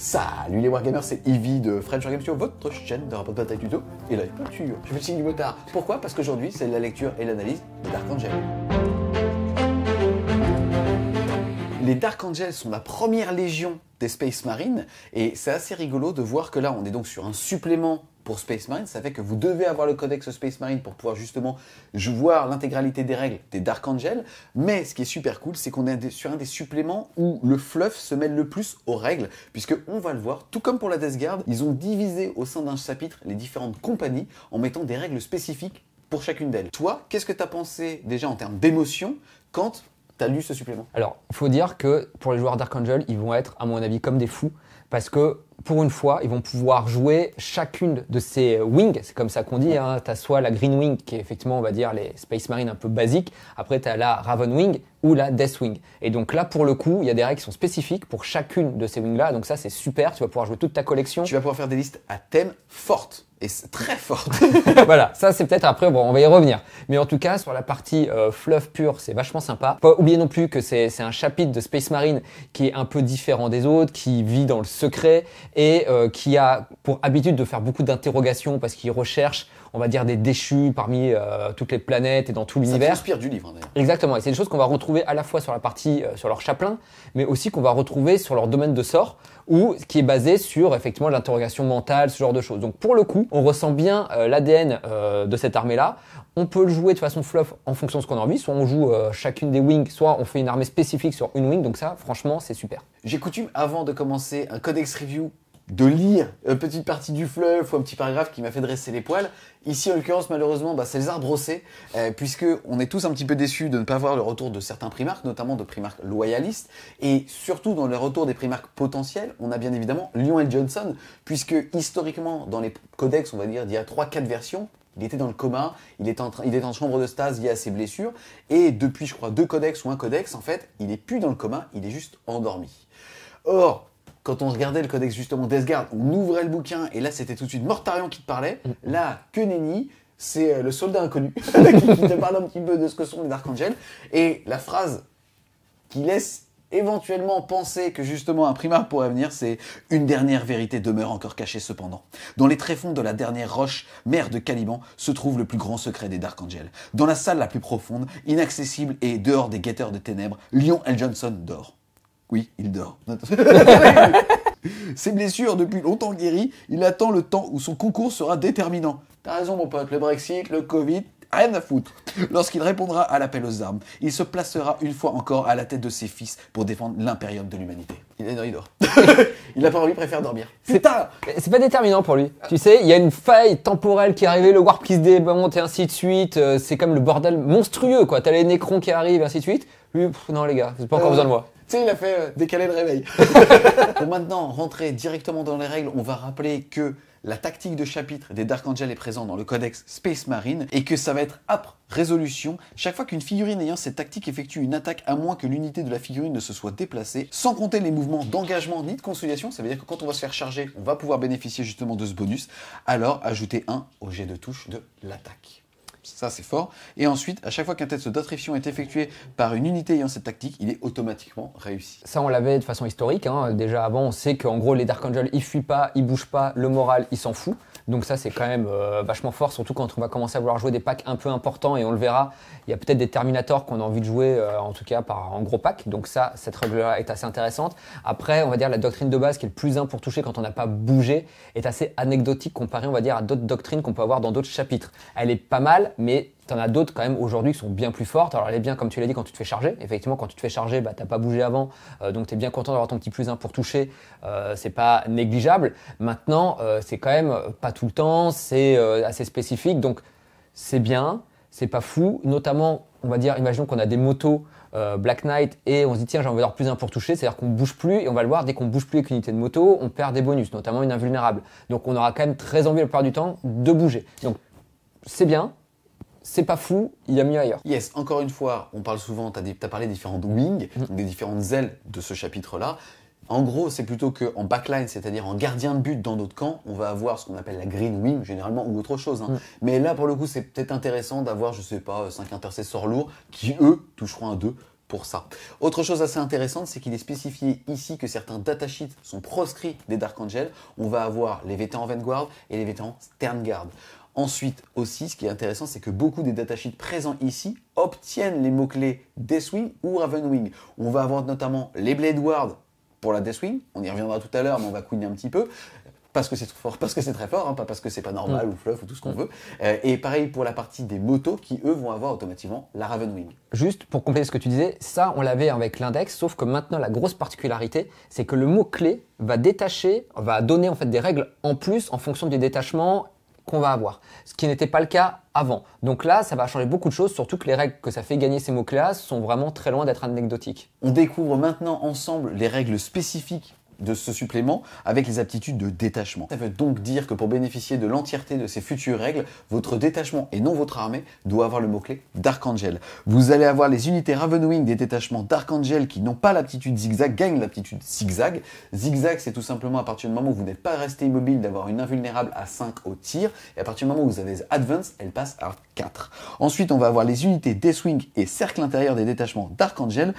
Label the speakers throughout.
Speaker 1: Salut les Wargamers, c'est Eevee de French Wargame Studio, votre chaîne de rapport de bataille tuto et la culture. Je fais le signe du motard. Pourquoi? Parce qu'aujourd'hui, c'est la lecture et l'analyse de Dark Angel. Les Dark Angels sont la première légion des Space Marines et c'est assez rigolo de voir que là, on est donc sur un supplément pour Space Marine, ça fait que vous devez avoir le codex Space Marine pour pouvoir justement voir l'intégralité des règles des Dark Angels. Mais ce qui est super cool, c'est qu'on est sur un des suppléments où le fluff se mêle le plus aux règles, puisque on va le voir, tout comme pour la Death Guard, ils ont divisé au sein d'un chapitre les différentes compagnies en mettant des règles spécifiques pour chacune d'elles. Toi, qu'est-ce que tu as pensé déjà en termes d'émotion quand tu as lu ce supplément?
Speaker 2: Alors, il faut dire que pour les joueurs Dark Angel, ils vont être, à mon avis, comme des fous, parce que pour une fois, ils vont pouvoir jouer chacune de ces wings, c'est comme ça qu'on dit, hein. tu soit la Green Wing, qui est effectivement, on va dire, les Space Marines un peu basiques, après tu la Raven Wing ou la Death Wing. Et donc là, pour le coup, il y a des règles qui sont spécifiques pour chacune de ces wings-là, donc ça c'est super, tu vas pouvoir jouer toute ta collection.
Speaker 1: Tu vas pouvoir faire des listes à thème fortes et très fortes.
Speaker 2: voilà, ça c'est peut-être après, bon, on va y revenir. Mais en tout cas, sur la partie euh, fluff pure, c'est vachement sympa. Pas oublier non plus que c'est un chapitre de Space Marine qui est un peu différent des autres, qui vit dans le secret et euh, qui a pour habitude de faire beaucoup d'interrogations parce qu'il recherche, on va dire, des déchus parmi euh, toutes les planètes et dans tout l'univers.
Speaker 1: Ça du livre d'ailleurs.
Speaker 2: Exactement, et c'est des choses qu'on va retrouver à la fois sur la partie euh, sur leur chaplain, mais aussi qu'on va retrouver sur leur domaine de sort, ou qui est basé sur effectivement l'interrogation mentale, ce genre de choses. Donc pour le coup, on ressent bien l'ADN de cette armée-là. On peut le jouer de façon fluff en fonction de ce qu'on a envie. Soit on joue chacune des wings, soit on fait une armée spécifique sur une wing. Donc ça, franchement, c'est super.
Speaker 1: J'ai coutume, avant de commencer un codex review, de lire une petite partie du fleuve ou un petit paragraphe qui m'a fait dresser les poils. Ici, en l'occurrence, malheureusement, bah, c'est les arbres brossés, euh, est tous un petit peu déçus de ne pas voir le retour de certains primarques, notamment de primarques loyalistes, et surtout dans le retour des primarques potentiels, on a bien évidemment Lyon L. Johnson, puisque historiquement, dans les codex, on va dire, d'il y a 3-4 versions, il était dans le coma, il est, en il est en chambre de stase lié à ses blessures, et depuis, je crois, deux codex ou un codex, en fait, il est plus dans le coma, il est juste endormi. Or, quand on regardait le codex justement Desgard, on ouvrait le bouquin et là c'était tout de suite Mortarion qui te parlait. Mm. Là, que nenni, c'est euh, le soldat inconnu qui, te parle un petit peu de ce que sont les Dark Angels. Et la phrase qui laisse éventuellement penser que justement un primar pourrait venir, c'est une dernière vérité demeure encore cachée cependant. Dans les tréfonds de la dernière roche, mère de Caliban, se trouve le plus grand secret des Dark Angels. Dans la salle la plus profonde, inaccessible et dehors des guetteurs de ténèbres, Lion L. Johnson dort. Oui, il dort. Ses blessures depuis longtemps guéries, il attend le temps où son concours sera déterminant. T'as raison mon pote, le Brexit, le Covid, rien à foutre. Lorsqu'il répondra à l'appel aux armes, il se placera une fois encore à la tête de ses fils pour défendre l'impérium de l'humanité. Il, il dort. il a pas envie, il préfère dormir.
Speaker 2: C'est pas, c'est pas déterminant pour lui. Tu sais, il y a une faille temporelle qui est arrivée, le warp qui se démonte et ainsi de suite. Euh, c'est comme le bordel monstrueux, quoi. T'as les nécrons qui arrivent, ainsi de suite. Lui, non les gars, c'est pas encore euh, besoin de moi.
Speaker 1: Tu sais, il a fait euh, décaler le réveil. Pour maintenant rentrer directement dans les règles, on va rappeler que la tactique de chapitre des Dark Angel est présente dans le codex Space Marine et que ça va être âpre résolution chaque fois qu'une figurine ayant cette tactique effectue une attaque à moins que l'unité de la figurine ne se soit déplacée, sans compter les mouvements d'engagement ni de consolidation, ça veut dire que quand on va se faire charger, on va pouvoir bénéficier justement de ce bonus, alors ajoutez un au jet de touche de l'attaque. Ça, c'est fort. Et ensuite, à chaque fois qu'un test d'attrition est effectué par une unité ayant cette tactique, il est automatiquement réussi.
Speaker 2: Ça, on l'avait de façon historique. Hein. Déjà avant, on sait qu'en gros, les Dark Angels, ils fuient pas, ils bougent pas, le moral, ils s'en fout. Donc ça, c'est quand même euh, vachement fort, surtout quand on va commencer à vouloir jouer des packs un peu importants. Et on le verra, il y a peut-être des Terminators qu'on a envie de jouer, euh, en tout cas par en gros pack. Donc ça, cette règle-là est assez intéressante. Après, on va dire la doctrine de base, qui est le plus 1 pour toucher quand on n'a pas bougé, est assez anecdotique comparée, on va dire, à d'autres doctrines qu'on peut avoir dans d'autres chapitres. Elle est pas mal, mais T'en as d'autres quand même aujourd'hui qui sont bien plus fortes. Alors elle est bien, comme tu l'as dit, quand tu te fais charger. Effectivement, quand tu te fais charger, bah, t'as pas bougé avant, euh, donc tu es bien content d'avoir ton petit plus 1 pour toucher. Euh, c'est pas négligeable. Maintenant, euh, c'est quand même pas tout le temps, c'est assez spécifique, donc c'est bien, c'est pas fou. Notamment, on va dire, imaginons qu'on a des motos Black Knight et on se dit tiens j'ai envie d'avoir plus 1 pour toucher, c'est-à-dire qu'on bouge plus et on va le voir dès qu'on bouge plus avec une unité de moto, on perd des bonus, notamment une invulnérable. Donc on aura quand même très envie la plupart du temps de bouger. Donc c'est bien, c'est pas fou, il y a mieux ailleurs.
Speaker 1: Yes, encore une fois, on parle souvent, tu as, parlé des différentes wings, mm. des différentes ailes de ce chapitre-là. En gros, c'est plutôt qu'en backline, c'est-à-dire en gardien de but dans notre camp, on va avoir ce qu'on appelle la green wing, généralement, ou autre chose. Hein. Mm. Mais là, pour le coup, c'est peut-être intéressant d'avoir, je sais pas, 5 intercesseurs lourds qui, eux, toucheront un 2 pour ça. Autre chose assez intéressante, c'est qu'il est spécifié ici que certains datasheets sont proscrits des Dark Angel. On va avoir les vétérans Vanguard et les vétérans Sternguard. Ensuite aussi, ce qui est intéressant, c'est que beaucoup des datasheets présents ici obtiennent les mots-clés Deathwing ou Ravenwing. On va avoir notamment les Blade Ward pour la Deathwing, on y reviendra tout à l'heure, mais on va couiner un petit peu parce que c'est fort, parce que c'est très fort, hein, pas parce que c'est pas normal
Speaker 2: Mm.
Speaker 1: ou fluff ou tout ce qu'on veut. Euh, et pareil pour la partie des motos qui eux vont avoir automatiquement la Ravenwing.
Speaker 2: Juste pour compléter ce que tu disais, ça on l'avait avec l'index, sauf que maintenant la grosse particularité, c'est que le mot clé va détacher, va donner en fait des règles en plus en fonction du détachement qu'on va avoir, ce qui n'était pas le cas avant. Donc là, ça va changer beaucoup de choses, surtout que les règles que ça fait gagner ces mots-clés sont vraiment très loin d'être anecdotiques.
Speaker 1: On découvre maintenant ensemble les règles spécifiques de ce supplément avec les aptitudes de détachement. Ça veut donc dire que pour bénéficier de l'entièreté de ces futures règles, votre détachement et non votre armée doit avoir le mot-clé Dark Angel. Vous allez avoir les unités Ravenwing des détachements Dark Angel qui n'ont pas l'aptitude zigzag, gagnent l'aptitude zigzag. Zigzag, c'est tout simplement à partir du moment où vous n'êtes pas resté immobile d'avoir une invulnérable à 5 au tir, et à partir du moment où vous avez Advance, elle passe à 4. Ensuite, on va avoir les unités Deathwing et Cercle intérieur des détachements Dark Angel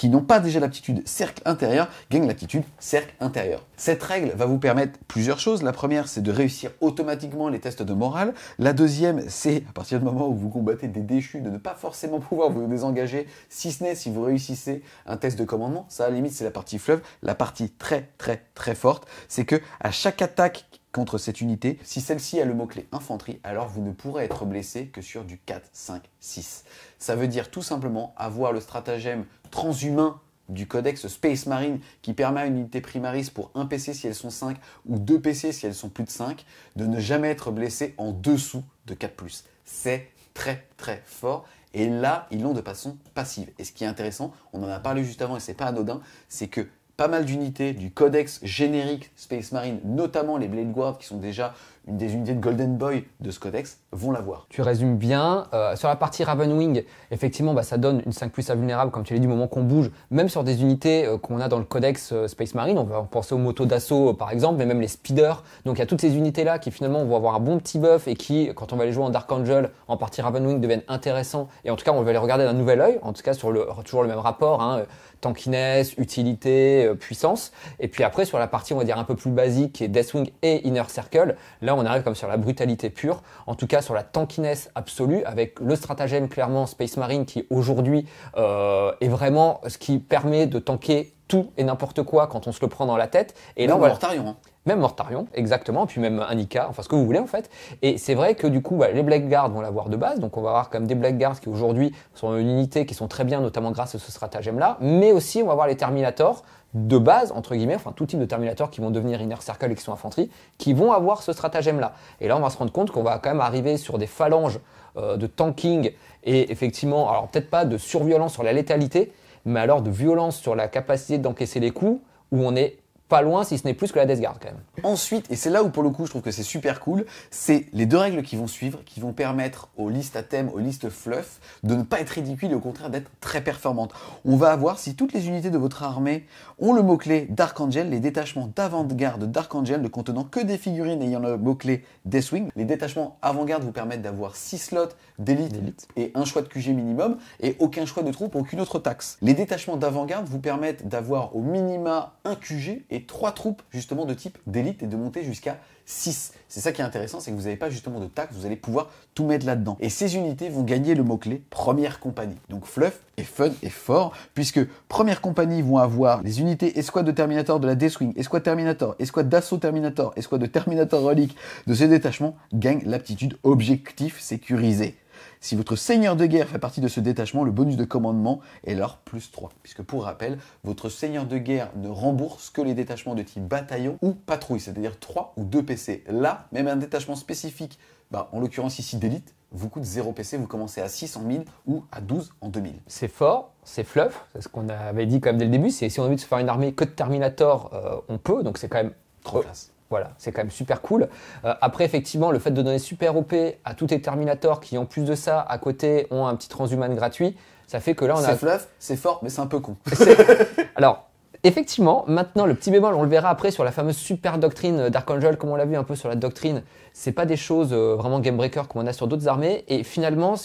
Speaker 1: qui n'ont pas déjà l'aptitude cercle intérieur gagnent l'aptitude cercle intérieur. Cette règle va vous permettre plusieurs choses. La première, c'est de réussir automatiquement les tests de morale. La deuxième, c'est à partir du moment où vous combattez des déchus, de ne pas forcément pouvoir vous désengager, si ce n'est si vous réussissez un test de commandement. Ça, à la limite, c'est la partie fleuve. La partie très, très, très forte, c'est que à chaque attaque contre cette unité, si celle-ci a le mot-clé infanterie, alors vous ne pourrez être blessé que sur du 4, 5, 6. Ça veut dire tout simplement avoir le stratagème transhumain du codex Space Marine qui permet à une unité primaris pour un PC si elles sont 5 ou 2 PC si elles sont plus de 5 de ne jamais être blessé en dessous de 4+. C'est très très fort et là ils l'ont de façon passive. Et ce qui est intéressant, on en a parlé juste avant et c'est pas anodin, c'est que pas mal d'unités du codex générique Space Marine, notamment les Blade Guard qui sont déjà des unités de Golden Boy de ce codex, vont l'avoir.
Speaker 2: Tu résumes bien. Euh, sur la partie Ravenwing, effectivement, bah, ça donne une 5 plus invulnérable, comme tu l'as dit, du moment qu'on bouge. Même sur des unités euh, qu'on a dans le codex euh, Space Marine, on va penser aux motos d'assaut par exemple, mais même les speeders. Donc il y a toutes ces unités-là qui finalement vont avoir un bon petit buff et qui, quand on va les jouer en Dark Angel, en partie Ravenwing, deviennent intéressants. Et en tout cas, on va les regarder d'un nouvel œil, en tout cas sur le, toujours le même rapport. Hein, tankiness, utilité, puissance. Et puis après, sur la partie, on va dire, un peu plus basique, qui est Deathwing et Inner Circle, là, on arrive comme sur la brutalité pure. En tout cas, sur la tankiness absolue, avec le stratagème clairement Space Marine, qui aujourd'hui euh, est vraiment ce qui permet de tanker tout et n'importe quoi quand on se le prend dans la tête. Et là,
Speaker 1: Même
Speaker 2: on va
Speaker 1: Mortarion, hein.
Speaker 2: même Mortarion, exactement, puis même Annika, enfin ce que vous voulez en fait. Et c'est vrai que du coup, bah, les Blackguards vont l'avoir de base, donc on va avoir comme des Blackguards qui aujourd'hui sont une unité qui sont très bien, notamment grâce à ce stratagème-là, mais aussi on va avoir les Terminators de base, entre guillemets, enfin tout type de Terminators qui vont devenir Inner Circle et qui sont infanterie, qui vont avoir ce stratagème-là. Et là, on va se rendre compte qu'on va quand même arriver sur des phalanges euh, de tanking et effectivement, alors peut-être pas de surviolence sur la létalité, mais alors de violence sur la capacité d'encaisser les coups, où on est pas loin, si ce n'est plus que la Death Guard quand même.
Speaker 1: Ensuite, et c'est là où pour le coup je trouve que c'est super cool, c'est les deux règles qui vont suivre, qui vont permettre aux listes à thème, aux listes fluff, de ne pas être ridicules et au contraire d'être très performantes. On va avoir, si toutes les unités de votre armée ont le mot-clé Dark Angel, les détachements d'avant-garde Dark Angel ne contenant que des figurines ayant le mot-clé Deathwing, les détachements avant-garde vous permettent d'avoir 6 slots d'élite
Speaker 2: D'élite.
Speaker 1: et un choix de QG minimum et aucun choix de troupes, aucune autre taxe. Les détachements d'avant-garde vous permettent d'avoir au minima un QG et trois troupes justement de type d'élite et de monter jusqu'à 6. C'est ça qui est intéressant, c'est que vous n'avez pas justement de taxe, vous allez pouvoir tout mettre là-dedans. Et ces unités vont gagner le mot-clé première compagnie. Donc fluff et fun et fort, puisque première compagnie vont avoir les unités escouade de Terminator de la Deathwing, escouade Terminator, escouade d'assaut Terminator, escouade de Terminator Relic de ces détachements gagnent l'aptitude objectif sécurisé. Si votre seigneur de guerre fait partie de ce détachement, le bonus de commandement est leur plus 3. Puisque pour rappel, votre seigneur de guerre ne rembourse que les détachements de type bataillon ou patrouille, c'est-à-dire 3 ou 2 PC. Là, même un détachement spécifique, bah, en l'occurrence ici d'élite, vous coûte 0 PC, vous commencez à 6 en 1000 ou à 12 en 2000.
Speaker 2: C'est fort, c'est fluff, c'est ce qu'on avait dit quand même dès le début, c'est si on a envie de se faire une armée que de Terminator, euh, on peut, donc c'est quand même
Speaker 1: Trop classe.
Speaker 2: Voilà, c'est quand même super cool. Euh, après, effectivement, le fait de donner super OP à tous les Terminators qui, en plus de ça, à côté, ont un petit transhuman gratuit, ça fait que là, on a.
Speaker 1: C'est fluff, c'est fort, mais c'est un peu con.
Speaker 2: Alors, effectivement, maintenant, le petit bémol, on le verra après sur la fameuse super doctrine Dark Angel, comme on l'a vu un peu sur la doctrine, c'est pas des choses euh, vraiment game breaker comme on a sur d'autres armées. Et finalement,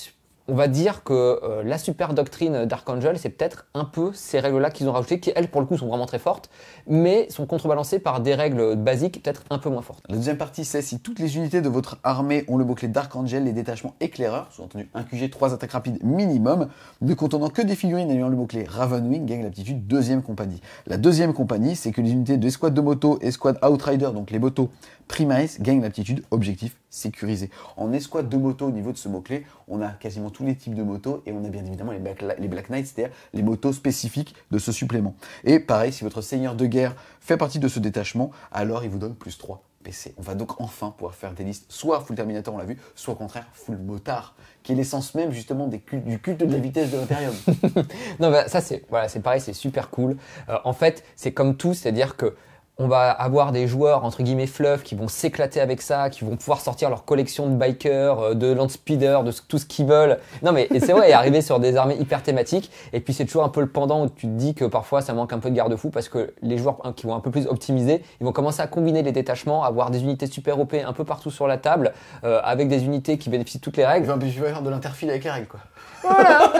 Speaker 2: on va dire que euh, la super doctrine d'Archangel, c'est peut-être un peu ces règles-là qu'ils ont rajoutées, qui elles, pour le coup, sont vraiment très fortes, mais sont contrebalancées par des règles basiques peut-être un peu moins fortes.
Speaker 1: La deuxième partie, c'est si toutes les unités de votre armée ont le bouclier Dark les détachements éclaireurs, sous-entendu un QG, 3 attaques rapides minimum, ne contenant que des figurines ayant le bouclier Ravenwing, gagne l'aptitude deuxième compagnie. La deuxième compagnie, c'est que les unités de escouade de moto, escouade Outrider, donc les motos Primaris, gagnent l'aptitude objectif sécurisé. En escouade de moto au niveau de ce mot-clé, on a quasiment tous les types de motos et on a bien évidemment les Black, les Black Knights, c'est-à-dire les motos spécifiques de ce supplément. Et pareil, si votre seigneur de guerre fait partie de ce détachement, alors il vous donne plus 3 PC. On va donc enfin pouvoir faire des listes soit full Terminator, on l'a vu, soit au contraire full motard, qui est l'essence même justement du culte de la vitesse de l'Imperium.
Speaker 2: non, bah, ça c'est voilà, pareil, c'est super cool. Euh, en fait, c'est comme tout, c'est-à-dire que on va avoir des joueurs entre guillemets fluff qui vont s'éclater avec ça, qui vont pouvoir sortir leur collection de bikers, euh, de landspeeder, de tout ce qu'ils veulent. Non mais c'est vrai, et arriver sur des armées hyper thématiques. Et puis c'est toujours un peu le pendant où tu te dis que parfois ça manque un peu de garde-fou parce que les joueurs hein, qui vont un peu plus optimiser, ils vont commencer à combiner les détachements, avoir des unités super OP un peu partout sur la table, euh, avec des unités qui bénéficient de toutes les règles.
Speaker 1: Tu vas faire de l'interfile avec les règles quoi.
Speaker 2: Voilà.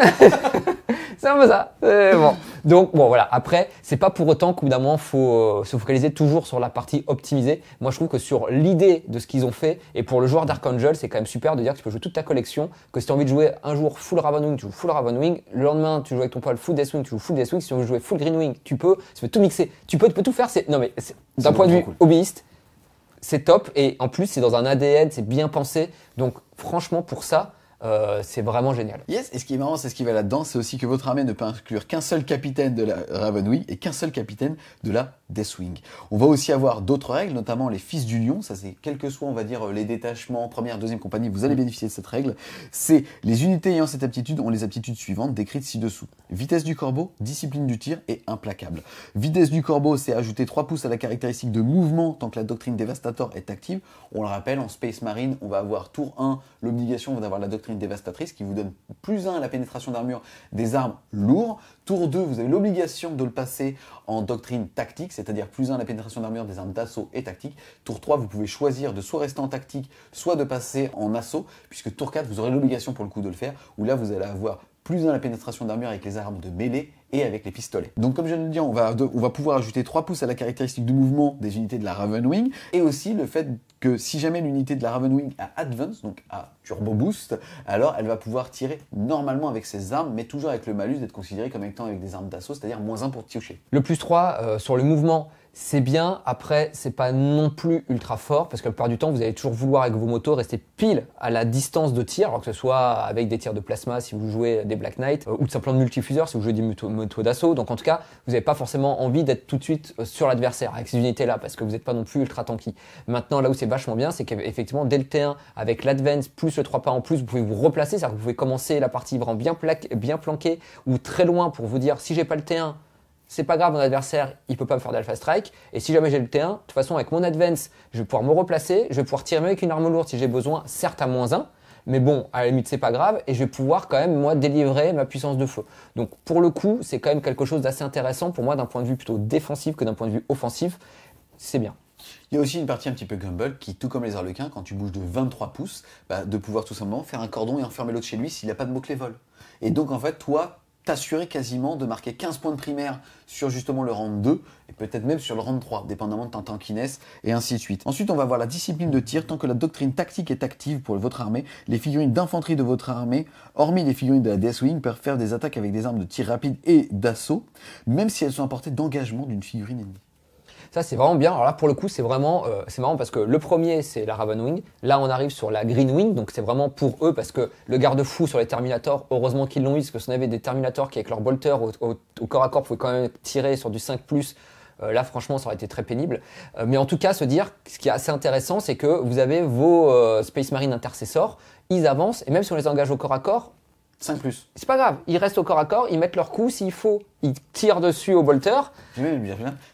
Speaker 2: c'est un peu ça. Bon. Donc bon voilà. Après, c'est pas pour autant qu'au bout d'un moment faut euh, se focaliser toujours sur la partie optimisée. Moi, je trouve que sur l'idée de ce qu'ils ont fait et pour le joueur d'Archangel, c'est quand même super de dire que tu peux jouer toute ta collection. Que si tu as envie de jouer un jour full Ravenwing, tu joues full Ravenwing. Le lendemain, tu joues avec ton poil full Deathwing, tu joues full Deathwing. Si tu veux jouer full Greenwing, tu peux. Tu peux tout mixer. Tu peux, tu peux tout faire. C'est non mais d'un point de vue hobbyiste, c'est top et en plus c'est dans un ADN, c'est bien pensé. Donc franchement pour ça. Euh, c'est vraiment génial.
Speaker 1: Yes, et ce qui est marrant, c'est ce qui va là-dedans, c'est aussi que votre armée ne peut inclure qu'un seul capitaine de la Ravenwing et qu'un seul capitaine de la Deathwing. On va aussi avoir d'autres règles, notamment les fils du lion, ça c'est quel que soit, on va dire, les détachements, première, deuxième compagnie, vous allez bénéficier de cette règle. C'est les unités ayant cette aptitude ont les aptitudes suivantes décrites ci-dessous. Vitesse du corbeau, discipline du tir et implacable. Vitesse du corbeau, c'est ajouter 3 pouces à la caractéristique de mouvement tant que la doctrine dévastator est active. On le rappelle, en Space Marine, on va avoir tour 1 l'obligation d'avoir la doctrine dévastatrice qui vous donne plus 1 à la pénétration d'armure des armes lourdes. Tour 2, vous avez l'obligation de le passer en doctrine tactique, c'est-à-dire plus 1 à la pénétration d'armure des armes d'assaut et tactique. Tour 3, vous pouvez choisir de soit rester en tactique, soit de passer en assaut, puisque tour 4, vous aurez l'obligation pour le coup de le faire, où là vous allez avoir plus 1 à la pénétration d'armure avec les armes de mêlée et avec les pistolets. Donc comme je viens de le dire, on va, on va pouvoir ajouter 3 pouces à la caractéristique de mouvement des unités de la Ravenwing, et aussi le fait que si jamais l'unité de la Ravenwing a Advance, donc a Turbo Boost, alors elle va pouvoir tirer normalement avec ses armes, mais toujours avec le malus d'être considérée comme étant avec des armes d'assaut, c'est-à-dire moins 1 pour toucher.
Speaker 2: Le plus 3 euh, sur le mouvement, c'est bien. Après, c'est pas non plus ultra fort parce que la plupart du temps, vous allez toujours vouloir avec vos motos rester pile à la distance de tir, alors que ce soit avec des tirs de plasma si vous jouez des Black Knight euh, ou simplement de multifuseurs si vous jouez des motos, d'assaut. Donc en tout cas, vous n'avez pas forcément envie d'être tout de suite euh, sur l'adversaire avec ces unités-là parce que vous n'êtes pas non plus ultra tanky. Maintenant, là où c'est vachement bien, c'est qu'effectivement, dès le T1, avec l'advance plus le 3 pas en plus, vous pouvez vous replacer, c'est-à-dire que vous pouvez commencer la partie vraiment bien, bien planquée ou très loin pour vous dire si j'ai pas le T1, c'est pas grave, mon adversaire, il peut pas me faire d'alpha strike. Et si jamais j'ai le T1, de toute façon, avec mon advance, je vais pouvoir me replacer, je vais pouvoir tirer avec une arme lourde si j'ai besoin, certes à moins 1, mais bon, à la limite, c'est pas grave, et je vais pouvoir quand même, moi, délivrer ma puissance de feu. Donc, pour le coup, c'est quand même quelque chose d'assez intéressant pour moi d'un point de vue plutôt défensif que d'un point de vue offensif. C'est bien.
Speaker 1: Il y a aussi une partie un petit peu Gumball qui, tout comme les Arlequins, quand tu bouges de 23 pouces, bah, de pouvoir tout simplement faire un cordon et enfermer l'autre chez lui s'il n'a pas de mot-clé vol. Et donc, en fait, toi, t'assurer quasiment de marquer 15 points de primaire sur justement le round 2 et peut-être même sur le round 3, dépendamment de ta tankiness et ainsi de suite. Ensuite, on va voir la discipline de tir tant que la doctrine tactique est active pour votre armée. Les figurines d'infanterie de votre armée, hormis les figurines de la Deathwing, peuvent faire des attaques avec des armes de tir rapide et d'assaut, même si elles sont à portée d'engagement d'une figurine ennemie.
Speaker 2: Ça, c'est vraiment bien. Alors là, pour le coup, c'est vraiment, euh, c'est marrant parce que le premier, c'est la Ravenwing. Là, on arrive sur la Greenwing, donc c'est vraiment pour eux parce que le garde-fou sur les Terminators, heureusement qu'ils l'ont eu, parce que si on avait des Terminators qui, avec leur bolter au, corps à corps, pouvaient quand même tirer sur du 5 euh, là, franchement, ça aurait été très pénible. Euh, mais en tout cas, se dire, ce qui est assez intéressant, c'est que vous avez vos Space Marine intercessors, ils avancent, et même si on les engage au corps à corps,
Speaker 1: 5 plus.
Speaker 2: C'est pas grave, ils restent au corps à corps, ils mettent leur coup, s'il faut, ils tirent dessus au bolter.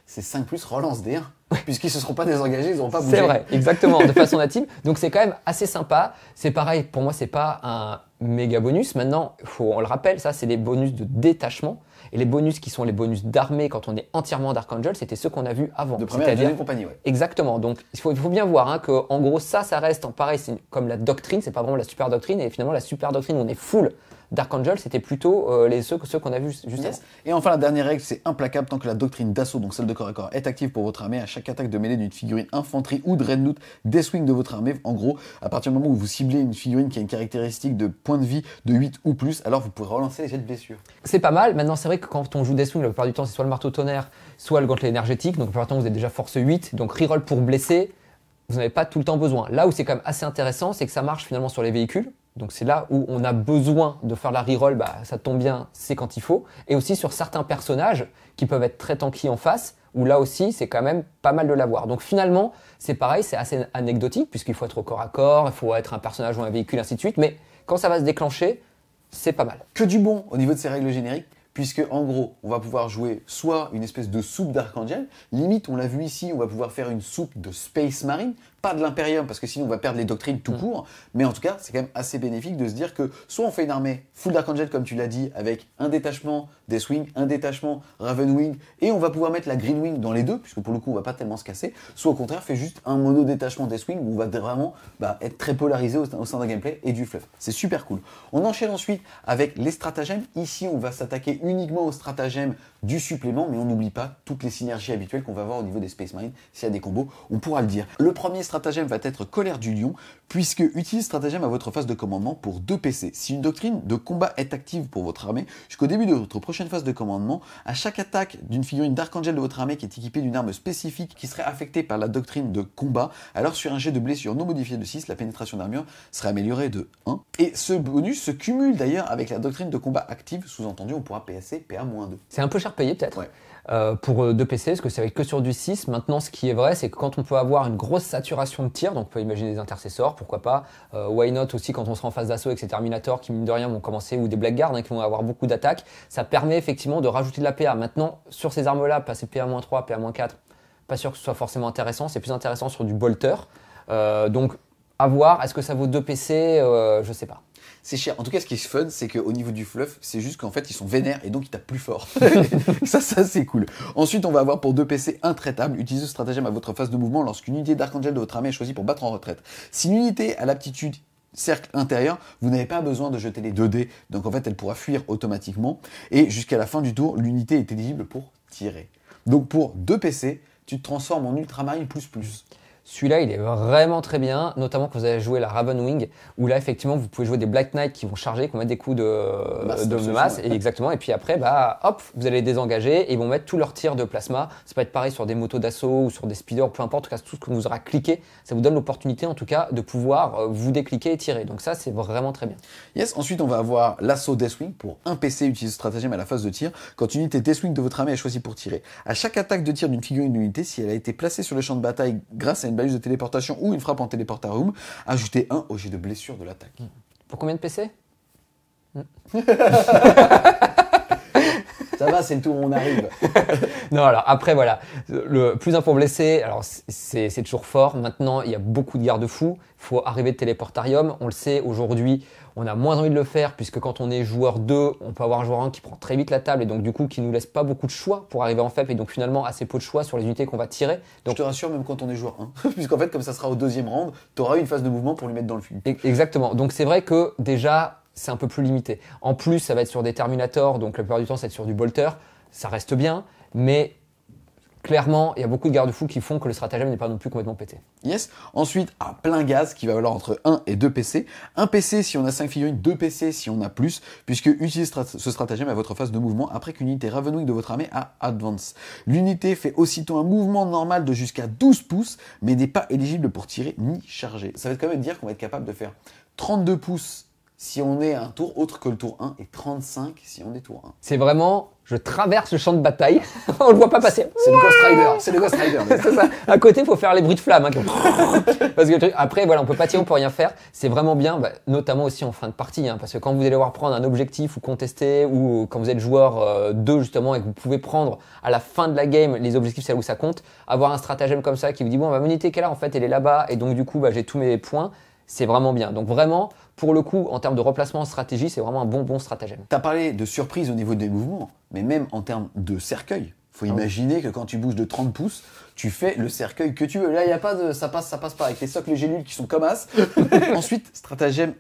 Speaker 1: C'est 5 plus relance des 1. Puisqu'ils ne se seront pas désengagés, ils n'auront pas bougé.
Speaker 2: C'est vrai, exactement, de façon native. Donc c'est quand même assez sympa. C'est pareil, pour moi, c'est pas un méga bonus. Maintenant, faut, on le rappelle, ça, c'est des bonus de détachement. Et les bonus qui sont les bonus d'armée quand on est entièrement Dark Angel, c'était ceux qu'on a vus avant.
Speaker 1: De première et compagnie, ouais.
Speaker 2: Exactement. Donc il faut, il faut bien voir hein, que en gros ça, ça reste en pareil, c'est comme la doctrine, c'est pas vraiment la super doctrine. Et finalement la super doctrine, on est full Dark Angel, c'était plutôt euh, les ceux, ceux qu'on a vus juste
Speaker 1: Yes.
Speaker 2: avant.
Speaker 1: Et enfin, la dernière règle, c'est implacable tant que la doctrine d'assaut, donc celle de corps à corps, est active pour votre armée. À chaque attaque de mêlée d'une figurine infanterie ou de Dreadnought, Deathwing de votre armée, en gros, à partir du moment où vous ciblez une figurine qui a une caractéristique de point de vie de 8 ou plus, alors vous pourrez relancer les jets de blessure.
Speaker 2: C'est pas mal. Maintenant, c'est vrai que quand on joue Deathwing, la plupart du temps, c'est soit le marteau tonnerre, soit le gantelet énergétique. Donc, la plupart du temps, vous êtes déjà force 8. Donc, reroll pour blesser, vous n'avez pas tout le temps besoin. Là où c'est quand même assez intéressant, c'est que ça marche finalement sur les véhicules. Donc, c'est là où on a besoin de faire la reroll. Bah, ça tombe bien, c'est quand il faut. Et aussi sur certains personnages qui peuvent être très tanky en face, où là aussi, c'est quand même pas mal de l'avoir. Donc, finalement, c'est pareil, c'est assez anecdotique, puisqu'il faut être au corps à corps, il faut être un personnage ou un véhicule, ainsi de suite. Mais quand ça va se déclencher, c'est pas mal.
Speaker 1: Que du bon au niveau de ces règles génériques, puisque en gros, on va pouvoir jouer soit une espèce de soupe d'Archangel, limite, on l'a vu ici, on va pouvoir faire une soupe de Space Marine, pas de l'Imperium, parce que sinon on va perdre les doctrines tout court, mais en tout cas, c'est quand même assez bénéfique de se dire que soit on fait une armée full d'Archangel, comme tu l'as dit, avec un détachement Deathwing, un détachement Ravenwing, et on va pouvoir mettre la Greenwing dans les deux, puisque pour le coup, on va pas tellement se casser, soit au contraire, fait juste un mono détachement Deathwing, où on va vraiment bah, être très polarisé au, au sein d'un gameplay et du fluff. C'est super cool. On enchaîne ensuite avec les stratagèmes. Ici, on va s'attaquer uniquement aux stratagèmes du supplément, mais on n'oublie pas toutes les synergies habituelles qu'on va avoir au niveau des Space Marines. S'il y a des combos, on pourra le dire. Le premier stratagème va être Colère du Lion, puisque utilise stratagème à votre phase de commandement pour 2 PC. Si une doctrine de combat est active pour votre armée, jusqu'au début de votre prochaine phase de commandement, à chaque attaque d'une figurine d'Archangel de votre armée qui est équipée d'une arme spécifique qui serait affectée par la doctrine de combat, alors sur un jet de blessure non modifié de 6, la pénétration d'armure serait améliorée de 1. Et ce bonus se cumule d'ailleurs avec la doctrine de combat active, sous-entendu on pourra PSC PA-2.
Speaker 2: C'est un peu cher payé peut-être
Speaker 1: Ouais.
Speaker 2: euh, pour euh, deux PC, parce que c'est que sur du 6. Maintenant, ce qui est vrai, c'est que quand on peut avoir une grosse saturation de tir, donc on peut imaginer des intercesseurs, pourquoi pas, euh, why not aussi quand on sera en phase d'assaut avec ces Terminators qui, mine de rien, vont commencer, ou des Blackguards hein, qui vont avoir beaucoup d'attaques, ça permet effectivement de rajouter de la PA. Maintenant, sur ces armes-là, passer PA-3, PA-4, pas sûr que ce soit forcément intéressant, c'est plus intéressant sur du bolter. Euh, donc, à voir, est-ce que ça vaut 2 PC Je sais pas.
Speaker 1: C'est cher. En tout cas, ce qui est fun, c'est qu'au niveau du fluff, c'est juste qu'en fait, ils sont vénères et donc ils tapent plus fort. ça, ça, c'est cool. Ensuite, on va avoir pour deux PC intraitable. Utilisez ce stratagème à votre phase de mouvement lorsqu'une unité d'Archangel de votre armée est choisie pour battre en retraite. Si l'unité a l'aptitude cercle intérieur, vous n'avez pas besoin de jeter les 2 dés. Donc en fait, elle pourra fuir automatiquement. Et jusqu'à la fin du tour, l'unité est éligible pour tirer. Donc pour deux PC, tu te transformes en Ultramarine plus plus.
Speaker 2: Celui-là, il est vraiment très bien, notamment quand vous allez jouer la Ravenwing, où là, effectivement, vous pouvez jouer des Black Knight qui vont charger, qui vont mettre des coups de
Speaker 1: Masse,
Speaker 2: de, de
Speaker 1: absolument,
Speaker 2: masse,
Speaker 1: ouais.
Speaker 2: et exactement. Et puis après, bah, hop, vous allez les désengager et ils vont mettre tous leurs tirs de plasma. Ça peut être pareil sur des motos d'assaut ou sur des speeders, peu importe, en tout cas, tout ce que vous aura cliqué, ça vous donne l'opportunité, en tout cas, de pouvoir euh, vous décliquer et tirer. Donc ça, c'est vraiment très bien.
Speaker 1: Yes, ensuite on va avoir l'assaut Deathwing pour un PC utilise ce stratagème à la phase de tir quand une unité Deathwing de votre armée est choisie pour tirer. À chaque attaque de tir d'une figurine d'unité, si elle a été placée sur le champ de bataille grâce à une balise de téléportation ou une frappe en téléportarium, ajoutez 1 au jet de blessure de l'attaque.
Speaker 2: Pour combien de PC
Speaker 1: Ça va, c'est le tour où on arrive.
Speaker 2: Non, alors après, voilà. Le plus un pour blesser, alors c'est c'est toujours fort. Maintenant, il y a beaucoup de garde-fous. Il faut arriver de téléportarium. On le sait, aujourd'hui, on a moins envie de le faire puisque quand on est joueur 2, on peut avoir un joueur 1 qui prend très vite la table et donc du coup qui nous laisse pas beaucoup de choix pour arriver en FEP et donc finalement assez peu de choix sur les unités qu'on va tirer.
Speaker 1: Je te rassure, même quand on est joueur 1. Puisqu'en fait, comme ça sera au deuxième round, tu auras une phase de mouvement pour lui mettre dans le fil.
Speaker 2: E- Exactement. Donc c'est vrai que déjà, c'est un peu plus limité. En plus, ça va être sur des Terminators, donc la plupart du temps, ça va être sur du Bolter. Ça reste bien, mais clairement, il y a beaucoup de garde-fous qui font que le stratagème n'est pas non plus complètement pété.
Speaker 1: Yes. Ensuite, à plein gaz qui va valoir entre 1 et 2 PC. 1 PC si on a 5 figurines, 2 PC si on a plus, puisque utilisez ce stratagème à votre phase de mouvement après qu'une unité Ravenwing de votre armée a Advance. L'unité fait aussitôt un mouvement normal de jusqu'à 12 pouces, mais n'est pas éligible pour tirer ni charger. Ça veut quand même dire qu'on va être capable de faire 32 pouces si on est un tour autre que le tour 1 et 35 si on est tour 1.
Speaker 2: C'est vraiment, je traverse le champ de bataille, on le voit pas passer.
Speaker 1: C'est le Ghost Rider, c'est le Ghost Rider.
Speaker 2: Ça. À côté, il faut faire les bruits de flammes. hein, parce que le truc- après, voilà, on peut pas tirer, on peut rien faire. C'est vraiment bien, bah, notamment aussi en fin de partie, hein, parce que quand vous allez voir prendre un objectif ou contester, ou quand vous êtes joueur 2 justement et que vous pouvez prendre à la fin de la game les objectifs, c'est là où ça compte. Avoir un stratagème comme ça qui vous dit bon, bah, mon unité qu'elle a en fait, elle est là-bas, et donc du coup, bah, j'ai tous mes points. C'est vraiment bien. Donc vraiment, pour le coup, en termes de replacement en stratégie, c'est vraiment un bon bon stratagème.
Speaker 1: Tu as parlé de surprise au niveau des mouvements, mais même en termes de cercueil. faut
Speaker 2: Ah oui.
Speaker 1: imaginer que quand tu bouges de 30 pouces, tu fais le cercueil que tu veux. Là, il n'y a pas de ça passe, ça passe pas avec les socles gélules qui sont comme as. Ensuite, stratagème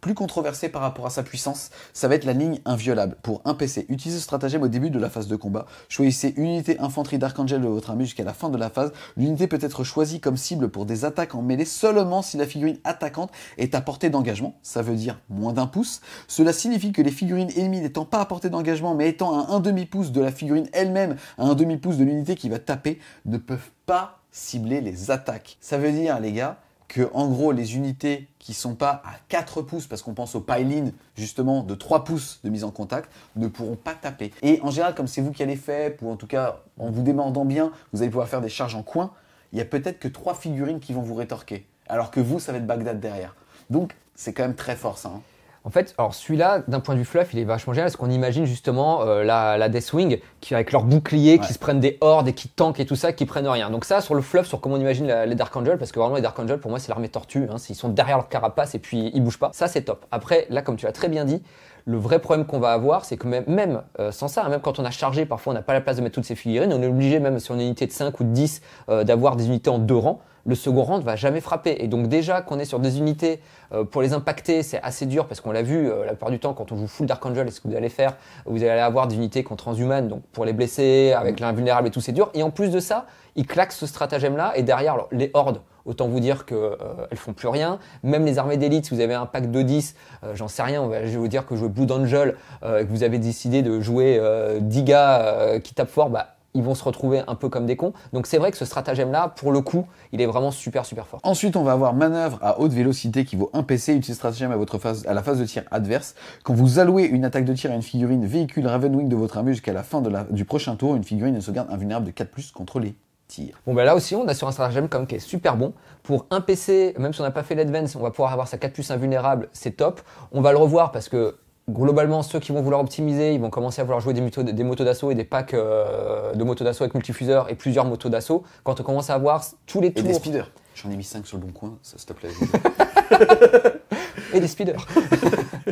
Speaker 1: plus controversé par rapport à sa puissance, ça va être la ligne inviolable. Pour un PC, utilisez ce stratagème au début de la phase de combat. Choisissez unité infanterie d'Archangel de votre armée jusqu'à la fin de la phase. L'unité peut être choisie comme cible pour des attaques en mêlée seulement si la figurine attaquante est à portée d'engagement. Ça veut dire moins d'un pouce. Cela signifie que les figurines ennemies n'étant pas à portée d'engagement mais étant à un demi-pouce de la figurine elle-même, à un demi-pouce de l'unité qui va taper, ne peuvent pas cibler les attaques. Ça veut dire, les gars, que en gros les unités qui sont pas à 4 pouces parce qu'on pense au pile-in justement de 3 pouces de mise en contact ne pourront pas taper. Et en général comme c'est vous qui allez faire ou en tout cas en vous démordant bien, vous allez pouvoir faire des charges en coin, il y a peut-être que 3 figurines qui vont vous rétorquer alors que vous ça va être Bagdad derrière. Donc c'est quand même très fort ça. hein.
Speaker 2: En fait, alors celui-là, d'un point de vue fluff, il est vachement génial parce qu'on imagine justement euh, la, la Deathwing qui avec leurs boucliers,
Speaker 1: Ouais.
Speaker 2: qui se prennent des hordes et qui tankent et tout ça, qui prennent rien. Donc ça, sur le fluff, sur comment on imagine la- les Dark Angel, parce que vraiment les Dark Angel, pour moi, c'est l'armée tortue. Hein, ils sont derrière leur carapace et puis ils bougent pas. Ça, c'est top. Après, là, comme tu l'as très bien dit, le vrai problème qu'on va avoir, c'est que même, même euh, sans ça, hein, même quand on a chargé, parfois on n'a pas la place de mettre toutes ces figurines, on est obligé, même si on est une unité de 5 ou de 10, euh, d'avoir des unités en deux rangs. Le second ne va jamais frapper. Et donc déjà qu'on est sur des unités, euh, pour les impacter, c'est assez dur parce qu'on l'a vu euh, la plupart du temps quand on joue full Dark Angel, et ce que vous allez faire, vous allez avoir des unités contre transhumanes, donc pour les blesser, avec l'invulnérable et tout, c'est dur. Et en plus de ça, ils claquent ce stratagème-là, et derrière, alors, les hordes, autant vous dire qu'elles elles font plus rien. Même les armées d'élite, si vous avez un pack de 10, euh, j'en sais rien, on va- je vais vous dire que jouer Blue Angel, euh, et que vous avez décidé de jouer euh, 10 gars euh, qui tapent fort, bah, ils vont se retrouver un peu comme des cons. Donc c'est vrai que ce stratagème-là, pour le coup, il est vraiment super super fort.
Speaker 1: Ensuite, on va avoir manœuvre à haute vélocité qui vaut 1 PC. Utilisez ce stratagème à, votre phase, à la phase de tir adverse. Quand vous allouez une attaque de tir à une figurine véhicule Ravenwing de votre armée jusqu'à la fin de la- du prochain tour, une figurine ne sauvegarde invulnérable de 4 contre les tirs.
Speaker 2: Bon, bah là aussi, on a sur un stratagème comme qui est super bon. Pour un PC, même si on n'a pas fait l'advance, on va pouvoir avoir sa 4 plus invulnérable, c'est top. On va le revoir parce que globalement, ceux qui vont vouloir optimiser, ils vont commencer à vouloir jouer des, motos- des motos d'assaut et des packs euh, de motos d'assaut avec multifuseurs et plusieurs motos d'assaut. Quand on commence à avoir tous les
Speaker 1: Et
Speaker 2: tours.
Speaker 1: des speeders. J'en ai mis 5 sur le bon coin, ça s'il te plaît.
Speaker 2: et des speeders.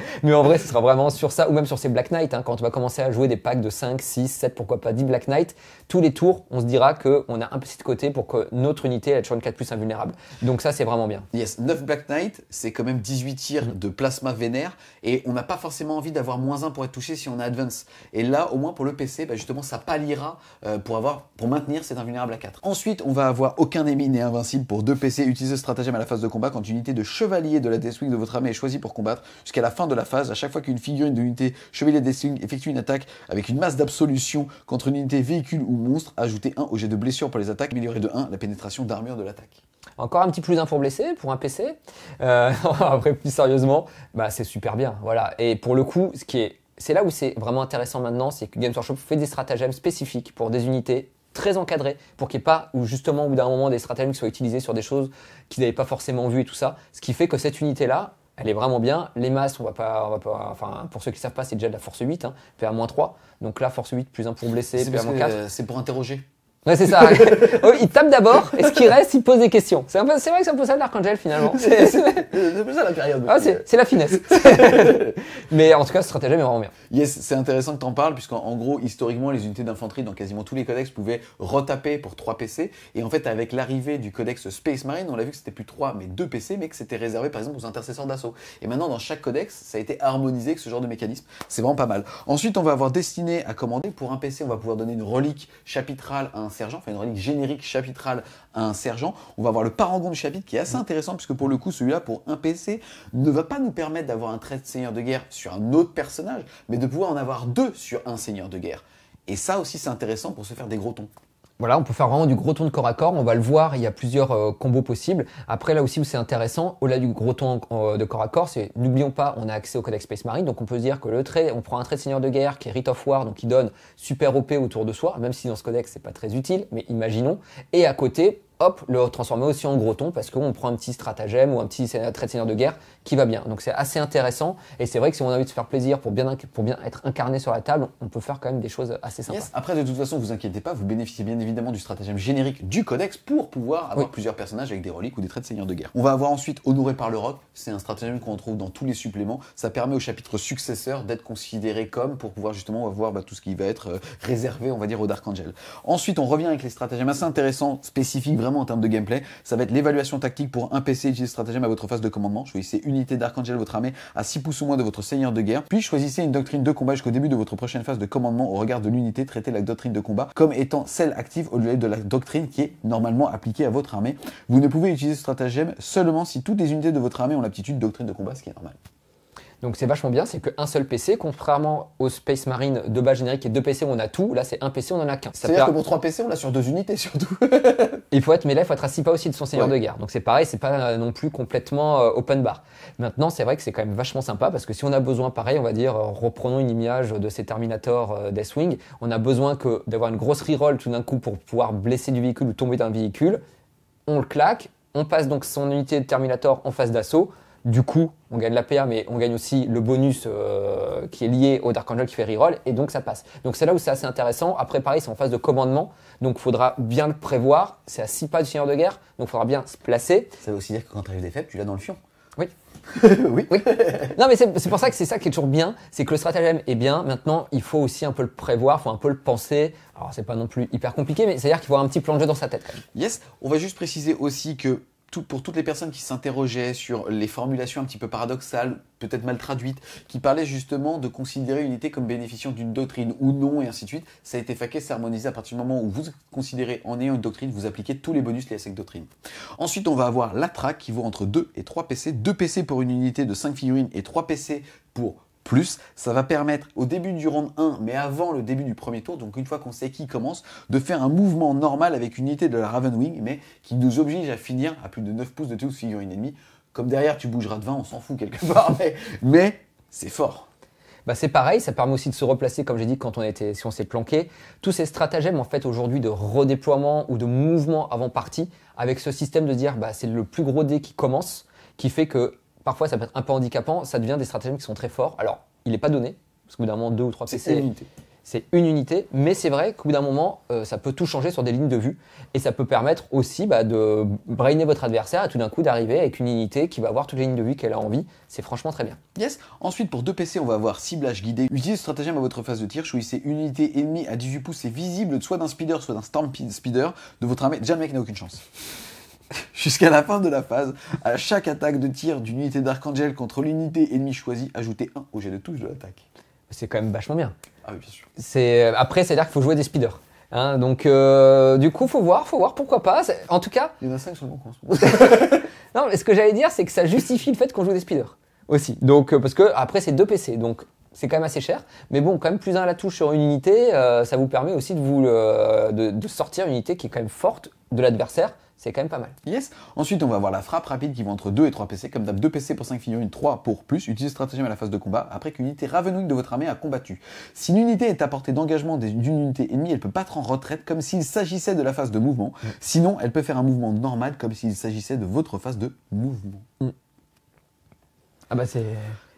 Speaker 2: Mais en vrai, ce sera vraiment sur ça, ou même sur ces Black Knight, hein, quand on va commencer à jouer des packs de 5, 6, 7, pourquoi pas 10 Black Knight, tous les tours, on se dira qu'on a un petit de côté pour que notre unité elle, soit une 4 plus invulnérable. Donc ça, c'est vraiment bien.
Speaker 1: Yes, 9 Black Knight, c'est quand même 18 tirs de plasma vénère et on n'a pas forcément envie d'avoir moins 1 pour être touché si on a advance. Et là, au moins pour le PC, bah, justement, ça palliera euh, pour, avoir, pour maintenir cet invulnérable à 4. Ensuite, on va avoir aucun ennemi n'est invincible pour 2 PC. Utilisez ce stratagème à la phase de combat quand une unité de chevalier de la Deathwing de votre armée est choisie pour combattre. Jusqu'à la fin de la phase, à chaque fois qu'une figurine de l'unité chevalier de Deathwing effectue une attaque avec une masse d'absolution contre une unité véhicule ou monstre, ajoutez 1 au jet de blessure pour les attaques, améliorez de 1 la pénétration d'armure de l'attaque.
Speaker 2: Encore un petit plus d'un pour blessé, pour un PC. Euh, après, plus sérieusement, bah, c'est super bien. Voilà. Et pour le coup, ce qui est, c'est là où c'est vraiment intéressant maintenant, c'est que Games Workshop fait des stratagèmes spécifiques pour des unités très encadrées, pour qu'il n'y ait pas, ou justement, au bout d'un moment, des stratagèmes qui soient utilisés sur des choses qu'ils n'avaient pas forcément vues et tout ça. Ce qui fait que cette unité-là, elle est vraiment bien. Les masses, on va pas, on va pas, enfin, pour ceux qui savent pas, c'est déjà de la force 8, hein, PA-3. Donc là, force 8, plus 1 pour
Speaker 1: que,
Speaker 2: PA-4.
Speaker 1: euh, c'est pour interroger.
Speaker 2: Ouais, c'est ça. Oh, il tape d'abord, et ce qui reste, il pose des questions? C'est vrai que c'est un peu ça l'Archangel finalement. C'est-
Speaker 1: ça la période.
Speaker 2: ah, c'est la finesse. Mais en tout cas, ce stratagème est vraiment bien.
Speaker 1: Yes, c'est intéressant que tu en parles, puisqu'en en gros, historiquement, les unités d'infanterie dans quasiment tous les codex pouvaient retaper pour 3 PC. Et en fait, avec l'arrivée du codex Space Marine, on l'a vu que c'était plus 3, mais 2 PC, mais que c'était réservé par exemple aux intercesseurs d'assaut. Et maintenant, dans chaque codex, ça a été harmonisé avec ce genre de mécanisme. C'est vraiment pas mal. Ensuite, on va avoir destiné à commander. Pour un PC, on va pouvoir donner une relique chapitrale à un sergent, enfin une relique générique chapitrale à un sergent. On va avoir le parangon du chapitre qui est assez intéressant, puisque pour le coup, celui-là, pour un PC, ne va pas nous permettre d'avoir un trait de seigneur de guerre sur un autre personnage, mais de pouvoir en avoir deux sur un seigneur de guerre. Et ça aussi, c'est intéressant pour se faire des gros tons.
Speaker 2: Voilà, on peut faire vraiment du gros ton de corps à corps. On va le voir, il y a plusieurs euh, combos possibles. Après, là aussi où c'est intéressant, au-delà du gros ton euh, de corps à corps, c'est n'oublions pas, on a accès au Codex Space Marine, donc on peut se dire que le trait, on prend un trait de seigneur de guerre qui est Rite of War, donc qui donne super OP autour de soi, même si dans ce codex c'est pas très utile, mais imaginons. Et à côté, hop, le transformer aussi en gros ton parce qu'on prend un petit stratagème ou un petit trait de seigneur de guerre qui va bien. Donc c'est assez intéressant et c'est vrai que si on a envie de se faire plaisir pour bien, pour bien être incarné sur la table, on peut faire quand même des choses assez sympas.
Speaker 1: Yes. Après, de toute façon, vous inquiétez pas, vous bénéficiez bien évidemment du stratagème générique du codex pour pouvoir avoir
Speaker 2: Oui.
Speaker 1: plusieurs personnages avec des reliques ou des traits de seigneur de guerre. On va avoir ensuite Honoré par le roc, c'est un stratagème qu'on retrouve dans tous les suppléments. Ça permet au chapitre successeur d'être considéré comme pour pouvoir justement avoir bah, tout ce qui va être euh, réservé, on va dire, au Dark Angel. Ensuite, on revient avec les stratagèmes assez intéressants, spécifiques vraiment en termes de gameplay. Ça va être l'évaluation tactique pour un PC, utilisez ce stratagème à votre phase de commandement. Choisissez unité Dark Angel, votre armée, à 6 pouces ou moins de votre seigneur de guerre. Puis choisissez une doctrine de combat jusqu'au début de votre prochaine phase de commandement au regard de l'unité. Traitez la doctrine de combat comme étant celle active au lieu de la doctrine qui est normalement appliquée à votre armée. Vous ne pouvez utiliser ce stratagème seulement si toutes les unités de votre armée ont l'aptitude doctrine de combat, ce qui est normal.
Speaker 2: Donc c'est vachement bien, c'est qu'un seul PC, contrairement au Space Marine de base générique et deux PC où on a tout, là c'est un PC, on en a qu'un. Ça
Speaker 1: C'est-à-dire que pour 3 PC, on l'a sur deux unités surtout.
Speaker 2: Il faut être, mais là, il faut être à 6 pas aussi de son seigneur
Speaker 1: Ouais.
Speaker 2: de guerre. Donc c'est pareil, c'est pas euh, non plus complètement euh, open bar. Maintenant, c'est vrai que c'est quand même vachement sympa parce que si on a besoin, pareil, on va dire, euh, reprenons une image de ces Terminator Deathwing, on a besoin que d'avoir une grosse reroll tout d'un coup pour pouvoir blesser du véhicule ou tomber d'un véhicule. On le claque, on passe donc son unité de Terminator en phase d'assaut. Du coup, on gagne la PA, mais on gagne aussi le bonus euh, qui est lié au Dark Angel qui fait reroll, et donc ça passe. Donc c'est là où c'est assez intéressant. Après, pareil, c'est en phase de commandement, donc il faudra bien le prévoir. C'est à 6 pas du Seigneur de Guerre, donc il faudra bien se placer.
Speaker 1: Ça veut aussi dire que quand tu arrives des faibles, tu l'as dans le fion.
Speaker 2: Oui.
Speaker 1: oui.
Speaker 2: Oui. Non, mais c'est pour ça que c'est ça qui est toujours bien, c'est que le stratagème est bien. Maintenant, il faut aussi un peu le prévoir, il faut un peu le penser. Alors, c'est pas non plus hyper compliqué, mais c'est-à-dire qu'il faut avoir un petit plan de jeu dans sa tête. quand même.
Speaker 1: Yes, on va juste préciser aussi que pour toutes les personnes qui s'interrogeaient sur les formulations un petit peu paradoxales, peut-être mal traduites, qui parlaient justement de considérer une unité comme bénéficiant d'une doctrine ou non, et ainsi de suite, ça a été faqué, c'est harmonisé à partir du moment où vous considérez en ayant une doctrine, vous appliquez tous les bonus liés à cette doctrine. Ensuite, on va avoir la qui vaut entre 2 et 3 PC, 2 PC pour une unité de 5 figurines et 3 PC pour plus, ça va permettre au début du round 1, mais avant le début du premier tour, donc une fois qu'on sait qui commence, de faire un mouvement normal avec une unité de la Ravenwing, mais qui nous oblige à finir à plus de 9 pouces de toutes figurines ennemies. Comme derrière tu bougeras de 20, on s'en fout quelque part, mais, mais c'est fort.
Speaker 2: Bah, c'est pareil, ça permet aussi de se replacer, comme j'ai dit, quand on était, si on s'est planqué. Tous ces stratagèmes, en fait, aujourd'hui, de redéploiement ou de mouvement avant partie, avec ce système de dire, bah, c'est le plus gros dé qui commence, qui fait que parfois ça peut être un peu handicapant, ça devient des stratagèmes qui sont très forts. Alors, il n'est pas donné, parce qu'au bout d'un moment, deux ou trois
Speaker 1: C'est
Speaker 2: PC,
Speaker 1: une unité.
Speaker 2: c'est une unité, mais c'est vrai qu'au bout d'un moment, euh, ça peut tout changer sur des lignes de vue, et ça peut permettre aussi bah, de brainer votre adversaire et tout d'un coup d'arriver avec une unité qui va avoir toutes les lignes de vue qu'elle a envie. C'est franchement très bien.
Speaker 1: Yes. Ensuite, pour deux PC, on va avoir ciblage guidé. Utilisez ce stratagème à votre phase de tir. Choisissez une unité ennemie à 18 pouces et visible soit d'un speeder, soit d'un storm speeder de votre armée. Déjà, le mec n'a aucune chance. Jusqu'à la fin de la phase, à chaque attaque de tir d'une unité d'Archangel contre l'unité ennemie choisie, ajoutez 1 au jet de touche de l'attaque.
Speaker 2: C'est quand même vachement bien.
Speaker 1: Ah oui, bien sûr.
Speaker 2: C'est après, c'est-à-dire qu'il faut jouer des speeders. Hein, donc, euh, du coup, faut voir, faut voir, pourquoi pas. C'est- En tout cas,
Speaker 1: Il y en a 5 sur le en ce moment.
Speaker 2: non, mais ce que j'allais dire, c'est que ça justifie le fait qu'on joue des speeders aussi. Donc, euh, parce que après, c'est deux PC, donc c'est quand même assez cher. Mais bon, quand même plus un à la touche sur une unité, euh, ça vous permet aussi de vous le- de, de sortir une unité qui est quand même forte de l'adversaire. C'est quand même pas mal.
Speaker 1: Yes. Ensuite, on va avoir la frappe rapide qui va entre 2 et 3 PC. Comme d'hab, 2 PC pour 5 figurines, 3 pour plus. Utilisez stratagème à la phase de combat après qu'une unité Ravenwing de votre armée a combattu. Si l'unité est à portée d'engagement d'une unité ennemie, elle peut battre en retraite comme s'il s'agissait de la phase de mouvement. Sinon, elle peut faire un mouvement normal comme s'il s'agissait de votre phase de mouvement.
Speaker 2: Ah bah c'est.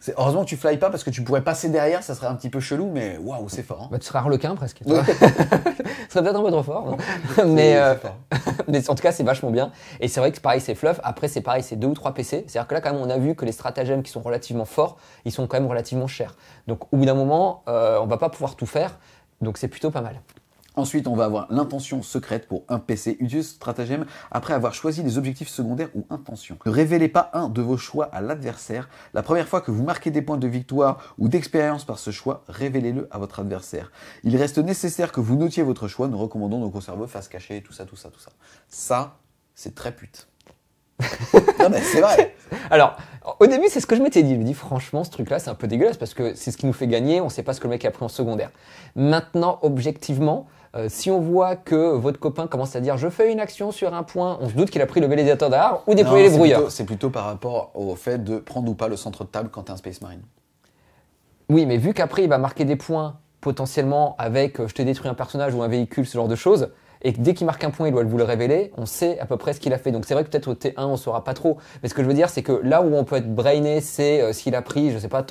Speaker 1: C'est heureusement que tu fly pas parce que tu pourrais passer derrière, ça serait un petit peu chelou, mais waouh, c'est fort. hein.
Speaker 2: Bah, tu seras harlequin presque. Ce serait peut-être un peu trop fort. non mais,
Speaker 1: C'est-
Speaker 2: euh,
Speaker 1: fort.
Speaker 2: mais en tout cas, c'est vachement bien. Et c'est vrai que pareil, c'est fluff. Après, c'est pareil, c'est deux ou trois PC. C'est-à-dire que là, quand même, on a vu que les stratagèmes qui sont relativement forts, ils sont quand même relativement chers. Donc, au bout d'un moment, euh, on va pas pouvoir tout faire. Donc, c'est plutôt pas mal.
Speaker 1: Ensuite, on va avoir l'intention secrète pour un PC. Utilisez ce stratagème après avoir choisi les objectifs secondaires ou intentions. Ne révélez pas un de vos choix à l'adversaire. La première fois que vous marquez des points de victoire ou d'expérience par ce choix, révélez-le à votre adversaire. Il reste nécessaire que vous notiez votre choix. Nous recommandons donc au cerveau face cachée, tout ça, tout ça, tout ça. Ça, c'est très pute. non mais c'est vrai.
Speaker 2: Alors, au début, c'est ce que je m'étais dit. Je me dis, franchement, ce truc-là, c'est un peu dégueulasse parce que c'est ce qui nous fait gagner. On sait pas ce que le mec a pris en secondaire. Maintenant, objectivement, euh, si on voit que votre copain commence à dire je fais une action sur un point, on se doute qu'il a pris le vélisateur d'art ou déployer
Speaker 1: Non,
Speaker 2: les
Speaker 1: c'est
Speaker 2: brouilleurs.
Speaker 1: plutôt- C'est plutôt par rapport au fait de prendre ou pas le centre de table quand t'es un Space Marine.
Speaker 2: Oui, mais vu qu'après il va marquer des points potentiellement avec euh, je te détruis un personnage ou un véhicule, ce genre de choses, et que dès qu'il marque un point, il doit vous le révéler, on sait à peu près ce qu'il a fait. Donc c'est vrai que peut-être au T1, on saura pas trop. Mais ce que je veux dire, c'est que là où on peut être brainé, c'est euh, s'il a pris, je sais pas,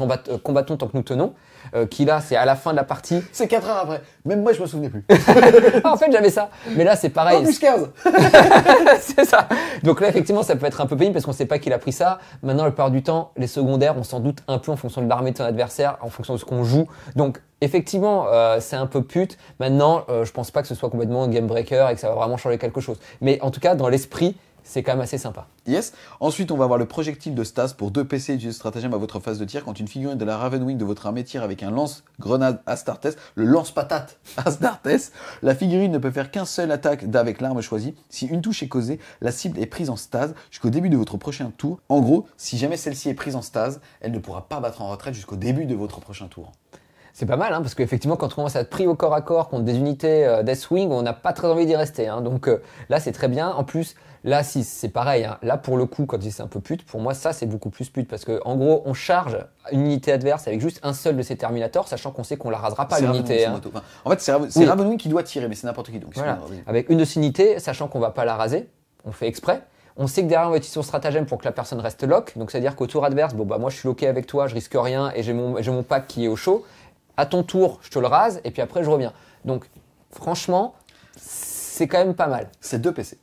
Speaker 2: combattons tant que nous tenons, euh, qui là, c'est à la fin de la partie.
Speaker 1: C'est 4 heures après. Même moi, je me souvenais plus.
Speaker 2: En fait, j'avais ça. Mais là, c'est
Speaker 1: Oh,
Speaker 2: pareil.
Speaker 1: plus 15
Speaker 2: c'est ça. Donc là, effectivement, ça peut être un peu pénible parce qu'on sait pas qu'il a pris ça. Maintenant, la plupart du temps, les secondaires, on s'en doute un peu en fonction de l'armée de son adversaire, en fonction de ce qu'on joue. Donc, effectivement, euh, c'est un peu pute. Maintenant, euh, je pense pas que ce soit complètement un game breaker et que ça va vraiment changer quelque chose. Mais en tout cas, dans l'esprit, c'est quand même assez sympa.
Speaker 1: Yes. Ensuite, on va avoir le projectile de Stas pour deux PC et du stratagème à votre phase de tir. Quand une figurine de la Ravenwing de votre armée tire avec un lance-grenade Astartes, le lance-patate Astartes, la figurine ne peut faire qu'un seul attaque d'avec l'arme choisie. Si une touche est causée, la cible est prise en stase jusqu'au début de votre prochain tour. En gros, si jamais celle-ci est prise en stase, elle ne pourra pas battre en retraite jusqu'au début de votre prochain tour.
Speaker 2: C'est pas mal, hein, parce qu'effectivement, quand on commence à être pris au corps à corps contre des unités euh, Deathwing, on n'a pas très envie d'y rester. hein. Donc euh, là, c'est très bien. En plus, là, si c'est pareil. hein. Là, pour le coup, quand je dis c'est un peu pute, pour moi, ça, c'est beaucoup plus pute, parce que en gros, on charge une unité adverse avec juste un seul de ces Terminators, sachant qu'on sait qu'on la rasera pas l'unité. Hein.
Speaker 1: Enfin, en fait, c'est
Speaker 2: Oui.
Speaker 1: Qui doit tirer, mais c'est n'importe qui. Donc,
Speaker 2: Voilà. Avec une de ces unités, sachant qu'on va pas la raser, on fait exprès. On sait que derrière on va utiliser son stratagème pour que la personne reste lock. Donc c'est à dire qu'au tour adverse, bon bah moi je suis locké avec toi, je risque rien et j'ai mon, j'ai mon pack qui est au chaud. À ton tour, je te le rase et puis après je reviens. Donc franchement, c'est quand même pas mal.
Speaker 1: C'est deux PC.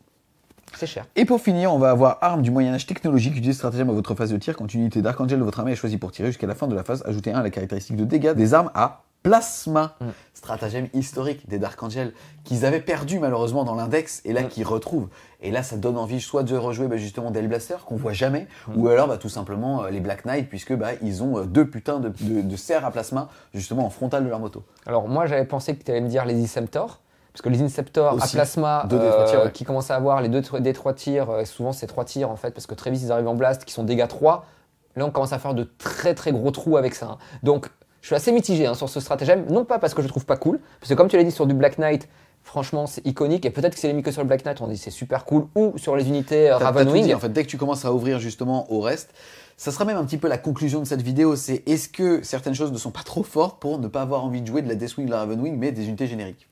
Speaker 2: C'est cher.
Speaker 1: Et pour finir, on va avoir arme du Moyen-Âge technologique, utilisez stratagème à votre phase de tir. Quand une unité d'Archangel de votre armée est choisie pour tirer jusqu'à la fin de la phase, ajoutez un à la caractéristique de dégâts des armes à plasma.
Speaker 2: Mm.
Speaker 1: Stratagème historique des Dark Angel qu'ils avaient perdu malheureusement dans l'index et là
Speaker 2: Mm.
Speaker 1: qu'ils retrouvent. Et là, ça donne envie soit de rejouer bah, justement Del Blaster qu'on voit jamais,
Speaker 2: Mm.
Speaker 1: ou alors bah, tout simplement euh, les Black Knight puisque bah, ils ont euh, deux putains de, de, de serres à plasma justement en frontale de leur moto.
Speaker 2: Alors moi j'avais pensé que tu allais me dire les Inceptors. Parce que les Inceptors à plasma
Speaker 1: Deux tirs, ouais.
Speaker 2: qui commencent à avoir les deux des trois tirs, euh, souvent c'est trois tirs en fait, parce que très vite ils arrivent en blast qui sont dégâts 3. Là on commence à faire de très très gros trous avec ça. hein. Donc je suis assez mitigé hein, sur ce stratagème, non pas parce que je le trouve pas cool, parce que comme tu l'as dit sur du Black Knight, franchement c'est iconique, et peut-être que c'est les mis que sur le Black Knight, on dit c'est super cool, ou sur les unités euh, Ravenwing.
Speaker 1: en fait, dès que tu commences à ouvrir justement au reste, ça sera même un petit peu la conclusion de cette vidéo. C'est est-ce que certaines choses ne sont pas trop fortes pour ne pas avoir envie de jouer de la Deathwing, de la Ravenwing, mais des unités génériques?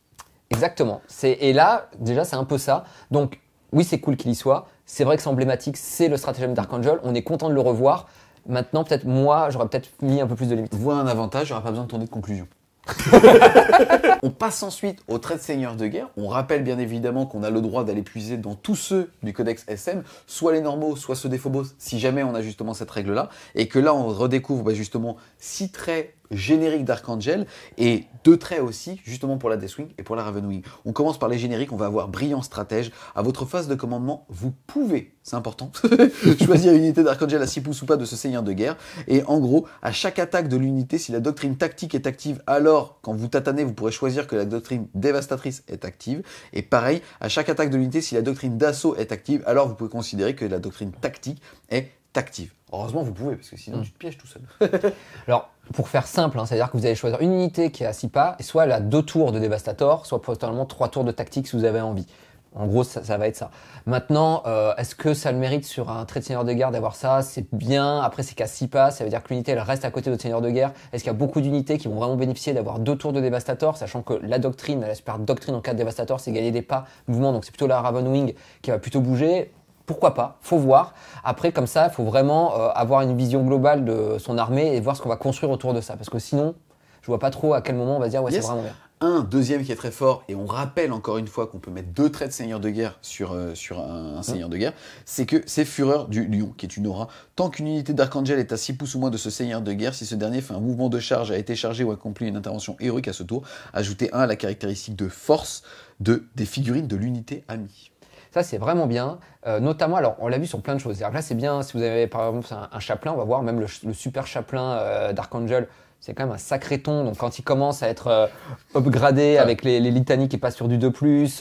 Speaker 2: Exactement. Et là déjà c'est un peu ça. Donc oui c'est cool qu'il y soit. C'est vrai que c'est emblématique. C'est le stratagème d'Archangel. On est content de le revoir. Maintenant peut-être moi j'aurais peut-être mis un peu plus de limites.
Speaker 1: Vois un avantage, j'aurai pas besoin de tourner de conclusion. on passe ensuite au trait de seigneur de guerre. On rappelle bien évidemment qu'on a le droit d'aller puiser dans tous ceux du codex SM, soit les normaux, soit ceux des phobos, si jamais on a justement cette règle-là. Et que là, on redécouvre bah, justement six traits génériques d'Archangel et deux traits aussi, justement pour la Deathwing et pour la Ravenwing. On commence par les génériques, on va avoir brillant stratège. À votre phase de commandement, vous pouvez, c'est important, choisir une unité d'Archangel à 6 pouces ou pas de ce seigneur de guerre. Et en gros, à chaque attaque de l'unité, si la doctrine tactique est active, alors quand vous tatanez, vous pourrez choisir que la doctrine dévastatrice est active. Et pareil, à chaque attaque de l'unité, si la doctrine d'assaut est active, alors vous pouvez considérer que la doctrine tactique est active. Heureusement, vous pouvez, parce que sinon
Speaker 2: Mm.
Speaker 1: tu te pièges tout seul.
Speaker 2: Alors pour faire simple, hein, c'est-à-dire que vous allez choisir une unité qui est à 6 pas soit elle a deux tours de dévastator, soit potentiellement trois tours de tactique si vous avez envie. En gros, ça, va être ça. Maintenant, euh, est-ce que ça le mérite sur un trait de seigneur de guerre d'avoir ça? C'est bien. Après, c'est qu'à 6 pas, ça veut dire que l'unité elle reste à côté de seigneur de guerre. Est-ce qu'il y a beaucoup d'unités qui vont vraiment bénéficier d'avoir deux tours de dévastator, sachant que la doctrine, la super doctrine en cas de dévastator, c'est gagner des pas, mouvement, donc c'est plutôt la Ravenwing qui va plutôt bouger. Pourquoi pas? Faut voir. Après, comme ça, il faut vraiment euh, avoir une vision globale de son armée et voir ce qu'on va construire autour de ça. Parce que sinon, je vois pas trop à quel moment on va dire ouais,
Speaker 1: Yes.
Speaker 2: c'est vraiment bien.
Speaker 1: Un deuxième qui est très fort, et on rappelle encore une fois qu'on peut mettre deux traits de seigneur de guerre sur, euh, sur un, un seigneur de guerre, c'est que c'est Fureur du Lion, qui est une aura. Tant qu'une unité d'Archangel est à 6 pouces ou moins de ce seigneur de guerre, si ce dernier fait un mouvement de charge, a été chargé ou accompli une intervention héroïque à ce tour, ajoutez un à la caractéristique de force de, des figurines de l'unité amie.
Speaker 2: Ça, c'est vraiment bien. Euh, notamment, alors, on l'a vu sur plein de choses. Que là, c'est bien si vous avez par exemple un, un chaplain, on va voir même le, le super chaplain euh, d'Archangel. C'est quand même un sacré ton. Donc, quand il commence à être euh, upgradé avec les, les litanies qui passent sur du 2,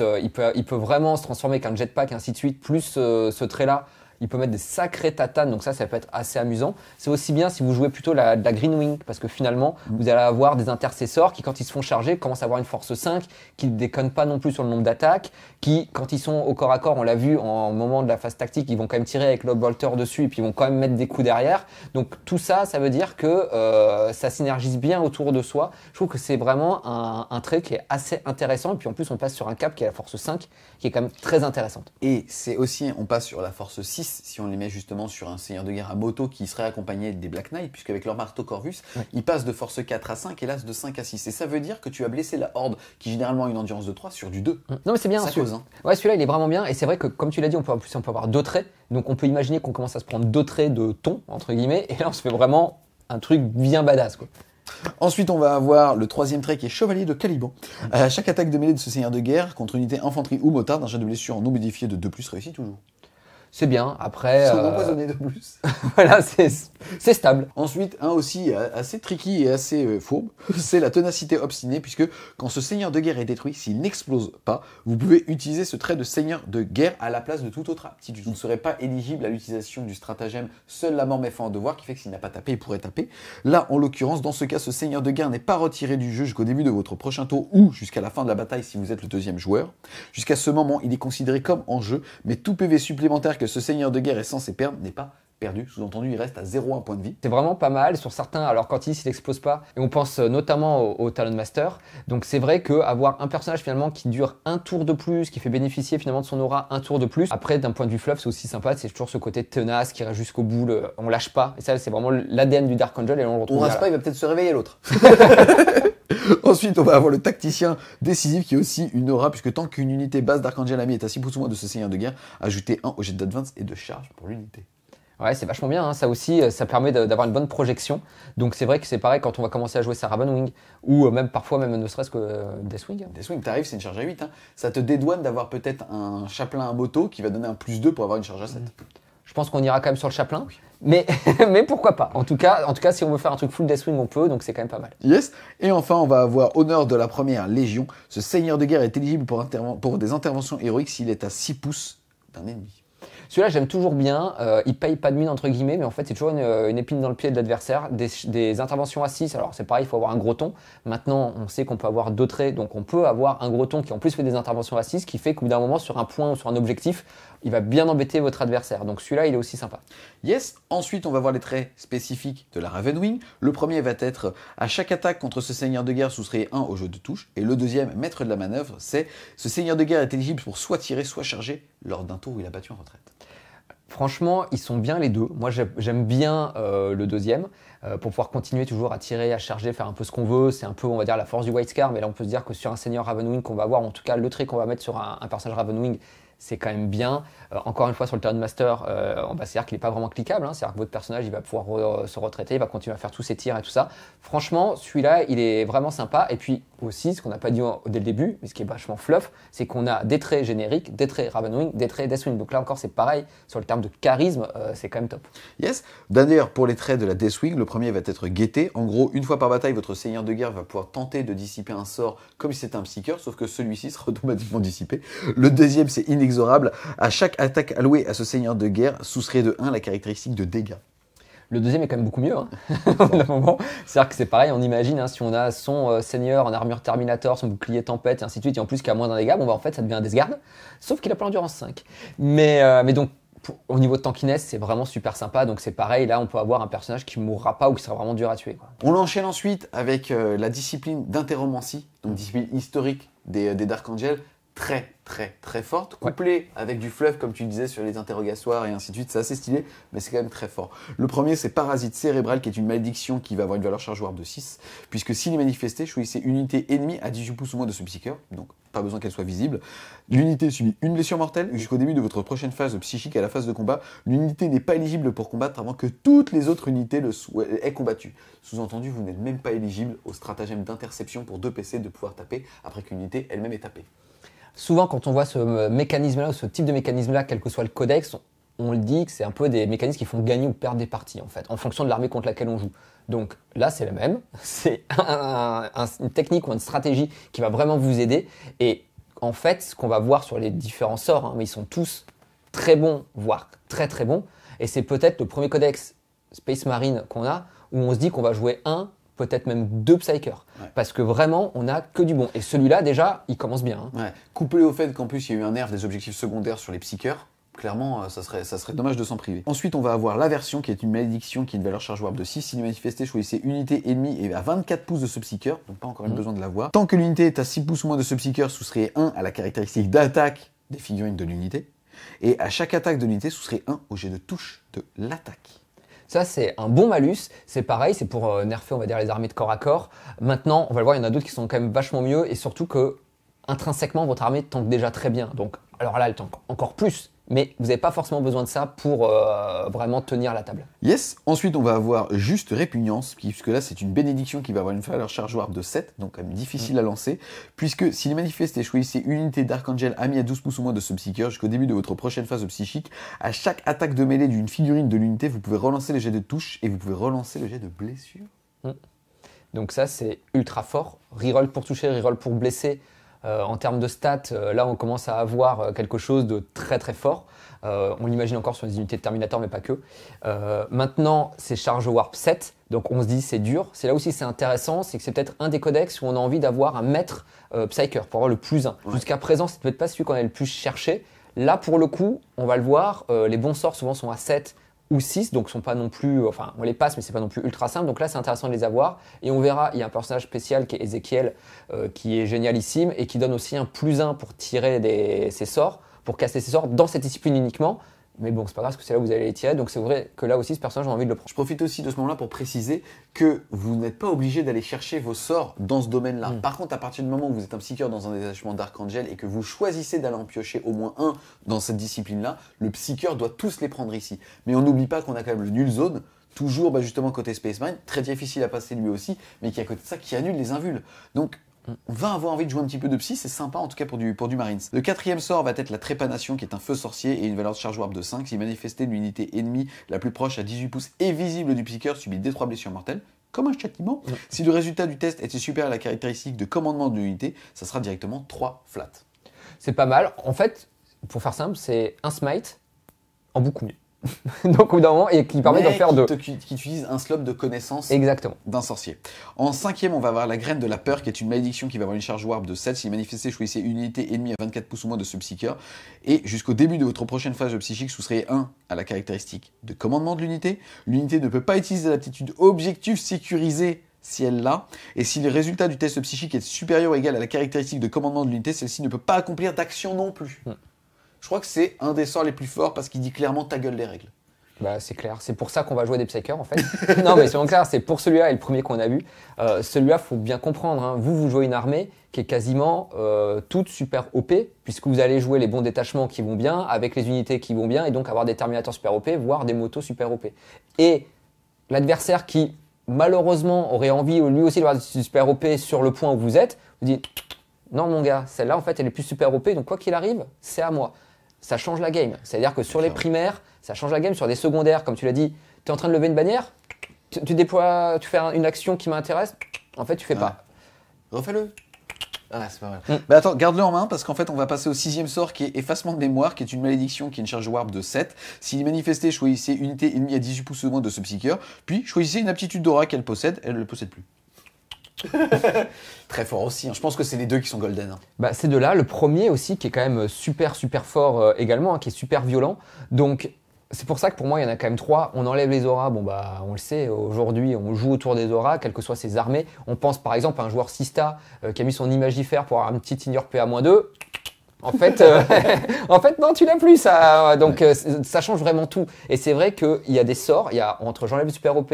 Speaker 2: euh, il, peut, il peut vraiment se transformer avec un jetpack et ainsi de suite. Plus euh, ce trait-là, il peut mettre des sacrés tatanes, donc ça, ça peut être assez amusant. C'est aussi bien si vous jouez plutôt la, la Green Wing, parce que finalement,
Speaker 1: Mm.
Speaker 2: vous allez avoir des intercesseurs qui, quand ils se font charger, commencent à avoir une force 5, qui ne déconnent pas non plus sur le nombre d'attaques, qui, quand ils sont au corps à corps, on l'a vu en moment de la phase tactique, ils vont quand même tirer avec le bolter dessus, et puis ils vont quand même mettre des coups derrière. Donc tout ça, ça veut dire que euh, ça synergise bien autour de soi. Je trouve que c'est vraiment un, un trait qui est assez intéressant, et puis en plus, on passe sur un cap qui est la force 5, qui est quand même très intéressante.
Speaker 1: Et c'est aussi, on passe sur la force 6 si on les met justement sur un seigneur de guerre à moto qui serait accompagné des Black Knight, puisque avec leur marteau Corvus,
Speaker 2: Ouais.
Speaker 1: ils passent de force 4 à 5 et là de 5 à 6. Et ça veut dire que tu as blessé la horde, qui généralement a une endurance de 3 sur du 2.
Speaker 2: Non mais c'est bien,
Speaker 1: Ça
Speaker 2: celui-
Speaker 1: cause, hein.
Speaker 2: Ouais, celui-là, il est vraiment bien. Et c'est vrai que, comme tu l'as dit, on peut, en plus, on peut avoir deux traits. Donc, on peut imaginer qu'on commence à se prendre deux traits de ton, entre guillemets. Et là, on se fait vraiment un truc bien badass, quoi.
Speaker 1: Ensuite, on va avoir le troisième trait qui est Chevalier de Caliban. À chaque attaque de mêlée de ce seigneur de guerre contre une unité infanterie ou motard, un jet de blessure non modifié de 2 plus réussit toujours.
Speaker 2: C'est bien. Après,
Speaker 1: Sans
Speaker 2: euh,
Speaker 1: empoisonner de plus.
Speaker 2: voilà, c'est stable.
Speaker 1: Ensuite, un aussi assez tricky et assez euh, fourbe, c'est la ténacité obstinée, puisque quand ce seigneur de guerre est détruit, s'il n'explose pas, vous pouvez utiliser ce trait de seigneur de guerre à la place de toute autre aptitude. Vous ne serez pas éligible à l'utilisation du stratagème seul la mort met fin au devoir, qui fait que s'il n'a pas tapé, il pourrait taper. Là, en l'occurrence, dans ce cas, ce seigneur de guerre n'est pas retiré du jeu jusqu'au début de votre prochain tour ou jusqu'à la fin de la bataille si vous êtes le deuxième joueur. Jusqu'à ce moment, il est considéré comme en jeu, mais tout PV supplémentaire que ce seigneur de guerre est censé perdre n'est pas perdu. Sous-entendu, il reste à 0,1 point de vie.
Speaker 2: C'est vraiment pas mal sur certains. Alors quand il n'explose pas, et on pense euh, notamment au, au Talon Master. Donc c'est vrai que avoir un personnage finalement qui dure un tour de plus, qui fait bénéficier finalement de son aura un tour de plus. Après d'un point de vue fluff, c'est aussi sympa. C'est toujours ce côté tenace qui reste jusqu'au bout. le- on lâche pas. Et ça c'est vraiment l'ADN du Dark Angel et on le retrouve.
Speaker 1: On rase pas, il va peut-être se réveiller l'autre. Ensuite, on va avoir le tacticien décisif qui est aussi une aura, puisque tant qu'une unité base d'Archangel ami est à 6 pouces ou moins de ce seigneur de guerre, ajoutez 1 au jet d'advance et de charge pour l'unité.
Speaker 2: Ouais, c'est vachement bien. hein. Ça aussi, euh, ça permet d'avoir une bonne projection. Donc c'est vrai que c'est pareil quand on va commencer à jouer sa Ravenwing ou euh, même parfois même ne serait-ce que euh, Deathwing.
Speaker 1: Des swings, t'arrives, c'est une charge à 8. hein. Ça te dédouane d'avoir peut-être un chaplain à moto qui va donner un plus 2 pour avoir une charge à 7.
Speaker 2: Je pense qu'on ira quand même sur le chaplain. Mais, mais pourquoi pas en tout, cas, en tout cas, si on veut faire un truc full Deathwing, on peut. Donc c'est quand même pas mal.
Speaker 1: Yes. Et enfin, on va avoir honneur de la première légion. Ce seigneur de guerre est éligible pour, des interventions héroïques s'il est à 6 pouces d'un ennemi.
Speaker 2: Celui-là, j'aime toujours bien. Euh, il paye pas de mine, entre guillemets, mais en fait, c'est toujours une, une épine dans le pied de l'adversaire. Des, des interventions à 6, alors c'est pareil, il faut avoir un gros ton. Maintenant, on sait qu'on peut avoir deux traits, donc on peut avoir un gros ton qui en plus fait des interventions à 6, qui fait qu'au bout d'un moment, sur un point ou sur un objectif, il va bien embêter votre adversaire. Donc celui-là, il est aussi sympa.
Speaker 1: Yes. Ensuite, on va voir les traits spécifiques de la Ravenwing. Le premier va être à chaque attaque contre ce seigneur de guerre soustrayez 1 au jeu de touche. Et le deuxième, maître de la manœuvre, c'est ce seigneur de guerre est éligible pour soit tirer, soit charger lors d'un tour où il a battu en retraite.
Speaker 2: Franchement, ils sont bien les deux. Moi, j'ai- j'aime bien euh, le deuxième euh, pour pouvoir continuer toujours à tirer, à charger, faire un peu ce qu'on veut. C'est un peu, on va dire, la force du White Scar. Mais là, on peut se dire que sur un seigneur Ravenwing qu'on va avoir, en tout cas, le trait qu'on va mettre sur un, un personnage Ravenwing, c'est quand même bien. Euh, encore une fois, sur le Turn Master, euh, on va se dire qu'il n'est pas vraiment cliquable. hein. C'est-à-dire que votre personnage, il va pouvoir se retraiter, il va continuer à faire tous ses tirs et tout ça. Franchement, celui-là, il est vraiment sympa. Et puis aussi, ce qu'on n'a pas dit dès le début, mais ce qui est vachement fluff, c'est qu'on a des traits génériques, des traits Ravenwing, des traits Deathwing. Donc là encore, c'est pareil. Sur le terme de charisme, euh, c'est quand même top.
Speaker 1: Yes. D'ailleurs, pour les traits de la Deathwing, le premier va être guetté. En gros, une fois par bataille, votre seigneur de guerre va pouvoir tenter de dissiper un sort comme si c'était un psyker, sauf que celui-ci sera automatiquement dissipé. Le deuxième, c'est inexorable. À chaque attaque allouée à ce seigneur de guerre, soustrait de 1 la caractéristique de dégâts.
Speaker 2: Le deuxième est quand même beaucoup mieux. Hein. C'est-à-dire que c'est pareil, on imagine, hein, si on a son euh, seigneur en armure Terminator, son bouclier tempête, et ainsi de suite, et en plus qu'il a moins d'un dégât, bon, bah, en fait, ça devient un Deathguard. Sauf qu'il a pas l'endurance 5. Mais, euh, mais donc, pour- au niveau de tankiness, c'est vraiment super sympa. Donc c'est pareil, là, on peut avoir un personnage qui mourra pas ou qui sera vraiment dur à tuer. Quoi.
Speaker 1: On enchaîne ensuite avec euh, la discipline d'interromancie, donc discipline historique des, des Dark Angels, très très très forte,
Speaker 2: Ouais.
Speaker 1: couplée avec du fluff comme tu disais sur les interrogatoires et ainsi de suite, c'est assez stylé, mais c'est quand même très fort. Le premier c'est Parasite cérébral qui est une malédiction qui va avoir une valeur charge warp de 6, puisque s'il est manifesté, choisissez une unité ennemie à 18 pouces ou moins de ce psycheur, donc pas besoin qu'elle soit visible. L'unité subit une blessure mortelle jusqu'au début de votre prochaine phase psychique à la phase de combat. L'unité n'est pas éligible pour combattre avant que toutes les autres unités le sou- aient combattu. Sous-entendu, vous n'êtes même pas éligible au stratagème d'interception pour deux PC de pouvoir taper après qu'une unité elle-même est tapée.
Speaker 2: Souvent, quand on voit ce euh, mécanisme-là, ou ce type de mécanisme-là, quel que soit le codex, on, le dit que c'est un peu des mécanismes qui font gagner ou perdre des parties, en fait, en fonction de l'armée contre laquelle on joue. Donc là, c'est la même. C'est un- un- une technique ou une stratégie qui va vraiment vous aider. Et en fait, ce qu'on va voir sur les différents sorts, hein, mais ils sont tous très bon, voire très très bon. Et c'est peut-être le premier codex Space Marine qu'on a où on se dit qu'on va jouer un, peut-être même deux.
Speaker 1: Ouais.
Speaker 2: Parce que vraiment, on a que du bon. Et celui-là, déjà, il commence bien. hein.
Speaker 1: Ouais. Couplé au fait qu'en plus il y a eu un nerf des objectifs secondaires sur les psycheurs, clairement euh, ça serait, ça serait dommage de s'en priver. Ensuite on va avoir l'aversion qui est une malédiction qui a une valeur charge warp de 6. Si manifesté, choisissez unité ennemie et à 24 pouces de ce psycheur, donc pas encore
Speaker 2: Mhm.
Speaker 1: besoin de la voir. Tant que l'unité est à 6 pouces ou moins de ce psycheur, souscrit 1 à la caractéristique d'attaque des figurines de l'unité. Et à chaque attaque de l'unité, souscrit 1 au jet de touche de l'attaque.
Speaker 2: Ça, c'est un bon malus. C'est pareil, c'est pour euh, nerfer, on va dire, les armées de corps à corps. Maintenant, on va le voir, il y en a d'autres qui sont quand même vachement mieux. Et surtout que, intrinsèquement, votre armée tank déjà très bien. Donc, alors là, elle tank encore plus. Mais vous n'avez pas forcément besoin de ça pour euh, vraiment tenir la table.
Speaker 1: Yes, ensuite on va avoir juste répugnance, puisque là c'est une bénédiction qui va avoir une valeur charge warp de 7, donc quand même difficile à lancer, puisque s'il est manifesté, choisissez une unité d'Archangel ami à 12 pouces ou moins de ce psycheur jusqu'au début de votre prochaine phase psychique. À chaque attaque de mêlée d'une figurine de l'unité, vous pouvez relancer le jet de touche et vous pouvez relancer le jet de blessure.
Speaker 2: Donc ça, c'est ultra fort. Reroll pour toucher, reroll pour blesser. Euh, en termes de stats, euh, là, on commence à avoir euh, quelque chose de très très fort. Euh, on l'imagine encore sur les unités de Terminator, mais pas que. Maintenant, c'est charge warp 7. Donc on se dit c'est dur. C'est là aussi c'est intéressant, c'est que c'est peut-être un des codex où on a envie d'avoir un maître Psyker pour avoir le plus 1.
Speaker 1: Ouais.
Speaker 2: Jusqu'à présent, c'est peut-être pas celui qu'on a le plus cherché. Là, pour le coup, on va le voir, les bons sorts souvent sont à 7 ou 6, donc sont pas non plus, enfin on les passe, mais c'est pas non plus ultra simple. Donc là, c'est intéressant de les avoir. Et on verra, il y a un personnage spécial qui est Ezekiel, euh, qui est génialissime et qui donne aussi un plus 1 pour tirer ses sorts, pour casser ses sorts dans cette discipline uniquement. Mais bon, c'est pas grave parce que c'est là où vous allez les tirer. Donc c'est vrai que là aussi, ce personnage, j'ai envie de le prendre.
Speaker 1: Je profite aussi de ce moment-là pour préciser que vous n'êtes pas obligé d'aller chercher vos sorts dans ce domaine-là.
Speaker 2: Mm.
Speaker 1: Par contre, à partir du moment où vous êtes un psycheur dans un détachement d'Archangel et que vous choisissez d'aller en piocher au moins un dans cette discipline-là, le psycheur doit tous les prendre ici. Mais on n'oublie pas qu'on a quand même le nul zone, toujours bah, justement côté Space Marine, très difficile à passer lui aussi, mais qui à côté de ça qui annule les invuls. Donc on va avoir envie de jouer un petit peu de psy, c'est sympa en tout cas pour du, pour du Marines. Le quatrième sort va être la trépanation qui est un feu sorcier et une valeur de charge warp de 5. Si manifesté l'unité ennemie la plus proche à 18 pouces et visible du psycheur subit des 3 blessures mortelles, comme un châtiment. Si le résultat du test était supérieur à la caractéristique de commandement de l'unité, ça sera directement 3 flats.
Speaker 2: C'est pas mal. En fait, pour faire simple, c'est un smite en beaucoup mieux. Donc au bout d'un moment, et qui permet d'en faire deux.
Speaker 1: qui, qui utilise un slot de connaissance
Speaker 2: Exactement.
Speaker 1: d'un sorcier. En cinquième, on va avoir la graine de la peur, qui est une malédiction qui va avoir une charge warp de 7. Si manifesté, choisissez une unité ennemie à 24 pouces ou moins de ce psycheur. Et jusqu'au début de votre prochaine phase de psychique, souscrivez 1 à la caractéristique de commandement de l'unité. L'unité ne peut pas utiliser l'aptitude objectif sécurisé si elle l'a. Et si le résultat du test psychique est supérieur ou égal à la caractéristique de commandement de l'unité, celle-ci ne peut pas accomplir d'action non plus.
Speaker 2: Hmm.
Speaker 1: Je crois que c'est un des sorts les plus forts parce qu'il dit clairement ta gueule les règles.
Speaker 2: Bah, c'est clair. C'est pour ça qu'on va jouer des Psykers, en fait. non, mais soyons clairs, c'est pour celui-là et le premier qu'on a vu. Euh, celui-là, faut bien comprendre. hein. Vous, vous jouez une armée qui est quasiment euh, toute super OP, puisque vous allez jouer les bons détachements qui vont bien, avec les unités qui vont bien, et donc avoir des Terminators super OP, voire des motos super OP. Et l'adversaire qui, malheureusement, aurait envie lui aussi d'avoir des super OP sur le point où vous êtes, vous dit non, mon gars, celle-là, en fait, elle est plus super OP, donc quoi qu'il arrive, c'est à moi. Ça change la game. C'est-à-dire que sur les primaires, ça change la game. Sur des secondaires, comme tu l'as dit, tu es en train de lever une bannière, tu, tu déploies, tu fais un- une action qui m'intéresse, en fait, tu fais pas.
Speaker 1: Refais-le. Ah, c'est pas mal.
Speaker 2: Mm.
Speaker 1: Mais attends, garde-le en main parce qu'en fait, on va passer au sixième sort qui est effacement de mémoire, qui est une malédiction qui est une charge warp de 7. S'il est manifesté, choisissez unité ennemie à 18 pouces ou moins de ce psycheur, puis choisissez une aptitude d'aura qu'elle possède, elle ne le possède plus. Très fort aussi, hein. je pense que c'est les deux qui sont golden. hein.
Speaker 2: Bah, ces deux-là, le premier aussi qui est quand même super super fort euh, également, hein, qui est super violent. Donc c'est pour ça que pour moi il y en a quand même trois. On enlève les auras, bon bah on le sait, aujourd'hui on joue autour des auras, quelles que soient ses armées. On pense par exemple à un joueur Sista euh, qui a mis son imagifère pour avoir un petit ignore PA-2. En fait, euh, en fait, non, tu l'as plus, ça. Donc, euh, ça change vraiment tout. Et c'est vrai qu'il y a des sorts. Il y a entre j'enlève le super OP,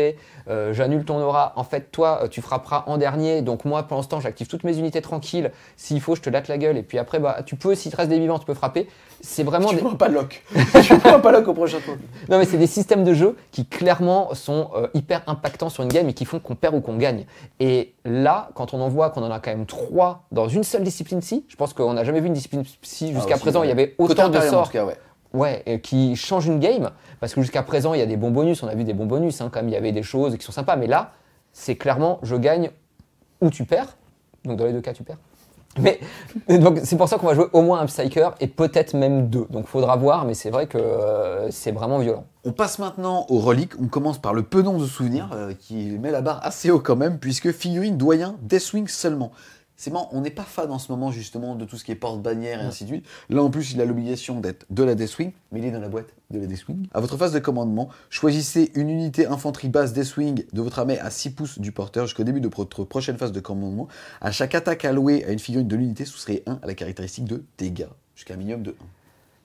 Speaker 2: euh, j'annule ton aura. En fait, toi, euh, tu frapperas en dernier. Donc, moi, pour l'instant, j'active toutes mes unités tranquilles. S'il faut, je te latte la gueule. Et puis après, bah, tu peux, s'il te reste des vivants, tu peux frapper. C'est vraiment
Speaker 1: Tu
Speaker 2: des...
Speaker 1: prends pas lock. tu prends pas lock au prochain tour.
Speaker 2: Non, mais c'est des systèmes de jeu qui clairement sont euh, hyper impactants sur une game et qui font qu'on perd ou qu'on gagne. Et là, quand on en voit qu'on en a quand même trois dans une seule discipline psy, je pense qu'on n'a jamais vu une discipline psy jusqu'à
Speaker 1: Ah, aussi,
Speaker 2: présent.
Speaker 1: ouais.
Speaker 2: Il y avait autant de sorts
Speaker 1: ouais.
Speaker 2: Ouais, et qui change une game, parce que jusqu'à présent, il y a des bons bonus, on a vu des bons bonus, hein, quand même, il y avait des choses qui sont sympas, mais là, c'est clairement, je gagne ou tu perds, donc dans les deux cas, tu perds. Mais c'est pour ça qu'on va jouer au moins un Psyker et peut-être même deux. Donc faudra voir, mais c'est vrai que euh, c'est vraiment violent.
Speaker 1: On passe maintenant aux reliques. On commence par le penon de souvenirs, euh, qui met la barre assez haut quand même, puisque figurine doyen Deathwing seulement. C'est marrant, on n'est pas fan en ce moment justement de tout ce qui est porte-bannière et ainsi de suite. Là en plus, il a l'obligation d'être de la Deathwing, mais il est dans la boîte de la Deathwing. À votre phase de commandement, choisissez une unité infanterie basse Deathwing de votre armée à 6 pouces du porteur jusqu'au début de votre prochaine phase de commandement. À chaque attaque allouée à une figurine de l'unité, soustrait 1 à la caractéristique de dégâts, jusqu'à un minimum de 1.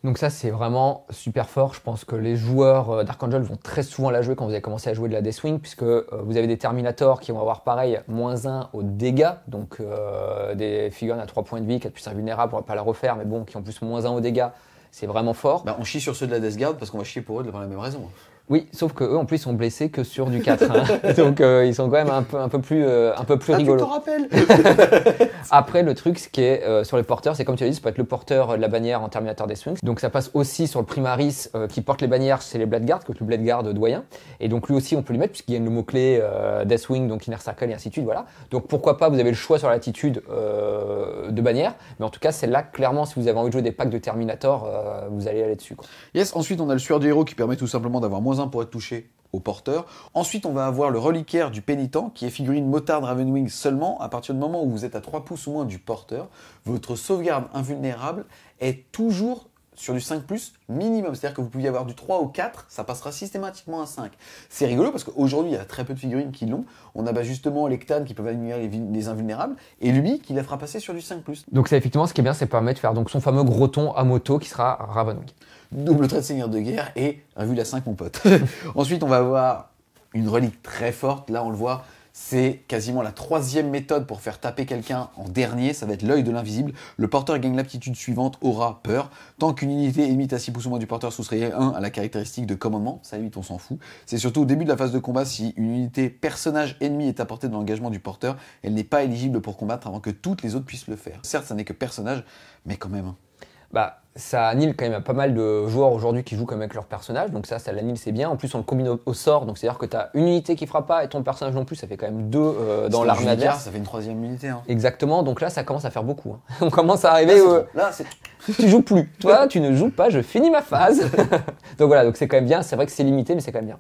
Speaker 2: Donc ça, c'est vraiment super fort. Je pense que les joueurs euh, d'Archangel vont très souvent la jouer quand vous avez commencé à jouer de la Deathwing, puisque euh, vous avez des Terminators qui vont avoir pareil, moins 1 aux dégâts, donc euh, des figurines à 3 points de vie, 4 plus invulnérables, on va pas la refaire, mais bon, qui ont plus moins 1 aux dégâts, c'est vraiment fort.
Speaker 1: Bah, on chie sur ceux de la Death Guard parce qu'on va chier pour eux devant la même raison.
Speaker 2: Oui, sauf que eux en plus sont blessés que sur du 4. hein. Donc euh, ils sont quand même un peu, un peu plus, euh, un peu plus
Speaker 1: Ah, tu
Speaker 2: rigolos.
Speaker 1: t'en rappelles
Speaker 2: Après, le truc, ce qui est euh, sur les porteurs, c'est comme tu l'as dit, ça peut être le porteur de la bannière en Terminator des Swings. Donc ça passe aussi sur le Primaris euh, qui porte les bannières chez les Blade Guard, que le Blade Guard doyen. Et donc lui aussi, on peut lui mettre puisqu'il y a le mot-clé euh, Deathwing, donc Inner Circle et ainsi de suite. Voilà. Donc pourquoi pas, vous avez le choix sur l'attitude euh, de bannière. Mais en tout cas, c'est là, clairement, si vous avez envie de jouer des packs de Terminator, euh, vous allez aller dessus. quoi.
Speaker 1: Yes, ensuite on a le sueur du héros qui permet tout simplement d'avoir moins 1 pour être touché au porteur. Ensuite on va avoir le reliquaire du pénitent qui est figurine motard Ravenwing seulement à partir du moment où vous êtes à 3 pouces ou moins du porteur. Votre sauvegarde invulnérable est toujours sur du 5 minimum. C'est-à-dire que vous pouvez avoir du 3 au 4, ça passera systématiquement à 5. C'est rigolo parce qu'aujourd'hui il y a très peu de figurines qui l'ont. On a bah, justement les Ctan qui peuvent annuler les, invulnérables et lui qui la fera passer sur du 5
Speaker 2: Donc c'est effectivement ce qui est bien, c'est permet de faire son fameux gros ton à moto qui sera Ravenwing.
Speaker 1: Double trait de seigneur de guerre et un la 5 mon pote. Ensuite on va avoir une relique très forte, là on le voit, c'est quasiment la troisième méthode pour faire taper quelqu'un en dernier, ça va être l'œil de l'invisible. Le porteur gagne l'aptitude suivante, aura peur. Tant qu'une unité limite à 6 pouces ou moins du porteur soustrait 1 à la caractéristique de commandement, ça limite on s'en fout. C'est surtout au début de la phase de combat, si une unité personnage ennemi est à portée de l'engagement du porteur, elle n'est pas éligible pour combattre avant que toutes les autres puissent le faire. Certes ça n'est que personnage, mais quand même. hein.
Speaker 2: bah, ça annule quand même pas mal de joueurs aujourd'hui qui jouent comme avec leur personnage, donc ça, ça l'annule, c'est bien. En plus, on le combine au, au sort, donc c'est-à-dire que tu as une unité qui fera pas et ton personnage non plus, ça fait quand même deux euh, dans l'armée adverse.
Speaker 1: Ça fait une troisième unité. Hein.
Speaker 2: Exactement, donc là, ça commence à faire beaucoup. hein. On commence à arriver au.
Speaker 1: Là, c'est
Speaker 2: Tu joues plus. Toi, tu ne joues pas, je finis ma phase. donc voilà, donc c'est quand même bien. C'est vrai que c'est limité, mais c'est quand même bien.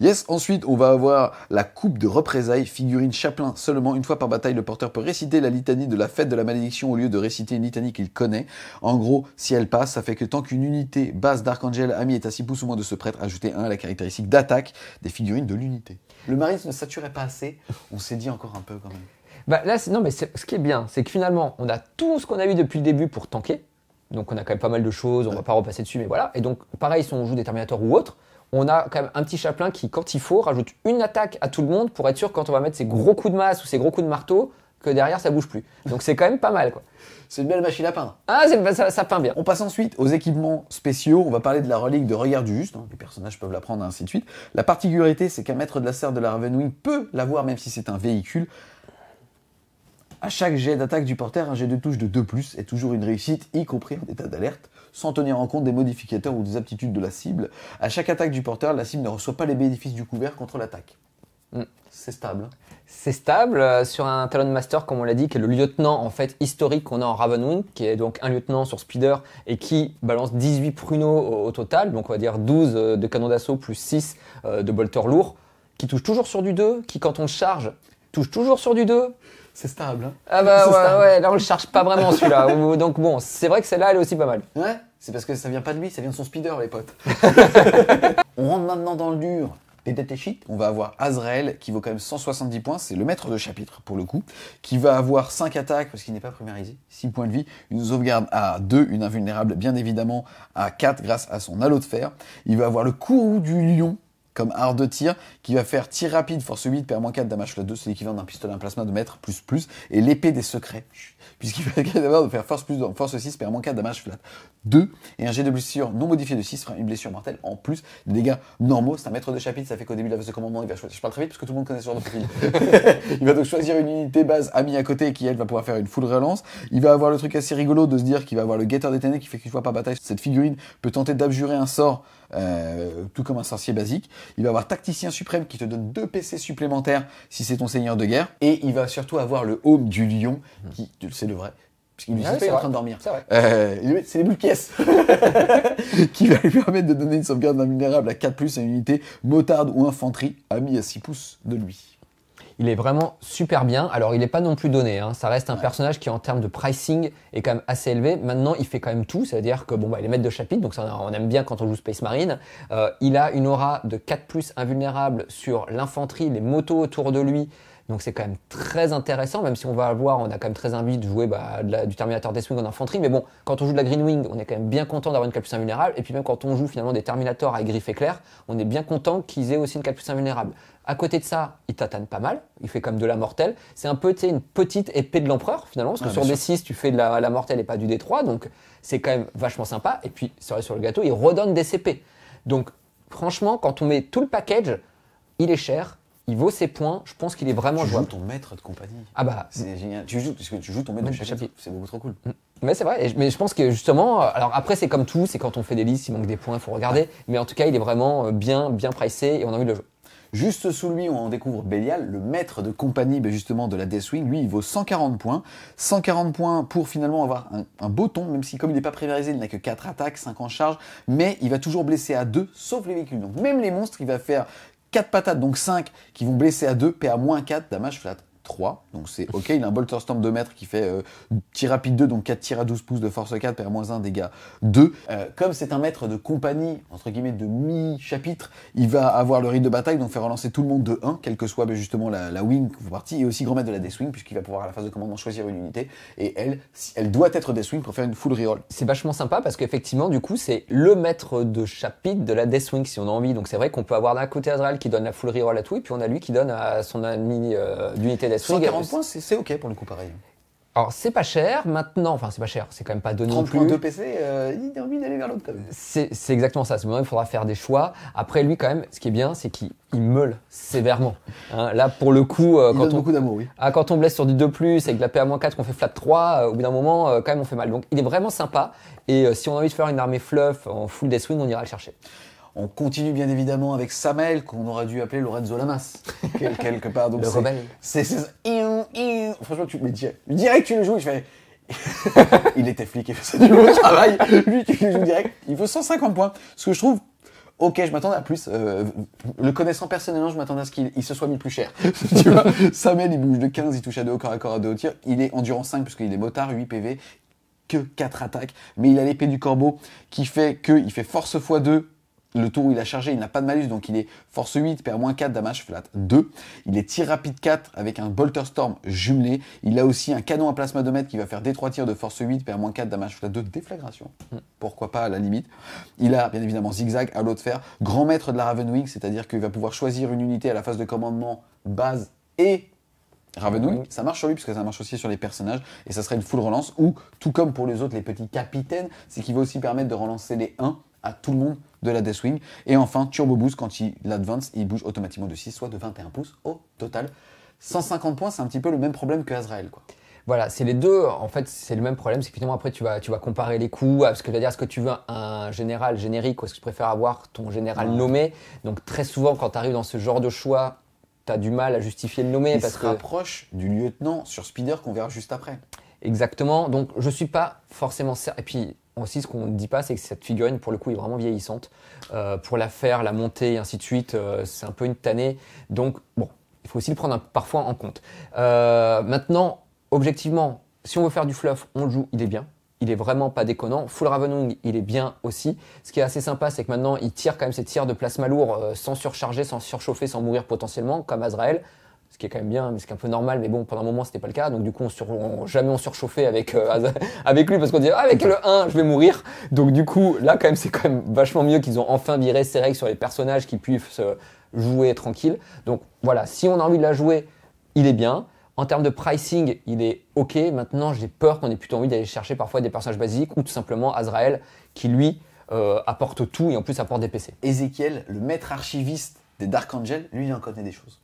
Speaker 1: Yes, ensuite on va avoir la coupe de représailles, figurine chaplain seulement. Une fois par bataille, le porteur peut réciter la litanie de la fête de la malédiction au lieu de réciter une litanie qu'il connaît. En gros, si elle passe, ça fait que tant qu'une unité base d'Archangel ami est à 6 pouces ou moins de ce prêtre, ajoutez 1 à la caractéristique d'attaque des figurines de l'unité. Le Marines ne saturait pas assez, on s'est dit encore un peu quand même.
Speaker 2: Bah là, non, mais ce qui est bien, c'est que finalement, on a tout ce qu'on a eu depuis le début pour tanker. Donc on a quand même pas mal de choses, on va pas repasser dessus, mais voilà. Et donc pareil, si on joue des Terminators ou autre, on a quand même un petit chaplain qui, quand il faut, rajoute une attaque à tout le monde pour être sûr que quand on va mettre ses gros coups de masse ou ses gros coups de marteau, que derrière ça bouge plus. Donc c'est quand même pas mal quoi.
Speaker 1: C'est une belle machine à peindre.
Speaker 2: Ah, c'est- ça, ça peint bien.
Speaker 1: On passe ensuite aux équipements spéciaux. On va parler de la relique de regard du juste. hein. Les personnages peuvent la prendre, ainsi de suite. La particularité, c'est qu'un maître de la serre de la Ravenwing peut l'avoir, même si c'est un véhicule. À chaque jet d'attaque du porteur, un jet de touche de 2+, est toujours une réussite, y compris en état d'alerte, sans tenir en compte des modificateurs ou des aptitudes de la cible. À chaque attaque du porteur, la cible ne reçoit pas les bénéfices du couvert contre l'attaque.
Speaker 2: Mm.
Speaker 1: C'est stable.
Speaker 2: C'est stable euh, sur un Talon Master, comme on l'a dit, qui est le lieutenant en fait historique qu'on a en Ravenwing, qui est donc un lieutenant sur Speeder et qui balance 18 pruneaux au, au total, donc on va dire 12 euh, de canon d'assaut plus 6 euh, de bolter lourd, qui touche toujours sur du 2, qui quand on charge touche toujours sur du 2.
Speaker 1: C'est stable. hein.
Speaker 2: Ah bah ouais,
Speaker 1: stable.
Speaker 2: ouais, là on le charge pas vraiment celui-là. Donc bon, c'est vrai que celle-là elle est aussi pas mal.
Speaker 1: Ouais, c'est parce que ça vient pas de lui, ça vient de son speeder, les potes. on rentre maintenant dans le dur. des sheets. On va avoir Azrael qui vaut quand même 170 points, c'est le maître de chapitre pour le coup, qui va avoir 5 attaques parce qu'il n'est pas primarisé, 6 points de vie, une sauvegarde à 2, une invulnérable bien évidemment à 4 grâce à son halo de fer. Il va avoir le courroux du lion comme art de tir, qui va faire tir rapide, force 8, permanent 4, damage flat 2, c'est l'équivalent d'un pistolet, un plasma de mètre, plus plus, et l'épée des secrets, puisqu'il va d'abord de faire force plus, force 6, permanent 4, damage flat 2, et un jet de blessure non modifié de 6 fera une blessure mortelle, en plus des dégâts normaux, c'est un maître de chapitre, ça fait qu'au début de la phase de commandement, il va choisir, je parle très vite parce que tout le monde connaît ce genre de profil, il va donc choisir une unité base amie à côté, qui elle va pouvoir faire une full relance, il va avoir le truc assez rigolo de se dire qu'il va avoir le guetteur des ténèbres, qui fait qu'une fois par bataille, cette figurine peut tenter d'abjurer un sort, euh, tout comme un sorcier basique. Il va avoir Tacticien Suprême qui te donne 2 PC supplémentaires si c'est ton seigneur de guerre. Et il va surtout avoir le Home du Lion, qui, c'est le vrai, puisqu'il lui
Speaker 2: Ah
Speaker 1: dit
Speaker 2: oui,
Speaker 1: pas, il est en train de dormir.
Speaker 2: C'est vrai.
Speaker 1: Euh, les boules caisse qui va lui permettre de donner une sauvegarde invulnérable à 4 plus à une unité motarde ou infanterie amis à 6 pouces de lui.
Speaker 2: Il est vraiment super bien. Alors, il n'est pas non plus donné. hein. Ça reste un personnage qui, en termes de pricing, est quand même assez élevé. Maintenant, il fait quand même tout. C'est-à-dire que bon, bah, il est maître de chapitre, donc ça, on aime bien quand on joue Space Marine. Euh, il a une aura de 4 plus invulnérable sur l'infanterie, les motos autour de lui. Donc c'est quand même très intéressant, même si on va avoir, on a quand même très envie de jouer bah, de la- du Terminator Deathwing en infanterie, mais bon, quand on joue de la Green Wing, on est quand même bien content d'avoir une 4 plus invulnérable, et puis même quand on joue finalement des Terminators avec griffe éclair, on est bien content qu'ils aient aussi une 4 plus invulnérable. À côté de ça, il tatane pas mal, il fait comme de la mortelle. C'est un peu une petite épée de l'empereur finalement, parce que
Speaker 1: Ah,
Speaker 2: sur des 6, tu fais de la, la mortelle et pas du D3, donc c'est quand même vachement sympa. Et puis, cerise sur le gâteau, il redonne des CP. Donc, franchement, quand on met tout le package, il est cher, il vaut ses points, je pense qu'il est vraiment
Speaker 1: Tu joues
Speaker 2: jouable.
Speaker 1: ton maître de compagnie.
Speaker 2: Ah bah,
Speaker 1: C'est génial. Tu joues, parce que tu joues ton maître de chapitre. C'est beaucoup trop cool.
Speaker 2: mais c'est vrai, mais je pense que justement, alors après c'est comme tout, c'est quand on fait des listes, il manque des points, il faut regarder, mais en tout cas il est vraiment euh, bien, bien pricé et on a envie de le jouer.
Speaker 1: Juste sous lui, on découvre Belial, le maître de compagnie ben, justement de la Deathwing. Lui, il vaut 140 points. 140 points pour finalement avoir un, beau ton, même si comme il n'est pas prévérisé, il n'a que 4 attaques, 5 en charge, mais il va toujours blesser à 2, sauf les véhicules. Donc même les monstres, il va faire 4 patates, donc 5, qui vont blesser à 2, PA-4, damage flat 3. Donc c'est ok, il a un Bolter Storm 2 mètres qui fait euh, tir rapide 2, donc 4 tirs à 12 pouces de force 4, PA-1, dégâts 2. Euh, comme c'est un maître de compagnie, entre guillemets, de mi-chapitre, il va avoir le rite de bataille, donc faire relancer tout le monde de 1, quelle que soit ben, justement la, wing que vous partie, et aussi grand maître de la Deathwing, puisqu'il va pouvoir à la phase de commandement choisir une unité, et elle, elle doit être Deathwing pour faire une full reroll.
Speaker 2: C'est vachement sympa parce qu'effectivement, du coup, c'est le maître de chapitre de la Deathwing si on a envie. Donc c'est vrai qu'on peut avoir d'un côté Azrael qui donne la full reroll à tout, et puis on a lui qui donne à son ami euh, d'unité Deathwing.
Speaker 1: 140 points, c'est ok pour le coup pareil.
Speaker 2: Alors c'est pas cher maintenant, enfin c'est pas cher, c'est quand même pas donné non
Speaker 1: 30
Speaker 2: plus.
Speaker 1: points de PC, euh, il a envie d'aller vers l'autre quand même.
Speaker 2: C'est exactement ça. C'est maintenant il faudra faire des choix. Après lui quand même, ce qui est bien, c'est qu'il il meule sévèrement. Hein, là pour le coup, euh, quand
Speaker 1: donne
Speaker 2: on
Speaker 1: beaucoup d'amour, oui.
Speaker 2: Ah, quand on blesse sur du 2+, avec de la PA-4 qu'on fait flat 3, euh, au bout d'un moment, quand même, on fait mal. Donc, il est vraiment sympa. Et si on a envie de faire une armée fluff en full Deathwing, on ira le chercher.
Speaker 1: On continue bien évidemment avec Samel, qu'on aurait dû appeler Lorenzo Lamas, quel- quelque part. Donc
Speaker 2: Le rebelle.
Speaker 1: C'est, franchement, tu, mais direct, direct, tu le joues, je fais, il était flic, il faisait du bon travail, lui, tu le joues direct, il faut 150 points. Ce que je trouve, ok, je m'attendais à plus, euh, le connaissant personnellement, je m'attendais à ce qu'il il se soit mis plus cher. tu vois, Samel, il bouge de 15, il touche à 2 au corps à corps à 2 au tir, il est endurance 5 puisqu'il est motard, 8 PV, que 4 attaques, mais il a l'épée du corbeau qui fait que il fait force x2 le tour où il a chargé, il n'a pas de malus, donc il est force 8, perd moins 4, damage flat 2. Il est tir rapide 4 avec un bolter storm jumelé. Il a aussi un canon à plasma de mètre qui va faire des 3 tirs de force 8, perd moins 4, damage flat 2, déflagration. Pourquoi pas à la limite. Il a bien évidemment zigzag à l'eau de fer, grand maître de la Ravenwing, c'est-à-dire qu'il va pouvoir choisir une unité à la phase de commandement base et Ravenwing, ça marche sur lui puisque ça marche aussi sur les personnages et ça serait une full relance ou tout comme pour les autres les petits capitaines, c'est qu'il va aussi permettre de relancer les 1 à tout le monde de la Deathwing et enfin Turbo Boost quand il l'advance, il bouge automatiquement de 6 soit de 21 pouces au total. 150 points, c'est un petit peu le même problème que Azrael quoi.
Speaker 2: Voilà, c'est les deux. En fait, c'est le même problème. C'est que finalement, après, tu vas, tu vas comparer les coups. à Ce que tu vas dire, est-ce que tu veux un général générique ou est-ce que tu préfères avoir ton général
Speaker 1: Ouais.
Speaker 2: nommé Donc, très souvent, quand tu arrives dans ce genre de choix, tu as du mal à justifier le nommé
Speaker 1: Il
Speaker 2: parce
Speaker 1: se
Speaker 2: que.
Speaker 1: rapproche du lieutenant sur Speeder qu'on verra juste après.
Speaker 2: Exactement. Donc, je suis pas forcément. Et puis, aussi, ce qu'on ne dit pas, c'est que cette figurine, pour le coup, est vraiment vieillissante. Euh, pour la faire, la monter, et ainsi de suite, euh, c'est un peu une tannée. Donc, bon, il faut aussi le prendre parfois en compte. Euh, maintenant, objectivement, si on veut faire du fluff, on le joue, il est bien. Il est vraiment pas déconnant. Full Ravenwing, il est bien aussi. Ce qui est assez sympa, c'est que maintenant, il tire quand même ses tirs de plasma lourd sans surcharger, sans surchauffer, sans mourir potentiellement, comme Azrael ce qui est quand même bien, mais ce qui est un peu normal. Mais bon, pendant un moment, c'était pas le cas. Donc du coup, on sur- on- jamais on surchauffait avec euh, avec lui parce qu'on disait ah, avec le 1, je vais mourir. Donc du coup, là quand même, c'est quand même vachement mieux qu'ils ont enfin viré ces règles sur les personnages qui puissent se jouer tranquille. Donc voilà, si on a envie de la jouer, il est bien. En termes de pricing, il est ok. Maintenant, j'ai peur qu'on ait plutôt envie d'aller chercher parfois des personnages basiques ou tout simplement Azrael qui lui euh, apporte tout et en plus apporte des PC.
Speaker 1: Ezekiel, le maître archiviste des Dark Angel, lui il en connaît des choses.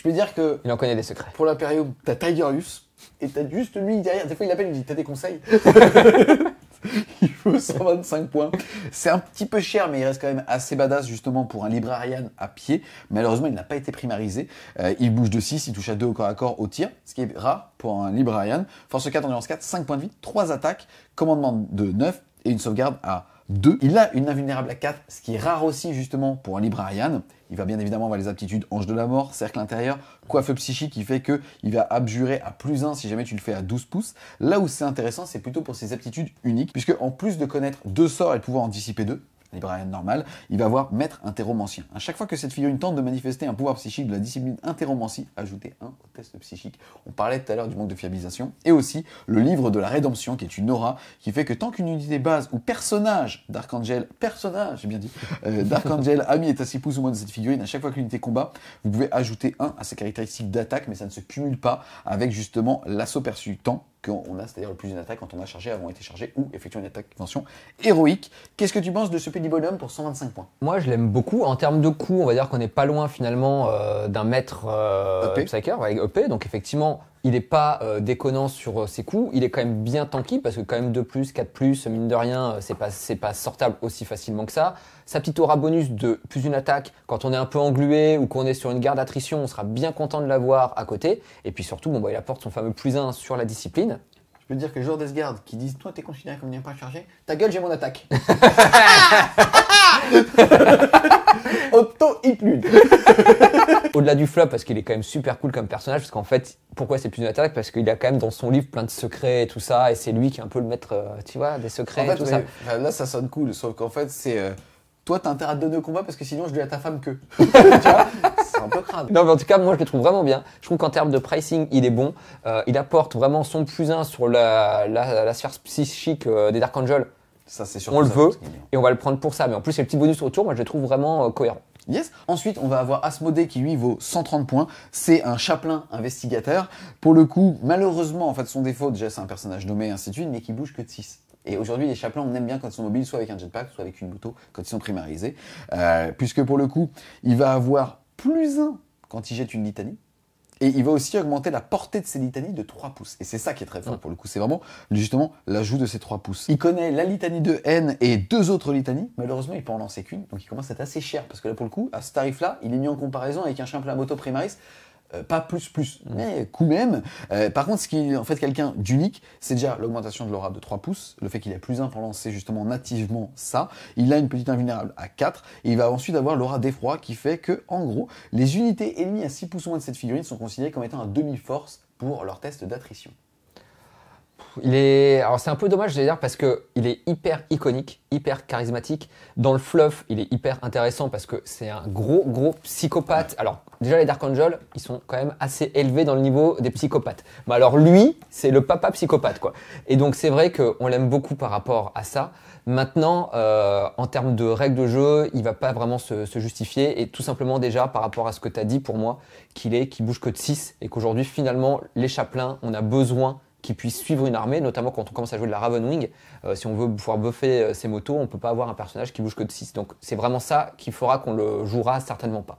Speaker 1: Je peux dire que
Speaker 2: Il en connaît des secrets.
Speaker 1: pour période, t'as Tigerius, et t'as juste lui derrière. Des fois, il appelle, il dit T'as des conseils? Il vaut 125 points. C'est un petit peu cher, mais il reste quand même assez badass justement pour un Librarian à pied. Malheureusement, il n'a pas été primarisé. Euh, il bouge de 6, il touche à 2 au corps à corps au tir, ce qui est rare pour un Librarian. Force 4, endurance 4, 5 points de vie, 3 attaques, commandement de 9 et une sauvegarde à 2. Il a une invulnérable à 4, ce qui est rare aussi justement pour un Librarian. Il va bien évidemment avoir les aptitudes Ange de la Mort, Cercle intérieur, Coiffe psychique qui fait que il va abjurer à plus 1 si jamais tu le fais à 12 pouces. Là où c'est intéressant, c'est plutôt pour ses aptitudes uniques, puisque en plus de connaître deux sorts et de pouvoir anticiper deux, librarian normal, il va avoir maître interromancien. À chaque fois que cette figurine tente de manifester un pouvoir psychique de la discipline interromancie, ajoutez un au test psychique. On parlait tout à l'heure du manque de fiabilisation. Et aussi le livre de la rédemption, qui est une aura, qui fait que tant qu'une unité base ou personnage d'Archangel, personnage, j'ai bien dit, euh, d'Archangel, ami est à 6 pouces ou moins de cette figurine, à chaque fois que l'unité combat, vous pouvez ajouter un à ses caractéristiques d'attaque, mais ça ne se cumule pas avec justement l'assaut percutant qu'on a, c'est-à-dire le plus d'une attaque quand on a chargé, avant été chargé ou effectué une attaque mention héroïque. Qu'est-ce que tu penses de ce petit bonhomme pour 125 points?
Speaker 2: Moi, je l'aime beaucoup. En termes de coût, on va dire qu'on n'est pas loin finalement euh, d'un maître euh,
Speaker 1: EP.
Speaker 2: Psyker avec EP. Donc effectivement, il n'est pas euh, déconnant sur euh, ses coups. Il est quand même bien tanky parce que quand même 2 plus, 4 plus, mine de rien, c'est pas c'est pas sortable aussi facilement que ça. Sa petite aura bonus de plus une attaque quand on est un peu englué ou qu'on est sur une garde d'attrition, on sera bien content de l'avoir à côté. Et puis surtout, bon bah il apporte son fameux plus 1 sur la discipline.
Speaker 1: Je peux te dire que les joueurs d'Esgard qui disent Toi, t'es considéré comme n'ayant pas chargé, ta gueule, j'ai mon attaque. Auto hit lune.
Speaker 2: Au-delà du flop, parce qu'il est quand même super cool comme personnage, parce qu'en fait, pourquoi c'est plus une attaque? Parce qu'il a quand même dans son livre plein de secrets et tout ça, et c'est lui qui est un peu le maître, euh, tu vois, des secrets
Speaker 1: En
Speaker 2: et
Speaker 1: fait,
Speaker 2: tout
Speaker 1: ouais,
Speaker 2: ça.
Speaker 1: enfin, là, ça sonne cool, sauf qu'en fait, c'est. euh, toi, t'as intérêt à te donner au combat parce que sinon, je dis à ta femme que. tu vois C'est un peu crade.
Speaker 2: Non, mais en tout cas, moi, je le trouve vraiment bien. Je trouve qu'en termes de pricing, il est bon. Euh, il apporte vraiment son plus 1 sur la, la, la sphère psychique euh, des Dark Angels,
Speaker 1: Ça, c'est surtout
Speaker 2: On le
Speaker 1: ça,
Speaker 2: veut. et on va le prendre pour ça. Mais en plus, il y a le petit bonus autour, moi, je le trouve vraiment euh, cohérent.
Speaker 1: Yes. Ensuite, on va avoir Asmodée qui lui vaut 130 points. C'est un chaplain investigateur. Pour le coup, malheureusement, en fait, son défaut, déjà, c'est un personnage nommé ainsi de suite, mais qui bouge que de 6. Et aujourd'hui, les chaplains, on aime bien quand ils sont mobiles, soit avec un jetpack, soit avec une moto, quand ils sont primarisés. Euh, puisque pour le coup, il va avoir plus 1 quand il jette une litanie. Et il va aussi augmenter la portée de ses litanies de 3 pouces. Et c'est ça qui est très fort pour le coup. C'est vraiment justement l'ajout de ces 3 pouces. Il connaît la litanie de haine et deux autres litanies. Malheureusement, il peut en lancer qu'une. Donc il commence à être assez cher. Parce que là, pour le coup, à ce tarif-là, il est mis en comparaison avec un chaplain moto primaris. Euh, pas plus plus, mais coup même. Euh, par contre, ce qui est en fait quelqu'un d'unique, c'est déjà l'augmentation de l'aura de 3 pouces, le fait qu'il a plus 1 pour lancer justement nativement ça. Il a une petite invulnérable à 4, et il va ensuite avoir l'aura d'effroi qui fait que, en gros, les unités ennemies à 6 pouces ou moins de cette figurine sont considérées comme étant à demi-force pour leur test d'attrition.
Speaker 2: Il est, alors c'est un peu dommage, dire, parce que il est hyper iconique, hyper charismatique. Dans le fluff, il est hyper intéressant parce que c'est un gros, gros psychopathe. Alors, déjà, les Dark Angels, ils sont quand même assez élevés dans le niveau des psychopathes. Mais alors, lui, c'est le papa psychopathe, quoi. Et donc, c'est vrai qu'on l'aime beaucoup par rapport à ça. Maintenant, euh, en termes de règles de jeu, il va pas vraiment se, justifier. Et tout simplement, déjà, par rapport à ce que tu as dit pour moi, qu'il est, qu'il bouge que de 6 et qu'aujourd'hui, finalement, les chaplains, on a besoin qui puisse suivre une armée, notamment quand on commence à jouer de la Ravenwing. Euh, si on veut pouvoir buffer euh, ses motos, on peut pas avoir un personnage qui bouge que de 6. Donc c'est vraiment ça qui fera qu'on le jouera certainement pas.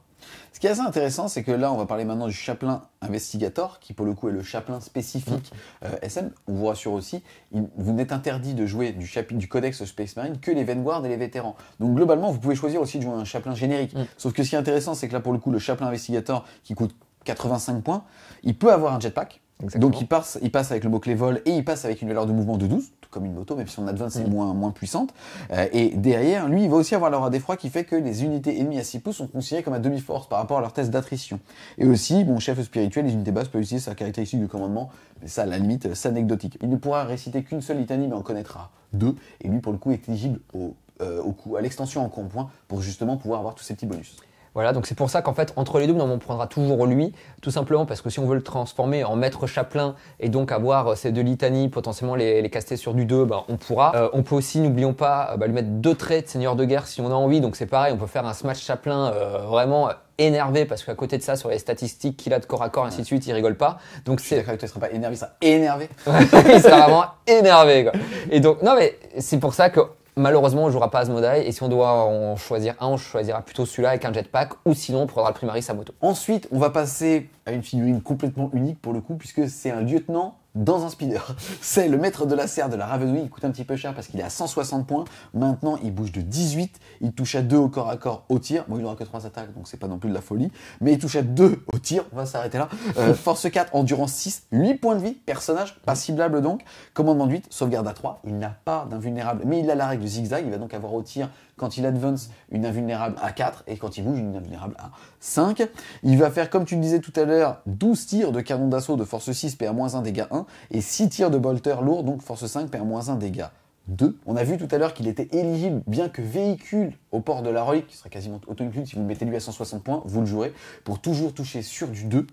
Speaker 1: Ce qui est assez intéressant, c'est que là, on va parler maintenant du chaplain investigator, qui pour le coup est le chaplain spécifique euh, SM. On vous rassure aussi, il, vous n'êtes interdit de jouer du chapitre du codex Space Marine que les Vanguard et les vétérans. Donc globalement, vous pouvez choisir aussi de jouer un chaplain générique.
Speaker 2: Mm.
Speaker 1: Sauf que ce qui est intéressant, c'est que là, pour le coup, le chaplain investigator qui coûte 85 points, il peut avoir un jetpack. Donc il passe, il passe avec le mot-clé vol et il passe avec une valeur de mouvement de 12, tout comme une moto, même si son advance est
Speaker 2: Mm.
Speaker 1: moins, moins puissante. Euh, et derrière, lui, il va aussi avoir l'aura d'effroi qui fait que les unités ennemies à 6 pouces sont considérées comme à demi-force par rapport à leur test d'attrition. Et aussi, bon, chef spirituel, les unités basses peuvent utiliser sa caractéristique de commandement, mais ça, à la limite, c'est anecdotique. Il ne pourra réciter qu'une seule litanie, mais en connaîtra deux. Et lui, pour le coup, est éligible au, euh, au coup, à l'extension en compoint pour justement pouvoir avoir tous ces petits bonus.
Speaker 2: Voilà, donc c'est pour ça qu'en fait, entre les deux, on prendra toujours lui, tout simplement parce que si on veut le transformer en maître chaplain et donc avoir euh, ces deux litanies, potentiellement les, les caster sur du 2, ben, on pourra. Euh, on peut aussi, n'oublions pas, euh, bah, lui mettre deux traits de seigneur de guerre si on a envie, donc c'est pareil, on peut faire un smash chaplain euh, vraiment énervé parce qu'à côté de ça, sur les statistiques qu'il a de corps à corps, ainsi de suite, il rigole pas. Donc c'est
Speaker 1: d'accord avec toi, il serait pas énervé, ça énervé.
Speaker 2: il sera vraiment énervé quoi. Et donc non mais c'est pour ça que malheureusement on jouera pas Asmodai et si on doit en choisir un, on choisira plutôt celui-là avec un jetpack ou sinon on prendra le Primaris à moto.
Speaker 1: Ensuite, on va passer à une figurine complètement unique pour le coup, puisque c'est un lieutenant dans un speeder. C'est le maître de la serre de la Ravenouille. Il coûte un petit peu cher parce qu'il est à 160 points. Maintenant, il bouge de 18. Il touche à 2 au corps à corps au tir. Bon, il n'aura que 3 attaques, donc c'est pas non plus de la folie. Mais il touche à 2 au tir. On va s'arrêter là. Euh, force 4, endurance 6, 8 points de vie. Personnage pas ciblable donc. Commandement de 8, sauvegarde à 3. Il n'a pas d'invulnérable, mais il a la règle de zigzag. Il va donc avoir au tir quand il advance une invulnérable à 4 et quand il bouge une invulnérable à 5. Il va faire, comme tu le disais tout à l'heure, 12 tirs de canon d'assaut de force 6, PA-1, dégâts 1, et 6 tirs de bolter lourd, donc force 5, PA-1, dégâts 2. On a vu tout à l'heure qu'il était éligible, bien que véhicule au port de la relique, qui sera quasiment auto-inclus, si vous le mettez lui à 160 points, vous le jouerez, pour toujours toucher sur du 2,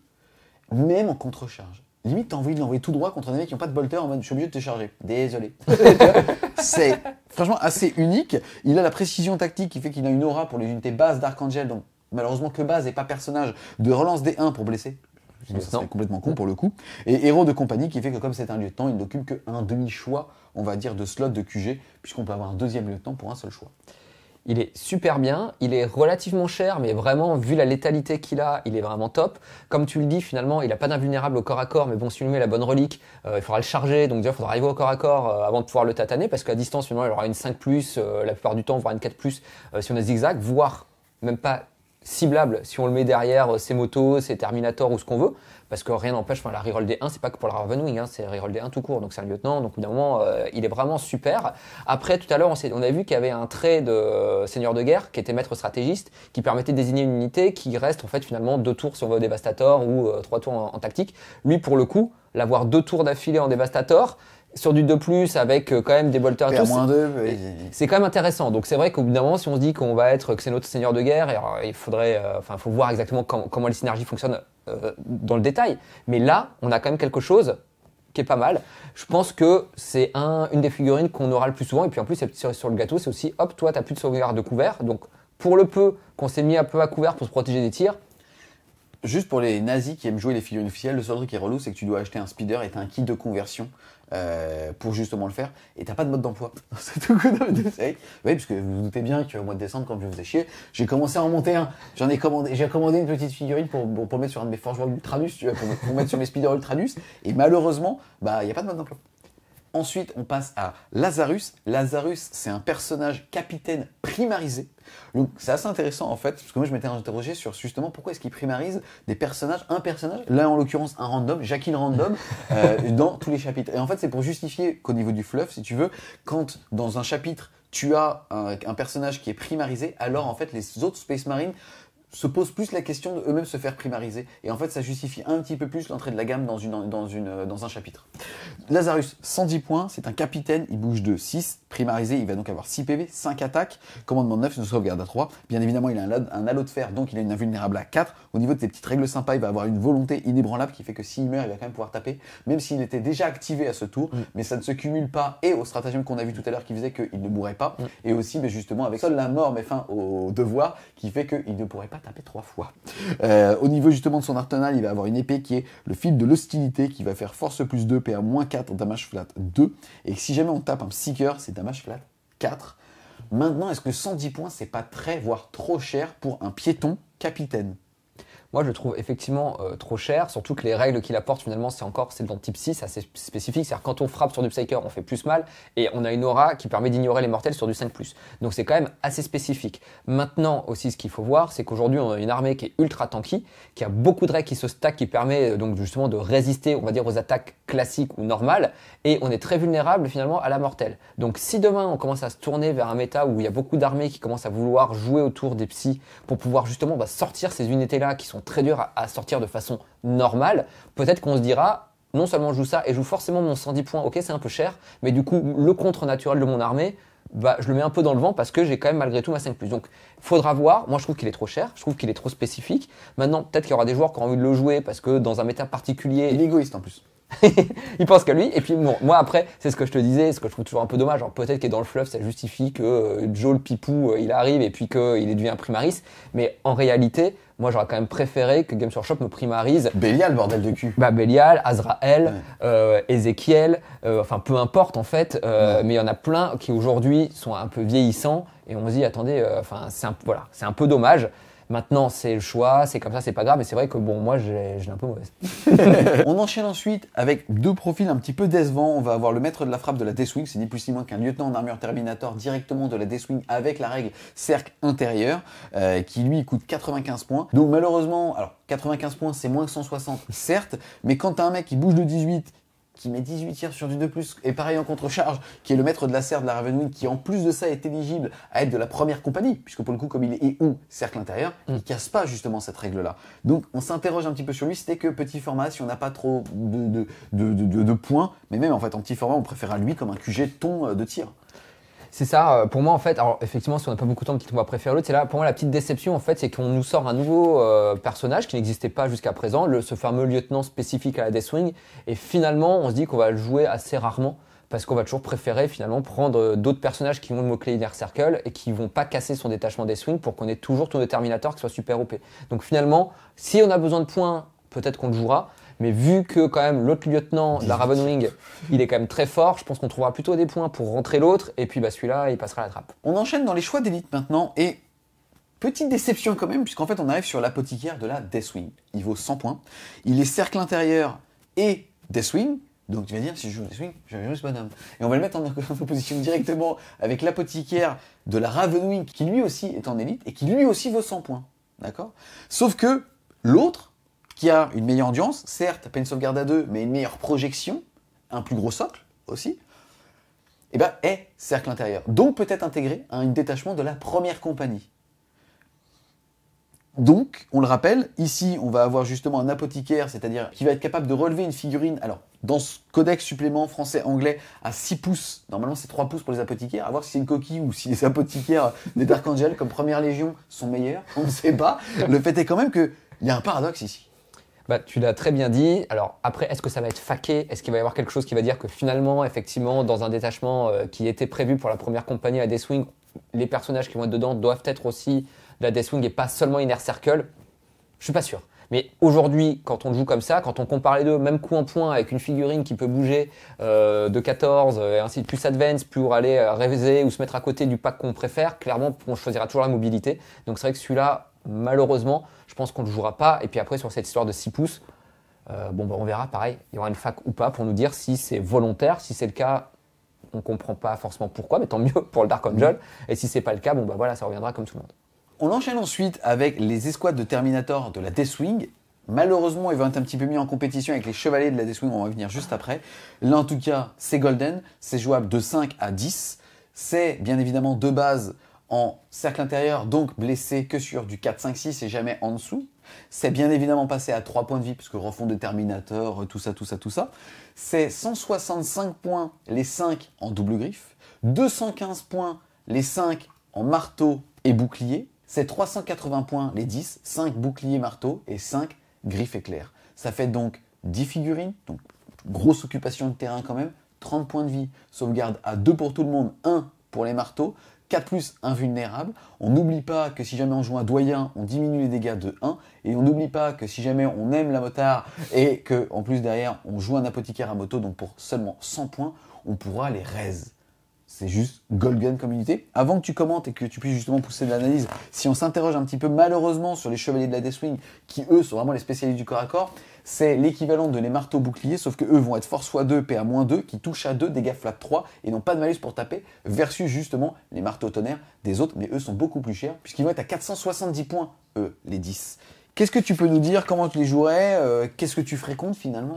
Speaker 1: même en contre-charge. Limite, t'as envie de l'envoyer tout droit contre des mecs qui n'ont pas de bolter en mode je suis obligé de te charger. Désolé. c'est franchement assez unique. Il a la précision tactique qui fait qu'il a une aura pour les unités bases d'Archangel, donc malheureusement que base et pas personnage, de relance des 1 pour blesser. C'est complètement con pour le coup. Et héros de compagnie qui fait que comme c'est un lieutenant, il n'occupe qu'un demi-choix, on va dire, de slot de QG, puisqu'on peut avoir un deuxième lieutenant pour un seul choix.
Speaker 2: Il est super bien, il est relativement cher, mais vraiment, vu la létalité qu'il a, il est vraiment top. Comme tu le dis, finalement, il n'a pas d'invulnérable au corps à corps, mais bon, si on lui met la bonne relique, euh, il faudra le charger, donc déjà, il faudra arriver au corps à corps euh, avant de pouvoir le tataner, parce qu'à distance, finalement, il aura une 5+, euh, la plupart du temps, voire une 4+, si on a zigzag, voire même pas ciblable si on le met derrière ses motos, ses Terminator ou ce qu'on veut parce que rien n'empêche, enfin, la reroll des 1, c'est pas que pour la Ravenwing, hein, c'est reroll des 1 tout court, donc c'est un lieutenant, donc évidemment, euh, il est vraiment super. Après, tout à l'heure, on, on, a vu qu'il y avait un trait de seigneur de guerre qui était maître stratégiste, qui permettait de désigner une unité qui reste en fait finalement deux tours veut au Devastator ou euh, trois tours en, tactique. Lui, pour le coup, l'avoir deux tours d'affilée en Devastator, sur du 2 avec euh, quand même des bolters
Speaker 1: et moins 2,
Speaker 2: c'est quand même intéressant. Donc c'est vrai qu'au bout d'un moment, si on se dit qu'on va être que c'est notre seigneur de guerre, il faudrait, enfin, faut voir exactement comment les synergies fonctionnent euh, dans le détail. Mais là, on a quand même quelque chose qui est pas mal. Je pense que c'est un, une des figurines qu'on aura le plus souvent. Et puis en plus, sur, sur le gâteau, c'est aussi, hop, toi, tu n'as plus de sauvegarde de couvert. Donc pour le peu qu'on s'est mis un peu à couvert pour se protéger des tirs,
Speaker 1: Juste pour les nazis qui aiment jouer les figurines officielles, le seul truc qui est relou, c'est que tu dois acheter un speeder et t'as un kit de conversion euh, pour justement le faire. Et t'as pas de mode d'emploi. c'est tout coup Oui, puisque vous vous doutez bien qu'au mois de décembre, quand je vous ai chier, j'ai commencé à en monter un. J'en ai commandé, j'ai commandé une petite figurine pour, pour, mettre sur un de mes Forge World Ultranus, tu vois, pour, pour mettre sur mes speeders Ultranus. Et malheureusement, bah, il a pas de mode d'emploi. Ensuite, on passe à Lazarus. Lazarus, c'est un personnage capitaine primarisé. Donc, c'est assez intéressant en fait, parce que moi je m'étais interrogé sur justement pourquoi est-ce qu'il primarise des personnages, un personnage, là en l'occurrence un random, Jackie le random, euh, dans tous les chapitres. Et en fait, c'est pour justifier qu'au niveau du fluff, si tu veux, quand dans un chapitre tu as un, un, personnage qui est primarisé, alors en fait les autres Space Marines se posent plus la question de eux-mêmes se faire primariser. Et en fait, ça justifie un petit peu plus l'entrée de la gamme dans, une, dans, une, dans un chapitre. Lazarus, 110 points, c'est un capitaine, il bouge de 6, primarisé, il va donc avoir 6 PV, 5 attaques, commandement de 9, une sauvegarde à 3. Bien évidemment, il a un, un halo de fer, donc il a une invulnérable à 4. Au niveau de ses petites règles sympas, il va avoir une volonté inébranlable qui fait que s'il meurt, il va quand même pouvoir taper, même s'il était déjà activé à ce tour, mm. mais ça ne se cumule pas, et au stratagème qu'on a vu tout à l'heure qui faisait qu'il ne mourrait pas, mm. et aussi, mais justement, avec seule la mort met fin au devoir, qui fait qu'il ne pourrait pas taper trois fois. Euh, au niveau justement de son arsenal, il va avoir une épée qui est le fil de l'hostilité, qui va faire force plus 2, PA moins 4, damage flat 2, et si jamais on tape un Seeker, c'est damage flat 4. Maintenant, est-ce que 110 points, c'est pas très, voire trop cher pour un piéton capitaine?
Speaker 2: Moi, je trouve effectivement euh, trop cher, surtout que les règles qu'il apporte finalement, c'est encore c'est dans le type 6, assez spécifique. C'est-à-dire quand on frappe sur du Psyker, on fait plus mal, et on a une aura qui permet d'ignorer les mortels sur du 5+. Donc c'est quand même assez spécifique. Maintenant aussi, ce qu'il faut voir, c'est qu'aujourd'hui, on a une armée qui est ultra tanky, qui a beaucoup de règles qui se stack, qui permet euh, donc justement de résister, on va dire, aux attaques classiques ou normales, et on est très vulnérable finalement à la mortelle. Donc si demain on commence à se tourner vers un méta où il y a beaucoup d'armées qui commencent à vouloir jouer autour des psys pour pouvoir justement bah, sortir ces unités-là qui sont très dur à, sortir de façon normale, peut-être qu'on se dira, non seulement je joue ça et je joue forcément mon 110 points, ok c'est un peu cher, mais du coup le contre naturel de mon armée, bah, je le mets un peu dans le vent parce que j'ai quand même malgré tout ma 5+. Donc faudra voir, moi je trouve qu'il est trop cher, je trouve qu'il est trop spécifique. Maintenant peut-être qu'il y aura des joueurs qui ont envie de le jouer parce que dans un méta particulier...
Speaker 1: Il est égoïste en plus.
Speaker 2: il pense qu'à lui. Et puis bon, moi après, c'est ce que je te disais, ce que je trouve toujours un peu dommage. Alors peut-être que dans le fluff, ça justifie que euh, Joe le pipou, euh, il arrive et puis qu'il est devenu un primaris. Mais en réalité, moi j'aurais quand même préféré que Games Workshop me primarise.
Speaker 1: Bélial, bordel de cul.
Speaker 2: Bah Bélial, Azrael, euh, Ézéchiel, enfin peu importe en fait. Mais il y en a plein qui aujourd'hui sont un peu vieillissants et on se dit attendez, enfin c'est un, voilà, c'est un peu dommage. Maintenant, c'est le choix, c'est comme ça, c'est pas grave, mais c'est vrai que bon, moi, j'ai un peu mauvaise.
Speaker 1: On enchaîne ensuite avec deux profils un petit peu décevants. On va avoir le maître de la frappe de la Deathwing, c'est ni plus ni moins qu'un lieutenant en armure Terminator directement de la Deathwing avec la règle cercle intérieur, euh, qui lui coûte 95 points. Donc malheureusement, alors 95 points c'est moins que 160, certes, mais quand t'as un mec qui bouge de 18, qui met 18 tirs sur du 2+, et pareil en contre-charge, qui est le maître de la serre de la Ravenwing, qui en plus de ça est éligible à être de la première compagnie, puisque pour le coup, comme il est ou cercle intérieur, il casse pas justement cette règle-là. Donc on s'interroge un petit peu sur lui, c'était que petit format, si on n'a pas trop de, de, de, de- de points, mais même en fait en petit format, on préfère à lui comme un QG ton euh, de tir.
Speaker 2: C'est ça, euh, pour moi en fait, alors effectivement si on n'a pas beaucoup de temps, peut-être qu'on va préférer l'autre, c'est là pour moi la petite déception en fait, c'est qu'on nous sort un nouveau euh, personnage qui n'existait pas jusqu'à présent, le, ce fameux lieutenant spécifique à la Deathwing, et finalement on se dit qu'on va le jouer assez rarement, parce qu'on va toujours préférer finalement prendre euh, d'autres personnages qui ont le mot-clé Inner Circle et qui vont pas casser son détachement Deathwing pour qu'on ait toujours ton Terminator qui soit super OP. Donc finalement, si on a besoin de points, peut-être qu'on le jouera, mais vu que quand même l'autre lieutenant de la Ravenwing, il est quand même très fort, je pense qu'on trouvera plutôt des points pour rentrer l'autre, et puis bah celui-là, il passera la trappe.
Speaker 1: On enchaîne dans les choix d'élite maintenant et petite déception quand même puisqu'en fait on arrive sur l'apothicaire de la Deathwing. Il vaut 100 points. Il est cercle intérieur et Deathwing. Donc tu vas dire si je joue Deathwing, je vais jouer ce bonhomme. Et on va le mettre en, en opposition directement avec l'apothicaire de la Ravenwing qui lui aussi est en élite et qui lui aussi vaut 100 points. D'accord? Sauf que l'autre qui a une meilleure audience, certes, pas une sauvegarde à deux, mais une meilleure projection, un plus gros socle aussi, eh ben, est cercle intérieur. Donc peut être intégré à un détachement de la première compagnie. Donc, on le rappelle, ici, on va avoir justement un apothicaire, c'est-à-dire qui va être capable de relever une figurine, alors, dans ce codex supplément français-anglais, à 6 pouces. Normalement, c'est 3 pouces pour les apothicaires. À voir si c'est une coquille ou si les apothicaires des Dark Angel, comme Première Légion, sont meilleurs. On ne sait pas. Le fait est quand même qu'il y a un paradoxe ici.
Speaker 2: Bah, tu l'as très bien dit. Alors après, est-ce que ça va être faqué? Est-ce qu'il va y avoir quelque chose qui va dire que finalement, effectivement, dans un détachement euh, qui était prévu pour la première compagnie à Deathwing, les personnages qui vont être dedans doivent être aussi de la Deathwing et pas seulement Inner Circle? Je suis pas sûr. Mais aujourd'hui, quand on joue comme ça, quand on compare les deux, même coup en point avec une figurine qui peut bouger euh, de 14 euh, et ainsi de plus advance, pour aller réviser ou se mettre à côté du pack qu'on préfère, clairement, on choisira toujours la mobilité. Donc c'est vrai que celui-là, malheureusement, pense qu'on ne le jouera pas. Et puis après, sur cette histoire de 6 pouces, euh, bon, bah, on verra, pareil, il y aura une fac ou pas pour nous dire si c'est volontaire. Si c'est le cas, on comprend pas forcément pourquoi, mais tant mieux pour le Dark Angel. Et si c'est pas le cas, bon, bah voilà, ça reviendra comme tout le monde.
Speaker 1: On enchaîne ensuite avec les escouades de Terminator de la Deathwing. Malheureusement, ils vont être un petit peu mis en compétition avec les chevaliers de la Deathwing, on va venir juste après. Là, en tout cas, c'est Golden, c'est jouable de 5 à 10. C'est bien évidemment de base en cercle intérieur, donc blessé que sur du 4, 5, 6 et jamais en dessous. C'est bien évidemment passé à 3 points de vie, puisque refond de Terminator, tout ça, tout ça, tout ça. C'est 165 points les 5 en double griffe, 215 points les 5 en marteau et bouclier, c'est 380 points les 10, 5 boucliers marteau et 5 griffes éclairs. Ça fait donc 10 figurines, donc grosse occupation de terrain quand même, 30 points de vie, sauvegarde à 2 pour tout le monde, 1 pour les marteaux, 4 plus invulnérable. On n'oublie pas que si jamais on joue un doyen, on diminue les dégâts de 1. Et on n'oublie pas que si jamais on aime la motard et que en plus derrière on joue un apothicaire à moto, donc pour seulement 100 points, on pourra les raise. C'est juste Golden Community. Avant que tu commentes et que tu puisses justement pousser de l'analyse, si on s'interroge un petit peu malheureusement sur les chevaliers de la Deathwing, qui eux sont vraiment les spécialistes du corps à corps, c'est l'équivalent de les marteaux boucliers, sauf que eux vont être force x2, PA-2, qui touchent à 2, dégâts flat 3, et n'ont pas de malus pour taper, versus justement les marteaux tonnerres des autres, mais eux sont beaucoup plus chers, puisqu'ils vont être à 470 points, eux, les 10. Qu'est-ce que tu peux nous dire Comment tu les jouerais euh, Qu'est-ce que tu contre finalement.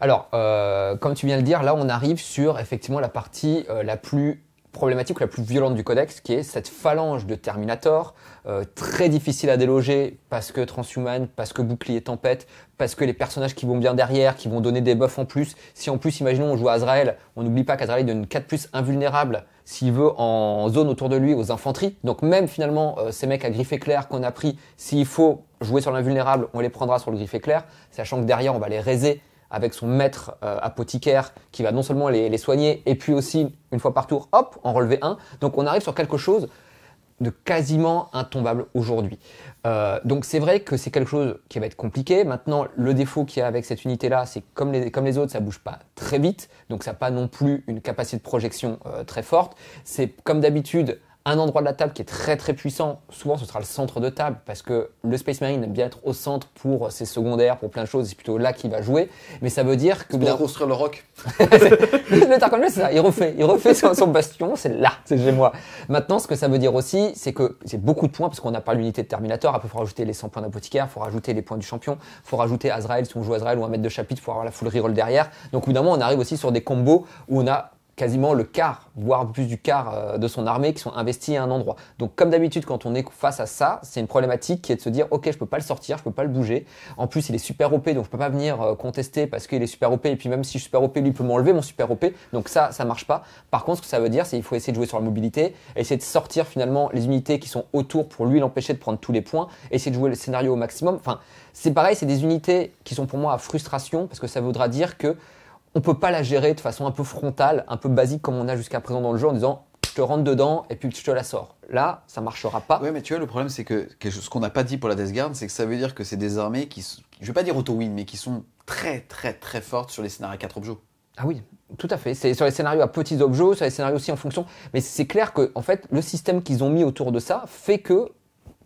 Speaker 2: Alors, euh, comme tu viens de le dire, là, on arrive sur effectivement la partie euh, la plus problématique la plus violente du codex, qui est cette phalange de Terminator, euh, très difficile à déloger parce que Transhuman, parce que Bouclier Tempête, parce que les personnages qui vont bien derrière, qui vont donner des buffs en plus. Si en plus, imaginons, on joue à Azrael, on n'oublie pas qu'Azrael donne une 4 plus invulnérable s'il veut en zone autour de lui aux infanteries. Donc même finalement, euh, ces mecs à griffe éclair qu'on a pris, s'il faut jouer sur l'invulnérable, on les prendra sur le griffe éclair, sachant que derrière, on va les raiser avec son maître euh, apothicaire qui va non seulement les, les, soigner et puis aussi une fois par tour, hop, en relever un. Donc on arrive sur quelque chose de quasiment intombable aujourd'hui. Euh, donc c'est vrai que c'est quelque chose qui va être compliqué. Maintenant, le défaut qu'il y a avec cette unité-là, c'est comme les, comme les autres, ça bouge pas très vite, donc ça n'a pas non plus une capacité de projection euh, très forte. C'est comme d'habitude un endroit de la table qui est très très puissant, souvent ce sera le centre de table parce que le Space Marine aime bien être au centre pour ses secondaires, pour plein de choses, c'est plutôt là qu'il va jouer. Mais ça veut dire que.
Speaker 1: Pour construire le rock.
Speaker 2: le Angel, c'est ça, il refait, il refait son, son bastion, c'est là, c'est chez moi. Maintenant, ce que ça veut dire aussi, c'est que c'est beaucoup de points parce qu'on n'a pas l'unité de Terminator, après il faut rajouter les 100 points d'apothicaire, il faut rajouter les points du champion, il faut rajouter Azrael si on joue Azrael ou un maître de chapitre, il faut avoir la full reroll derrière. Donc évidemment, on arrive aussi sur des combos où on a quasiment le quart, voire plus du quart euh, de son armée qui sont investis à un endroit. Donc comme d'habitude, quand on est face à ça, c'est une problématique qui est de se dire, ok, je peux pas le sortir, je peux pas le bouger. En plus, il est super OP, donc je peux pas venir euh, contester parce qu'il est super OP. Et puis même si je suis super OP, lui peut m'enlever mon super OP. Donc ça, ça marche pas. Par contre, ce que ça veut dire, c'est qu'il faut essayer de jouer sur la mobilité, essayer de sortir finalement les unités qui sont autour pour lui l'empêcher de prendre tous les points, essayer de jouer le scénario au maximum. Enfin, c'est pareil, c'est des unités qui sont pour moi à frustration parce que ça voudra dire que on peut pas la gérer de façon un peu frontale, un peu basique comme on a jusqu'à présent dans le jeu en disant je te rentre dedans et puis je te la sors. Là, ça marchera pas.
Speaker 1: Ouais, mais tu vois, le problème, c'est que, ce qu'on n'a pas dit pour la Death Guard, c'est que ça veut dire que c'est des armées qui, je vais pas dire auto-win, mais qui sont très, très, très fortes sur les scénarios à 4 objets.
Speaker 2: Ah oui, tout à fait. C'est sur les scénarios à petits objets, sur les scénarios aussi en fonction. Mais c'est clair que, en fait, le système qu'ils ont mis autour de ça fait que,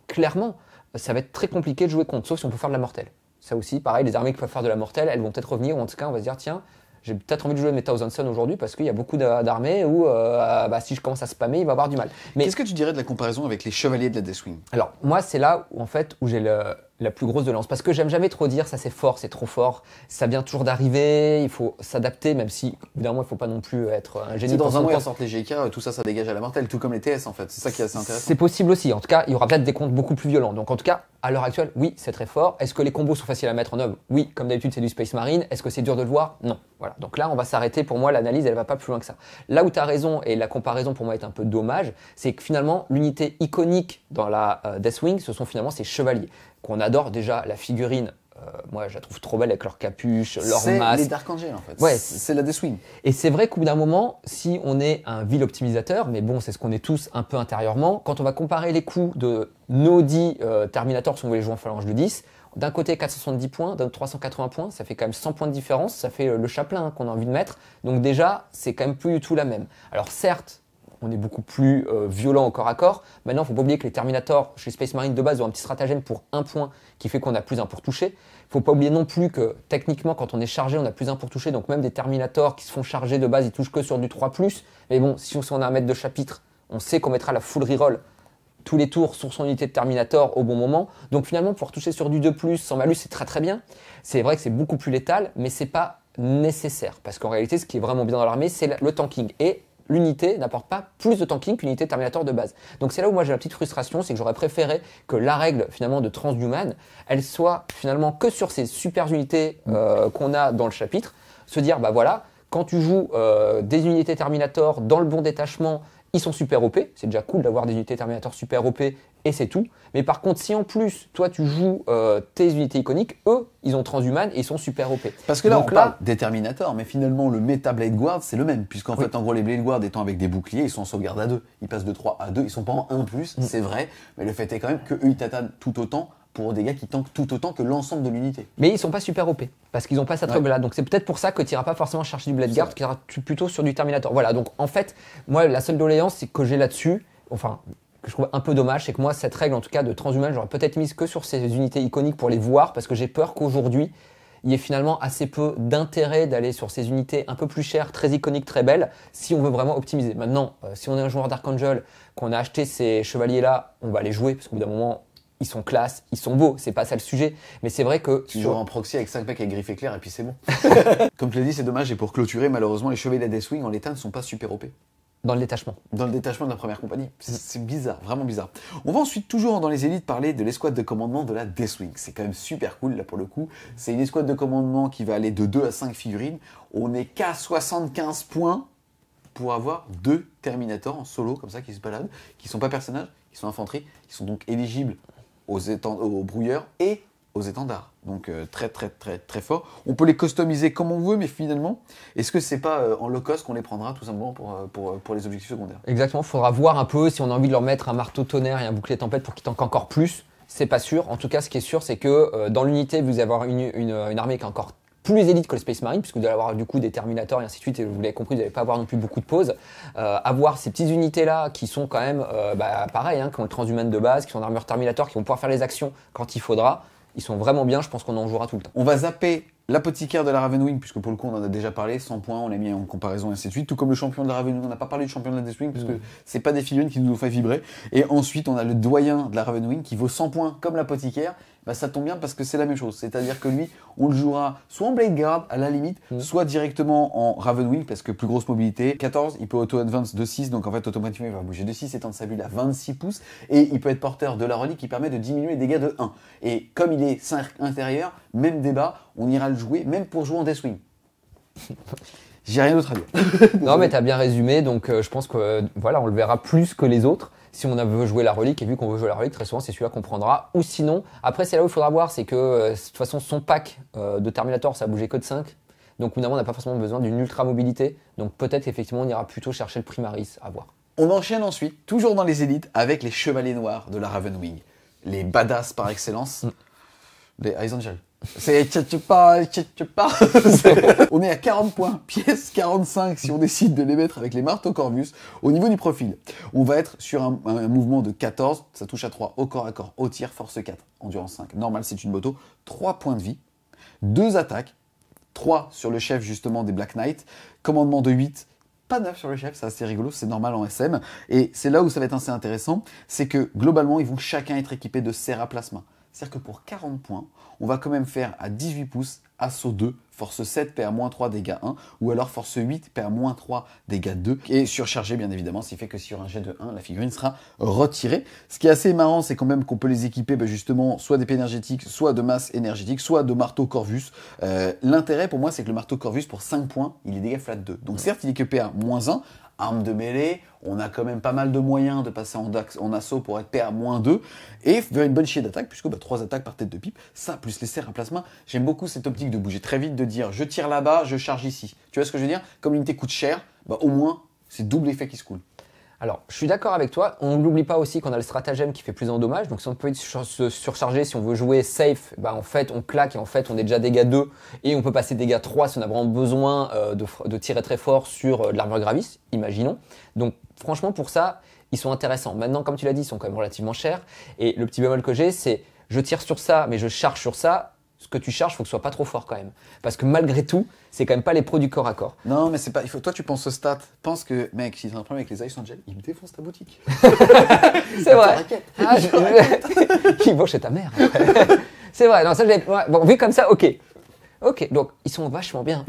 Speaker 2: clairement, ça va être très compliqué de jouer contre, sauf si on peut faire de la mortelle. Ça aussi, pareil, les armées qui peuvent faire de la mortelle, elles vont peut-être revenir, ou en tout cas, on va se dire, tiens, j'ai peut-être envie de jouer mes Thousand Sun aujourd'hui parce qu'il y a beaucoup d'a- d'armées où, euh, bah, si je commence à spammer, il va avoir du mal. Mais
Speaker 1: Qu'est-ce que tu dirais de la comparaison avec les chevaliers de la Deathwing?
Speaker 2: Alors, moi, c'est là où, en fait, où j'ai le- la plus grosse de lance. Parce que j'aime jamais trop dire ça c'est fort, c'est trop fort. Ça vient toujours d'arriver, il faut s'adapter, même si, évidemment, il faut pas non plus être un génie.
Speaker 1: C'est dans un mois, ils sortent les GK, tout ça, ça dégage à la mortelle, tout comme les TS en fait. C'est ça qui est assez intéressant.
Speaker 2: C'est possible aussi. En tout cas, il y aura peut-être des comptes beaucoup plus violents. Donc, en tout cas, à l'heure actuelle, oui, c'est très fort. Est-ce que les combos sont faciles à mettre en œuvre? Oui, comme d'habitude, c'est du Space Marine. Est-ce que c'est dur de le voir? Non. Voilà. Donc là, on va s'arrêter. Pour moi, l'analyse, elle va pas plus loin que ça. Là où tu as raison et la comparaison pour moi est un peu dommage, c'est que finalement, l'unité iconique dans la euh, Deathwing, ce sont finalement ces chevaliers qu'on adore déjà. La figurine, euh, moi, je la trouve trop belle avec leur capuche, leur
Speaker 1: C'est
Speaker 2: masque.
Speaker 1: les Dark Angel en fait.
Speaker 2: Ouais.
Speaker 1: C'est c'est la Deathwing.
Speaker 2: Et c'est vrai qu'au bout d'un moment, si on est un vil optimisateur, mais bon, c'est ce qu'on est tous un peu intérieurement, quand on va comparer les coûts de nos 10 euh, Terminator, si on veut les jouer en phalange de 10, d'un côté 470 points, d'un autre 380 points, ça fait quand même 100 points de différence, ça fait le chaplain hein, qu'on a envie de mettre. Donc déjà, c'est quand même plus du tout la même. Alors certes, on est beaucoup plus euh, violent au corps à corps. Maintenant, faut pas oublier que les Terminator chez Space Marine de base ont un petit stratagème pour un point qui fait qu'on a plus un pour toucher. Faut pas oublier non plus que techniquement, quand on est chargé, on a plus un pour toucher. Donc même des Terminator qui se font charger de base, ils touchent que sur du 3+. Mais bon, si on a un maître de chapitre, on sait qu'on mettra la full reroll tous les tours sur son unité de Terminator au bon moment. Donc finalement, pouvoir toucher sur du 2+, sans malus, c'est très très bien. C'est vrai que c'est beaucoup plus létal, mais c'est pas nécessaire. Parce qu'en réalité, ce qui est vraiment bien dans l'armée, c'est le tanking. Et l'unité n'apporte pas plus de tanking qu'une unité Terminator de base. Donc c'est là où moi j'ai la petite frustration, c'est que j'aurais préféré que la règle finalement de Transhuman, elle soit finalement que sur ces super unités euh, qu'on a dans le chapitre, se dire bah voilà, quand tu joues euh, des unités Terminator dans le bon détachement, ils sont super OP, c'est déjà cool d'avoir des unités Terminator super OP et c'est tout. Mais par contre, si en plus toi tu joues euh, tes unités iconiques, eux ils ont Transhuman et ils sont super OP.
Speaker 1: Parce que là,
Speaker 2: Donc
Speaker 1: on parle Terminators, mais finalement, le méta Blade Guard, c'est le même. Puisqu'en
Speaker 2: Oui.
Speaker 1: fait, en gros, les Blade Guard étant avec des boucliers, ils sont en sauvegarde à 2. Ils passent de 3 à 2. Ils sont pas en 1 plus,
Speaker 2: Mm.
Speaker 1: c'est vrai. Mais le fait est quand même qu'eux, ils tatanent tout autant pour des gars qui tankent tout autant que l'ensemble de l'unité.
Speaker 2: Mais ils sont pas super OP parce qu'ils ont pas cette
Speaker 1: Ouais.
Speaker 2: là. Donc c'est peut-être pour ça que tu iras pas forcément chercher du Blade Guard, tu iras plutôt sur du Terminator. Voilà, donc en fait, moi la seule doléance c'est que j'ai là-dessus, enfin que je trouve un peu dommage, c'est que moi cette règle en tout cas de transhumain, j'aurais peut-être mise que sur ces unités iconiques pour les voir parce que j'ai peur qu'aujourd'hui il y ait finalement assez peu d'intérêt d'aller sur ces unités un peu plus chères, très iconiques, très belles, si on veut vraiment optimiser. Maintenant, euh, si on est un joueur d'Archangel, qu'on a acheté ces chevaliers-là, on va les jouer, parce qu'au bout d'un moment, ils sont classe, ils sont beaux, c'est pas ça le sujet. Mais c'est vrai que
Speaker 1: Tu
Speaker 2: sur-
Speaker 1: joues en proxy avec 5 mecs avec griffe éclair et puis c'est bon. Comme tu l'as dit, c'est dommage. Et pour clôturer, malheureusement, les chevaliers de la Deathwing en l'état ne sont pas super OP.
Speaker 2: dans le détachement.
Speaker 1: dans le détachement de la première compagnie. C'est bizarre, vraiment bizarre. On va ensuite, toujours dans les élites, parler de l'escouade de commandement de la Deathwing. C'est quand même super cool, là, pour le coup. C'est une escouade de commandement qui va aller de 2 à 5 figurines. On n'est qu'à 75 points pour avoir deux Terminators en solo, comme ça, qui se baladent, qui sont pas personnages, qui sont infanterie, qui sont donc éligibles aux, aux brouilleurs et aux étendards. Donc euh, très très très très fort. On peut les customiser comme on veut, mais finalement, est-ce que c'est pas euh, en low cost qu'on les prendra tout simplement pour, euh, pour, les objectifs secondaires?
Speaker 2: Exactement, il faudra voir un peu si on a envie de leur mettre un marteau tonnerre et un bouclier tempête pour qu'ils tankent encore plus. C'est pas sûr. En tout cas, ce qui est sûr, c'est que dans l'unité, vous allez avoir une, une- armée qui est encore plus élite que le Space Marine, puisque vous allez avoir du coup des Terminators et ainsi de suite, et vous l'avez compris, vous n'allez pas avoir non plus beaucoup de pauses. Avoir ces petites unités-là qui sont quand même, bah, pareil, hein, qui ont le transhumain de base, qui sont en armure Terminator, qui vont pouvoir faire les actions quand il faudra, ils sont vraiment bien, je pense qu'on en jouera tout le temps.
Speaker 1: On va zapper l'apothicaire de la Ravenwing, puisque pour le coup on en a déjà parlé, 100 points, on l'a mis en comparaison et ainsi de suite. Tout comme le champion de la Ravenwing, on n'a pas parlé du champion de la Deathwing, parce que
Speaker 2: Mm.
Speaker 1: c'est pas des figurines qui nous ont fait vibrer. Et ensuite on a le doyen de la Ravenwing qui vaut 100 points comme l'apothicaire. Bah, ça tombe bien parce que c'est la même chose. C'est-à-dire que lui, on le jouera soit en Blade Guard à la limite,
Speaker 2: Mm.
Speaker 1: soit directement en Ravenwing parce que plus grosse mobilité. 14, il peut auto-advance de 6, donc en fait automatiquement il va bouger de 6 étant sa bulle à 26 pouces. Et il peut être porteur de la relique qui permet de diminuer les dégâts de 1. Et comme il est 5 intérieur, même débat, on ira le jouer, même pour jouer en Deathwing. J'ai rien d'autre à dire.
Speaker 2: Non, mais t'as bien résumé, donc euh, je pense que euh, voilà, on le verra plus que les autres. Si on veut jouer la relique, et vu qu'on veut jouer la relique, très souvent c'est celui-là qu'on prendra. Ou sinon, après c'est là où il faudra voir, c'est que euh, de toute façon son pack euh, de Terminator, ça a bougé que de 5. Donc évidemment, on n'a pas forcément besoin d'une ultra mobilité. Donc peut-être effectivement, on ira plutôt chercher le Primaris à voir.
Speaker 1: On enchaîne ensuite, toujours dans les élites, avec les chevaliers noirs de la Ravenwing. Les badass par excellence. Les Eyes Angel. C'est tchatchupa. C'est- On est à 40 points, pièce 45 si on décide de les mettre avec les marteaux Corvus. Au niveau du profil, on va être sur un, un mouvement de 14, ça touche à 3 au corps à corps, au tir, force 4, endurance 5. Normal, c'est une moto. 3 points de vie, 2 attaques, 3 sur le chef justement des Black Knight, commandement de 8, pas 9 sur le chef, c'est assez rigolo, c'est normal en SM. Et c'est là où ça va être assez intéressant, c'est que globalement, ils vont chacun être équipés de serre à plasma. C'est-à-dire que pour 40 points, on va quand même faire à 18 pouces, assaut 2, force 7, PA-3, dégâts 1, ou alors force 8, PA-3, dégâts 2, et surchargé bien évidemment, ce qui fait que sur un jet de 1, la figurine sera retirée. Ce qui est assez marrant, c'est quand même qu'on peut les équiper bah, justement soit d'épée énergétique, soit de masse énergétique, soit de marteau Corvus. Euh, L'intérêt pour moi, c'est que le marteau Corvus, pour 5 points, il est dégâts flat 2. Donc certes, il est que PA moins 1, arme de mêlée, on a quand même pas mal de moyens de passer en, assaut pour être PA moins 2, et vers une bonne chier d'attaque, puisque bah, 3 attaques par tête de pipe, ça plus les serres à plasma. J'aime beaucoup cette optique de bouger très vite, de dire je tire là-bas, je charge ici. Tu vois ce que je veux dire? Comme l'unité coûte cher, bah, au moins, c'est double effet qui se coule.
Speaker 2: Alors, je suis d'accord avec toi. On n'oublie pas aussi qu'on a le stratagème qui fait plus en dommages. Donc, si on peut se surcharger, si on veut jouer safe, bah, en fait, on claque et en fait, on est déjà dégâts 2 et on peut passer dégâts 3 si on a vraiment besoin euh, de tirer très fort sur euh, de l'armure gravis, imaginons. Donc, franchement, pour ça, ils sont intéressants. Maintenant, comme tu l'as dit, ils sont quand même relativement chers. Et le petit bémol que j'ai, c'est je tire sur ça, mais je charge sur ça. Ce que tu charges, faut que ce soit pas trop fort quand même. Parce que malgré tout, c'est quand même pas les pros du corps à corps.
Speaker 1: Non, mais c'est pas. Il faut, toi, tu penses au stat. Pense que, mec, si t'as un problème avec les Ice Angel, ils me défoncent ta boutique.
Speaker 2: C'est vrai. Ah, je- Qui vont chez ta mère. C'est vrai. Non, ça, ouais, bon, vu comme ça, ok. Ok, donc ils sont vachement bien.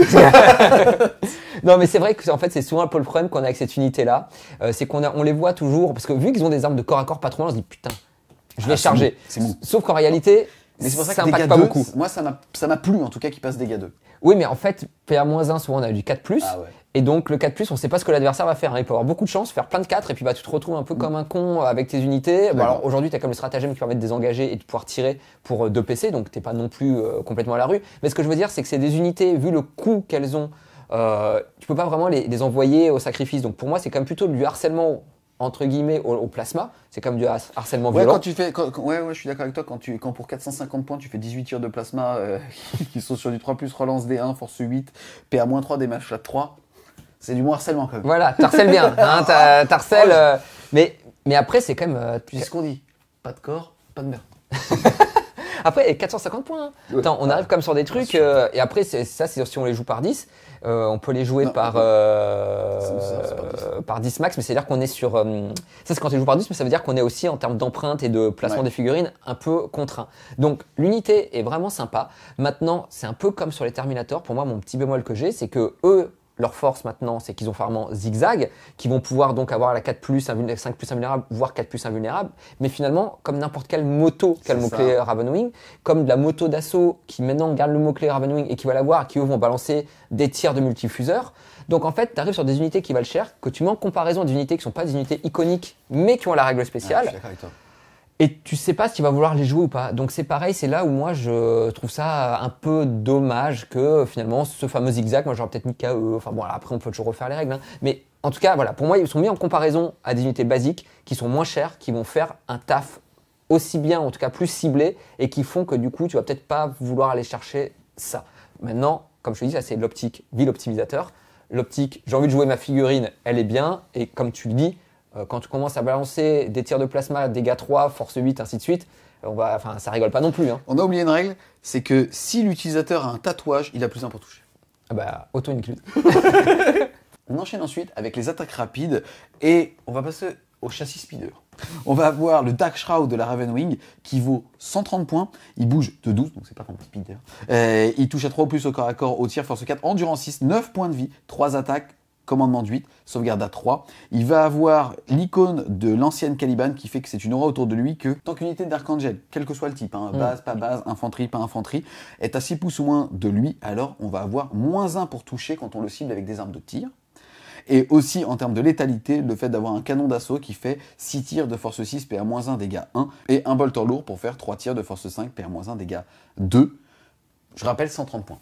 Speaker 2: non, mais c'est vrai que en fait, c'est souvent un peu le problème qu'on a avec cette unité-là. Euh, c'est qu'on a- on les voit toujours, parce que vu qu'ils ont des armes de corps à corps pas trop loin, on se dit putain, je vais
Speaker 1: Ah,
Speaker 2: charger.
Speaker 1: mou, c'est mou.
Speaker 2: Sauf qu'en réalité,
Speaker 1: Mais c'est pour ça
Speaker 2: ça
Speaker 1: que dégâts
Speaker 2: pas
Speaker 1: 2,
Speaker 2: beaucoup.
Speaker 1: moi, ça m'a ça m'a plu en tout cas qu'ils passent dégâts 2.
Speaker 2: Oui, mais en fait, PA-1, souvent on a du 4+,
Speaker 1: Ah ouais.
Speaker 2: et donc le 4+, on sait pas ce que l'adversaire va faire. Il peut avoir beaucoup de chance, faire plein de 4, et puis bah, tu te retrouves un peu comme un con avec tes unités. Alors aujourd'hui, tu as comme le stratagème qui permet de désengager et de pouvoir tirer pour euh, 2 PC, donc t'es pas non plus euh, complètement à la rue. Mais ce que je veux dire, c'est que c'est des unités, vu le coût qu'elles ont, euh, tu peux pas vraiment les, les envoyer au sacrifice. Donc pour moi, c'est quand même plutôt du harcèlement entre guillemets au, au plasma. C'est comme du har- harcèlement
Speaker 1: Ouais,
Speaker 2: violent.
Speaker 1: quand tu fais, quand- quand- ouais, ouais, je suis d'accord avec toi. Quand tu, quand pour 450 points, tu fais 18 tirs de plasma euh, qui sont sur du 3 relance D1, force 8, PA-3, des matchs flat 3, c'est du moins harcèlement quand même.
Speaker 2: Voilà, t'harcèles bien. Hein, t'harcèles, euh, mais, mais après, c'est quand même. euh,
Speaker 1: Tu sais ce qu'on dit Pas de corps, pas de meurtre.
Speaker 2: Après, et 450 points. hein. Attends, on arrive comme sur des trucs. euh, et après, c'est ça, c'est si on les joue par 10. Euh, on peut les jouer
Speaker 1: Non,
Speaker 2: par, euh,
Speaker 1: par 10.
Speaker 2: euh, par 10 max, mais c'est-à-dire qu'on est sur. euh, ça, c'est quand tu joues par 10, mais ça veut dire qu'on est aussi en termes d'empreinte et de placement
Speaker 1: Ouais.
Speaker 2: des figurines un peu contraint. Donc, l'unité est vraiment sympa. Maintenant, c'est un peu comme sur les Terminators. Pour moi, mon petit bémol que j'ai, c'est que eux, leur force maintenant, c'est qu'ils ont vraiment zigzag, qui vont pouvoir donc avoir la 4 plus, invulné- 5 plus invulnérable, voire 4 plus invulnérable. Mais finalement, comme n'importe quelle moto qui a le mot-clé. Ravenwing, comme de la moto d'assaut qui maintenant garde le mot-clé Ravenwing et qui va l'avoir, qui eux vont balancer des tirs de multifuseurs. Donc en fait, tu arrives sur des unités qui valent cher, que tu mets en comparaison des unités qui sont pas des unités iconiques, mais qui ont la règle
Speaker 1: Ah,
Speaker 2: spéciale
Speaker 1: toi.
Speaker 2: Et tu sais pas si tu vas vouloir les jouer ou pas. Donc c'est pareil, c'est là où moi je trouve ça un peu dommage que finalement ce fameux zigzag, moi j'aurais peut-être mis KE, enfin bon après on peut toujours refaire les règles, hein. mais en tout cas voilà, pour moi ils sont mis en comparaison à des unités basiques qui sont moins chères, qui vont faire un taf aussi bien, en tout cas plus ciblé, et qui font que du coup tu vas peut-être pas vouloir aller chercher ça. Maintenant, comme je te dis, ça c'est l'optique ville optimisateur. L'optique, j'ai envie de jouer ma figurine, elle est bien. Et comme tu le dis, quand tu commences à balancer des tirs de plasma, dégâts 3, force 8, ainsi de suite, on va, enfin, ça rigole pas non plus. Hein.
Speaker 1: On a oublié une règle, c'est que si l'utilisateur a un tatouage, il a plus un pour toucher.
Speaker 2: Ah bah, auto-include.
Speaker 1: On enchaîne ensuite avec les attaques rapides et on va passer au châssis speeder. On va avoir le Dark Shroud de la Ravenwing qui vaut 130 points. Il bouge de 12, donc c'est pas comme un speeder. Euh, il touche à 3 ou plus au corps à corps, au tir, force 4, endurance 6, 9 points de vie, 3 attaques, commandement de 8, sauvegarde à 3. Il va avoir l'icône de l'ancienne Caliban qui fait que c'est une aura autour de lui que tant qu'unité d'Archangel, quel que soit le type, hein, base, pas base, infanterie, pas infanterie, est à 6 pouces ou moins de lui, alors on va avoir moins 1 pour toucher quand on le cible avec des armes de tir. Et aussi en termes de létalité, le fait d'avoir un canon d'assaut qui fait 6 tirs de force 6 PA-1 dégâts 1 et un bolter lourd pour faire 3 tirs de force 5 PA-1 dégâts 2. Je rappelle 130 points.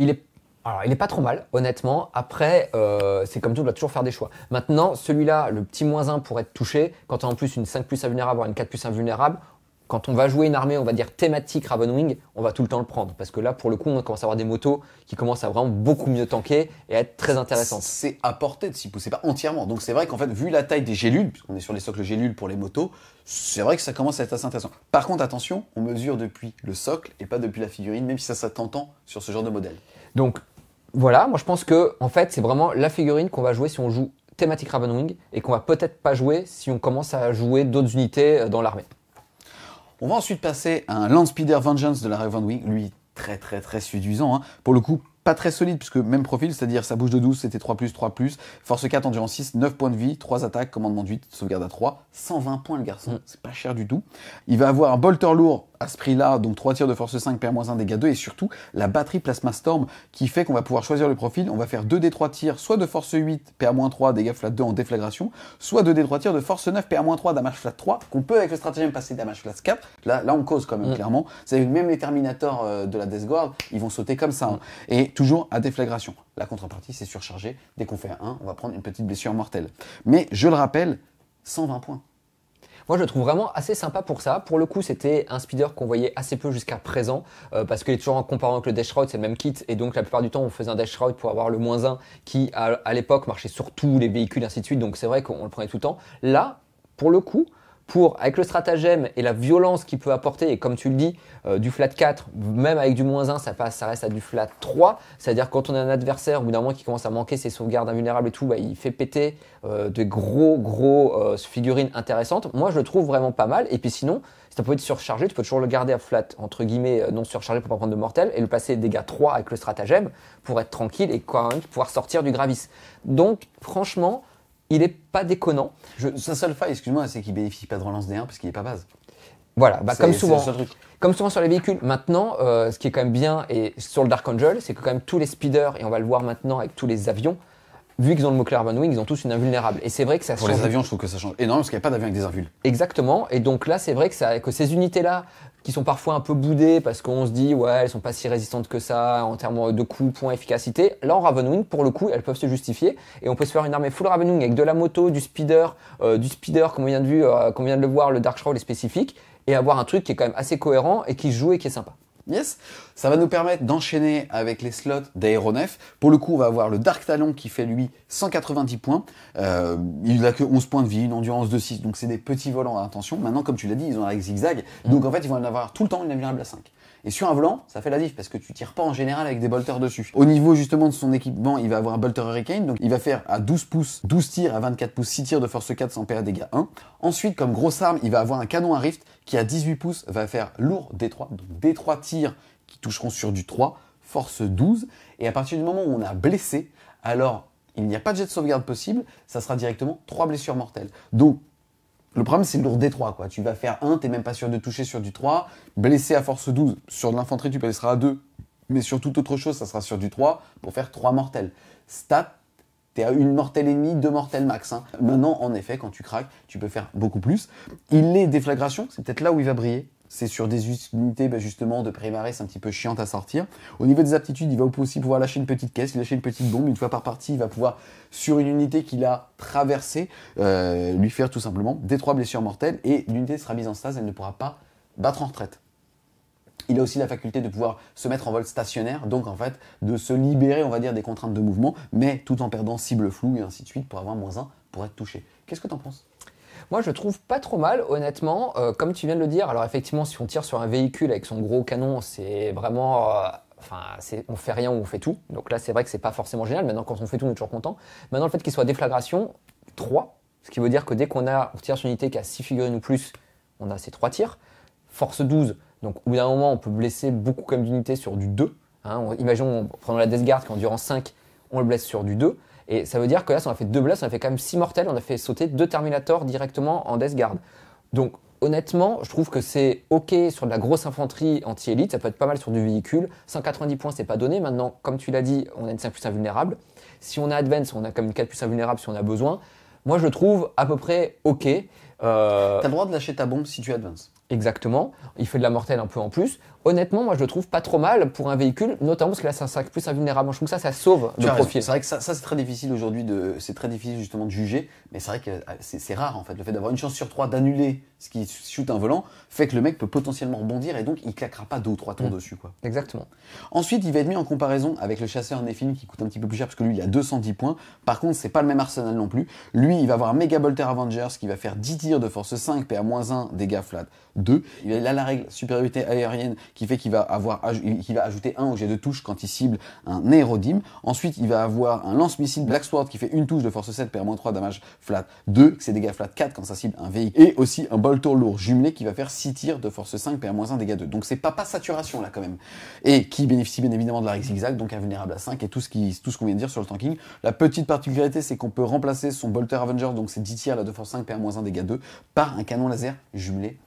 Speaker 2: Il est alors, il est pas trop mal, honnêtement. Après, euh, c'est comme tout, on doit toujours faire des choix. Maintenant, celui-là, le petit moins 1 pour être touché, quand on a en plus une 5 plus invulnérable ou une 4 plus invulnérable, quand on va jouer une armée, on va dire thématique Ravenwing, on va tout le temps le prendre. Parce que là, pour le coup, on commence à avoir des motos qui commencent à vraiment beaucoup mieux tanker et à être très intéressantes.
Speaker 1: C'est à portée de 6 pouces, c'est pas entièrement. Donc c'est vrai qu'en fait, vu la taille des gélules, puisqu'on est sur les socles gélules pour les motos, c'est vrai que ça commence à être assez intéressant. Par contre, attention, on mesure depuis le socle et pas depuis la figurine, même si ça serait tentant sur ce genre de modèle.
Speaker 2: Donc voilà, moi je pense que en fait, c'est vraiment la figurine qu'on va jouer si on joue thématique Ravenwing et qu'on va peut-être pas jouer si on commence à jouer d'autres unités euh, dans l'armée.
Speaker 1: On va ensuite passer à un Landspeeder Vengeance de la Ravenwing, lui très très très séduisant. Hein. Pour le coup, pas très solide, puisque même profil, c'est-à-dire sa bouche de 12, c'était 3 3 force 4, endurance 6, 9 points de vie, 3 attaques, commandement de 8, sauvegarde à 3, 120 points le garçon, mm. c'est pas cher du tout. Il va avoir un bolter lourd à ce prix-là, donc 3 tirs de force 5, pr 1 dégâts 2, et surtout la batterie Plasma Storm qui fait qu'on va pouvoir choisir le profil. On va faire 2 des 3 tirs, soit de force 8, pr 3, dégâts flat 2 en déflagration, soit 2 des 3 tirs de force 9, pr 3, damage flat 3, qu'on peut avec le stratagème passer damage flat 4. Là, là on cause quand même, mm. clairement. C'est même les Terminators euh, de la Death Guard, ils vont sauter comme ça. Hein. Et toujours à déflagration. La contrepartie, c'est surchargé. Dès qu'on fait un 1, on va prendre une petite blessure mortelle. Mais je le rappelle, 120 points.
Speaker 2: Moi, je le trouve vraiment assez sympa pour ça. Pour le coup, c'était un speeder qu'on voyait assez peu jusqu'à présent, euh, parce qu'il est toujours en comparant avec le Dash Shroud, c'est le même kit, et donc la plupart du temps, on faisait un Dash Shroud pour avoir le moins 1 qui, à, l'époque, marchait sur tous les véhicules, ainsi de suite, donc c'est vrai qu'on le prenait tout le temps. Là, pour le coup, pour, avec le stratagème et la violence qu'il peut apporter, et comme tu le dis, euh, du flat 4, même avec du moins 1, ça passe, ça reste à du flat 3. C'est-à-dire quand on a un adversaire, au bout d'un moment qui commence à manquer ses sauvegardes invulnérables et tout, bah, il fait péter euh, de gros, gros euh, figurines intéressantes. Moi, je le trouve vraiment pas mal. Et puis sinon, si ça peut être surchargé, tu peux toujours le garder à flat, entre guillemets, non surchargé pour pas prendre de mortel, et le passer dégâts 3 avec le stratagème pour être tranquille et quand même pouvoir sortir du gravis. Donc, franchement, il est pas déconnant.
Speaker 1: Sa seule faille, excuse-moi, c'est qu'il bénéficie pas de relance D1 parce qu'il est pas base.
Speaker 2: Voilà, bah, comme souvent. Comme souvent sur les véhicules. Maintenant, euh, ce qui est quand même bien et sur le Dark Angel, c'est que quand même tous les speeders, et on va le voir maintenant avec tous les avions, vu qu'ils ont le mot Van Wing, ils ont tous une invulnérable. Et c'est vrai que ça
Speaker 1: Pour les avions, je trouve que ça change énormément parce qu'il n'y a pas d'avion avec des invuls.
Speaker 2: Exactement. Et donc là, c'est vrai que, ça, que ces unités-là, qui sont parfois un peu boudées parce qu'on se dit, ouais, elles sont pas si résistantes que ça en termes de coût, point, efficacité. Là, en Ravenwing, pour le coup, elles peuvent se justifier. Et on peut se faire une armée full Ravenwing avec de la moto, du speeder, euh, du speeder, comme on vient de, euh, comme on vient de le voir, le Dark Shroud est spécifique. Et avoir un truc qui est quand même assez cohérent et qui joue et qui est sympa.
Speaker 1: Yes. Ça va nous permettre d'enchaîner avec les slots d'aéronef. Pour le coup, on va avoir le Dark Talon qui fait lui 190 points. Euh, il n'a que 11 points de vie, une endurance de 6, donc c'est des petits volants, attention. Maintenant, comme tu l'as dit, ils ont un zigzag, donc en fait, ils vont en avoir tout le temps une à 5. Et sur un volant, ça fait la diff parce que tu tires pas en général avec des bolters dessus. Au niveau justement de son équipement, il va avoir un bolter Hurricane, donc il va faire à 12 pouces 12 tirs, à 24 pouces 6 tirs de force 4 sans PA dégâts 1. Ensuite, comme grosse arme, il va avoir un canon à rift qui à 18 pouces va faire lourd D3, donc D3 tirs qui toucheront sur du 3, force 12. Et à partir du moment où on a blessé, alors il n'y a pas de jet de sauvegarde possible, ça sera directement 3 blessures mortelles. Donc le problème, c'est lourd D3. Quoi. Tu vas faire 1, t'es même pas sûr de toucher sur du 3. Blessé à force 12, sur de l'infanterie, tu passeras à 2. Mais sur toute autre chose, ça sera sur du 3 pour faire 3 mortels. Stat, t'es à une mortelle et demie, deux mortels max. Hein. Maintenant, en effet, quand tu craques, tu peux faire beaucoup plus. Il est déflagration, c'est peut-être là où il va briller c'est sur des unités bah, justement de primaire, c'est un petit peu chiante à sortir. Au niveau des aptitudes, il va aussi pouvoir lâcher une petite caisse, lâcher une petite bombe, une fois par partie, il va pouvoir, sur une unité qu'il a traversée, euh, lui faire tout simplement des trois blessures mortelles, et l'unité sera mise en stase, elle ne pourra pas battre en retraite. Il a aussi la faculté de pouvoir se mettre en vol stationnaire, donc en fait de se libérer, on va dire, des contraintes de mouvement, mais tout en perdant cible floue et ainsi de suite pour avoir moins 1 pour être touché. Qu'est-ce que tu en penses?
Speaker 2: Moi, je trouve pas trop mal, honnêtement. Euh, comme tu viens de le dire, alors effectivement, si on tire sur un véhicule avec son gros canon, c'est vraiment. Euh, on fait rien ou on fait tout. Donc là, c'est vrai que c'est pas forcément génial. Maintenant, quand on fait tout, on est toujours content. Maintenant, le fait qu'il soit déflagration, 3, ce qui veut dire que dès qu'on a, on tire sur une unité qui a 6 figurines ou plus, on a ces 3 tirs. Force 12, donc au bout d'un moment, on peut blesser beaucoup comme d'unités sur du 2. Hein. imaginons, prenons la Death Guard, qui endurant 5, on le blesse sur du 2. Et ça veut dire que là, si on a fait deux blesses, on a fait quand même six mortels, on a fait sauter deux Terminators directement en Death Guard. Donc honnêtement, je trouve que c'est ok sur de la grosse infanterie anti-élite, ça peut être pas mal sur du véhicule. 190 points, c'est pas donné. Maintenant, comme tu l'as dit, on a une 5 plus invulnérable. Si on a Advance, on a comme une 4 plus invulnérable si on a besoin. Moi, je trouve à peu près ok.
Speaker 1: Euh... T'as le droit de lâcher ta bombe si tu advances.
Speaker 2: Exactement. Il fait de la mortelle un peu en plus. Honnêtement, moi je le trouve pas trop mal pour un véhicule, notamment parce que là c'est un sac plus invulnérable. Je trouve que ça, ça sauve le profil.
Speaker 1: C'est vrai que ça, ça c'est très difficile aujourd'hui de, c'est très difficile justement de juger, mais c'est vrai que euh, c'est rare en fait. Le fait d'avoir une chance sur trois d'annuler ce qui shoot un volant fait que le mec peut potentiellement rebondir et donc il claquera pas deux ou trois tours mm. dessus quoi.
Speaker 2: Exactement.
Speaker 1: Ensuite, il va être mis en comparaison avec le chasseur Nephilim qui coûte un petit peu plus cher parce que lui il a 210 points. Par contre, c'est pas le même arsenal non plus. Lui, il va avoir un Mega Bolter Avengers qui va faire 10 tirs de force 5 PA-1 dégâts flat 2. Il a la règle supériorité aérienne qui fait qu'il va ajouter un au jet de touche quand il cible un aérodyme. Ensuite, il va avoir un lance-missile Black Sword qui fait une touche de force 7 PA-3 damage flat 2, c'est dégâts flat 4 quand ça cible un véhicule. Et aussi un bolter lourd jumelé qui va faire 6 tirs de force 5 PA-1 dégâts 2. Donc c'est pas pas saturation là quand même. Et qui bénéficie bien évidemment de la règle zigzag, donc invulnérable à 5 et tout ce qu'on vient de dire sur le tanking. La petite particularité c'est qu'on peut remplacer son bolter Avenger, donc c'est 10 tirs là de force 5 PA-1 dégâts 2, par un canon laser jumelé.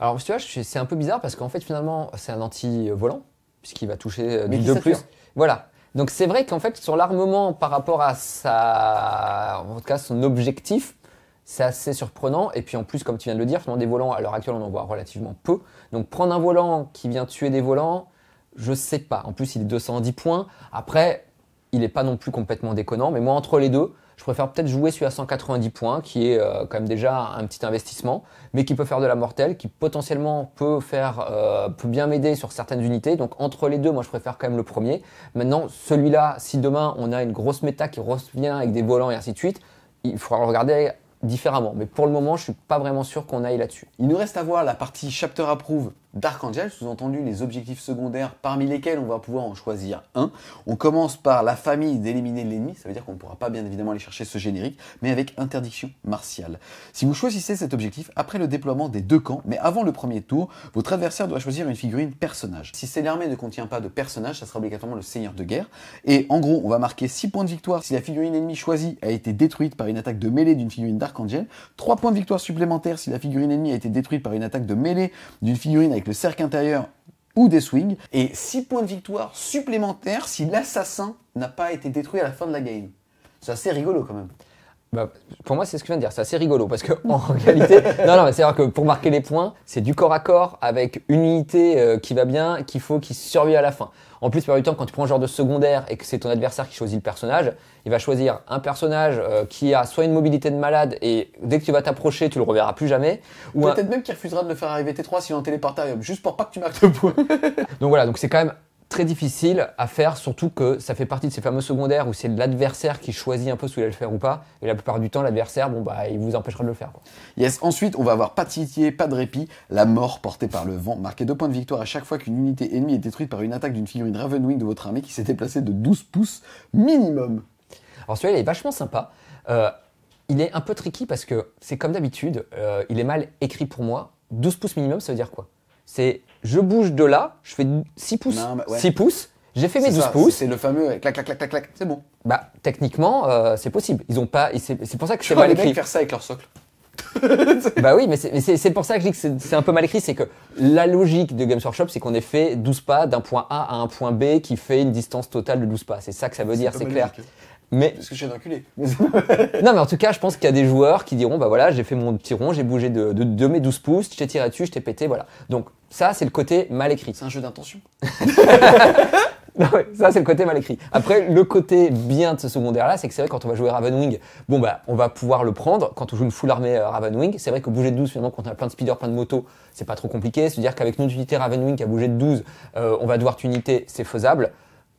Speaker 2: Alors, tu vois, c'est un peu bizarre parce qu'en fait, finalement, c'est un anti-volant, puisqu'il va toucher du 2 plus. Voilà. Donc, c'est vrai qu'en fait, sur l'armement par rapport à sa, en tout cas, son objectif, c'est assez surprenant. Et puis, en plus, comme tu viens de le dire, finalement, des volants, à l'heure actuelle, on en voit relativement peu. Donc, prendre un volant qui vient tuer des volants, je sais pas. En plus, il est 210 points. Après, il n'est pas non plus complètement déconnant. Mais moi, entre les deux, je préfère peut-être jouer celui à 190 points, qui est euh, quand même déjà un petit investissement, mais qui peut faire de la mortelle, qui potentiellement peut faire, euh, peut bien m'aider sur certaines unités. Donc entre les deux, moi je préfère quand même le premier. Maintenant, celui-là, si demain on a une grosse méta qui revient avec des volants et ainsi de suite, il faudra le regarder différemment. Mais pour le moment, je suis pas vraiment sûr qu'on aille là-dessus.
Speaker 1: Il nous reste à voir la partie chapter approve Dark Angel, sous-entendu les objectifs secondaires parmi lesquels on va pouvoir en choisir un. On commence par la famille d'éliminer l'ennemi, ça veut dire qu'on ne pourra pas bien évidemment aller chercher ce générique, mais avec interdiction martiale. Si vous choisissez cet objectif après le déploiement des deux camps, mais avant le premier tour, votre adversaire doit choisir une figurine personnage. Si c'est l'armée ne contient pas de personnage, ça sera obligatoirement le seigneur de guerre. Et en gros, on va marquer 6 points de victoire si la figurine ennemie choisie a été détruite par une attaque de mêlée d'une figurine Dark Angel, 3 points de victoire supplémentaires si la figurine ennemie a été détruite par une attaque de mêlée d'une figurine avec le cercle intérieur ou des swings, et 6 points de victoire supplémentaires si l'assassin n'a pas été détruit à la fin de la game. C'est assez rigolo quand même.
Speaker 2: Bah, pour moi, c'est ce que je viens de dire. C'est assez rigolo parce que en réalité, non, non, c'est vrai que pour marquer les points, c'est du corps à corps avec une unité euh, qui va bien, qu'il faut qu'il survive à la fin. En plus, par du temps, quand tu prends un genre de secondaire et que c'est ton adversaire qui choisit le personnage, il va choisir un personnage euh, qui a soit une mobilité de malade et dès que tu vas t'approcher, tu le reverras plus jamais.
Speaker 1: Ou peut-être même qu'il refusera de le faire arriver T3 si on téléportarium, juste pour pas que tu marques le point.
Speaker 2: donc voilà, donc c'est quand même très difficile à faire, surtout que ça fait partie de ces fameux secondaires où c'est l'adversaire qui choisit un peu si vous allez le faire ou pas. Et la plupart du temps, l'adversaire, bon bah, il vous empêchera de le faire. Quoi.
Speaker 1: Yes. Ensuite, on va avoir pas de pitié, pas de répit, la mort portée par le vent. Marquez deux points de victoire à chaque fois qu'une unité ennemie est détruite par une attaque d'une figurine Ravenwing de votre armée qui s'est déplacée de 12 pouces minimum.
Speaker 2: Alors celui-là, il est vachement sympa. Euh, il est un peu tricky parce que c'est comme d'habitude, euh, il est mal écrit pour moi. 12 pouces minimum, ça veut dire quoi? C'est je bouge de là, je fais 6 pouces, 6 pouces, j'ai fait mes 12 pouces.
Speaker 1: C'est le fameux clac, clac, clac, clac, clac, c'est bon.
Speaker 2: Bah, techniquement, euh, c'est possible. Ils ont pas, c'est pour ça que c'est mal écrit.
Speaker 1: Les faire ça avec leur socle.
Speaker 2: bah oui, mais c'est pour ça que je dis que c'est un peu mal écrit, c'est que la logique de Games Workshop, c'est qu'on ait fait 12 pas d'un point A à un point B qui fait une distance totale de 12 pas. C'est ça que ça veut dire, c'est clair.
Speaker 1: Mais parce que je suis un enculé.
Speaker 2: non, mais en tout cas, je pense qu'il y a des joueurs qui diront bah voilà, j'ai fait mon petit rond, j'ai bougé de, de, mes 12 pouces, je t'ai tiré dessus, je t'ai pété, voilà. Donc ça, c'est le côté mal écrit.
Speaker 1: C'est un jeu d'intention.
Speaker 2: Non, ouais, ça, c'est le côté mal écrit. Après, le côté bien de ce secondaire-là, c'est que c'est vrai, quand on va jouer Ravenwing, bon, bah, on va pouvoir le prendre. Quand on joue une full armée euh, Ravenwing, c'est vrai que bouger de 12, finalement, quand on a plein de speeders, plein de motos, c'est pas trop compliqué. C'est-à-dire qu'avec notre unité Ravenwing qui a bougé de 12, euh, on va devoir unité, c'est faisable.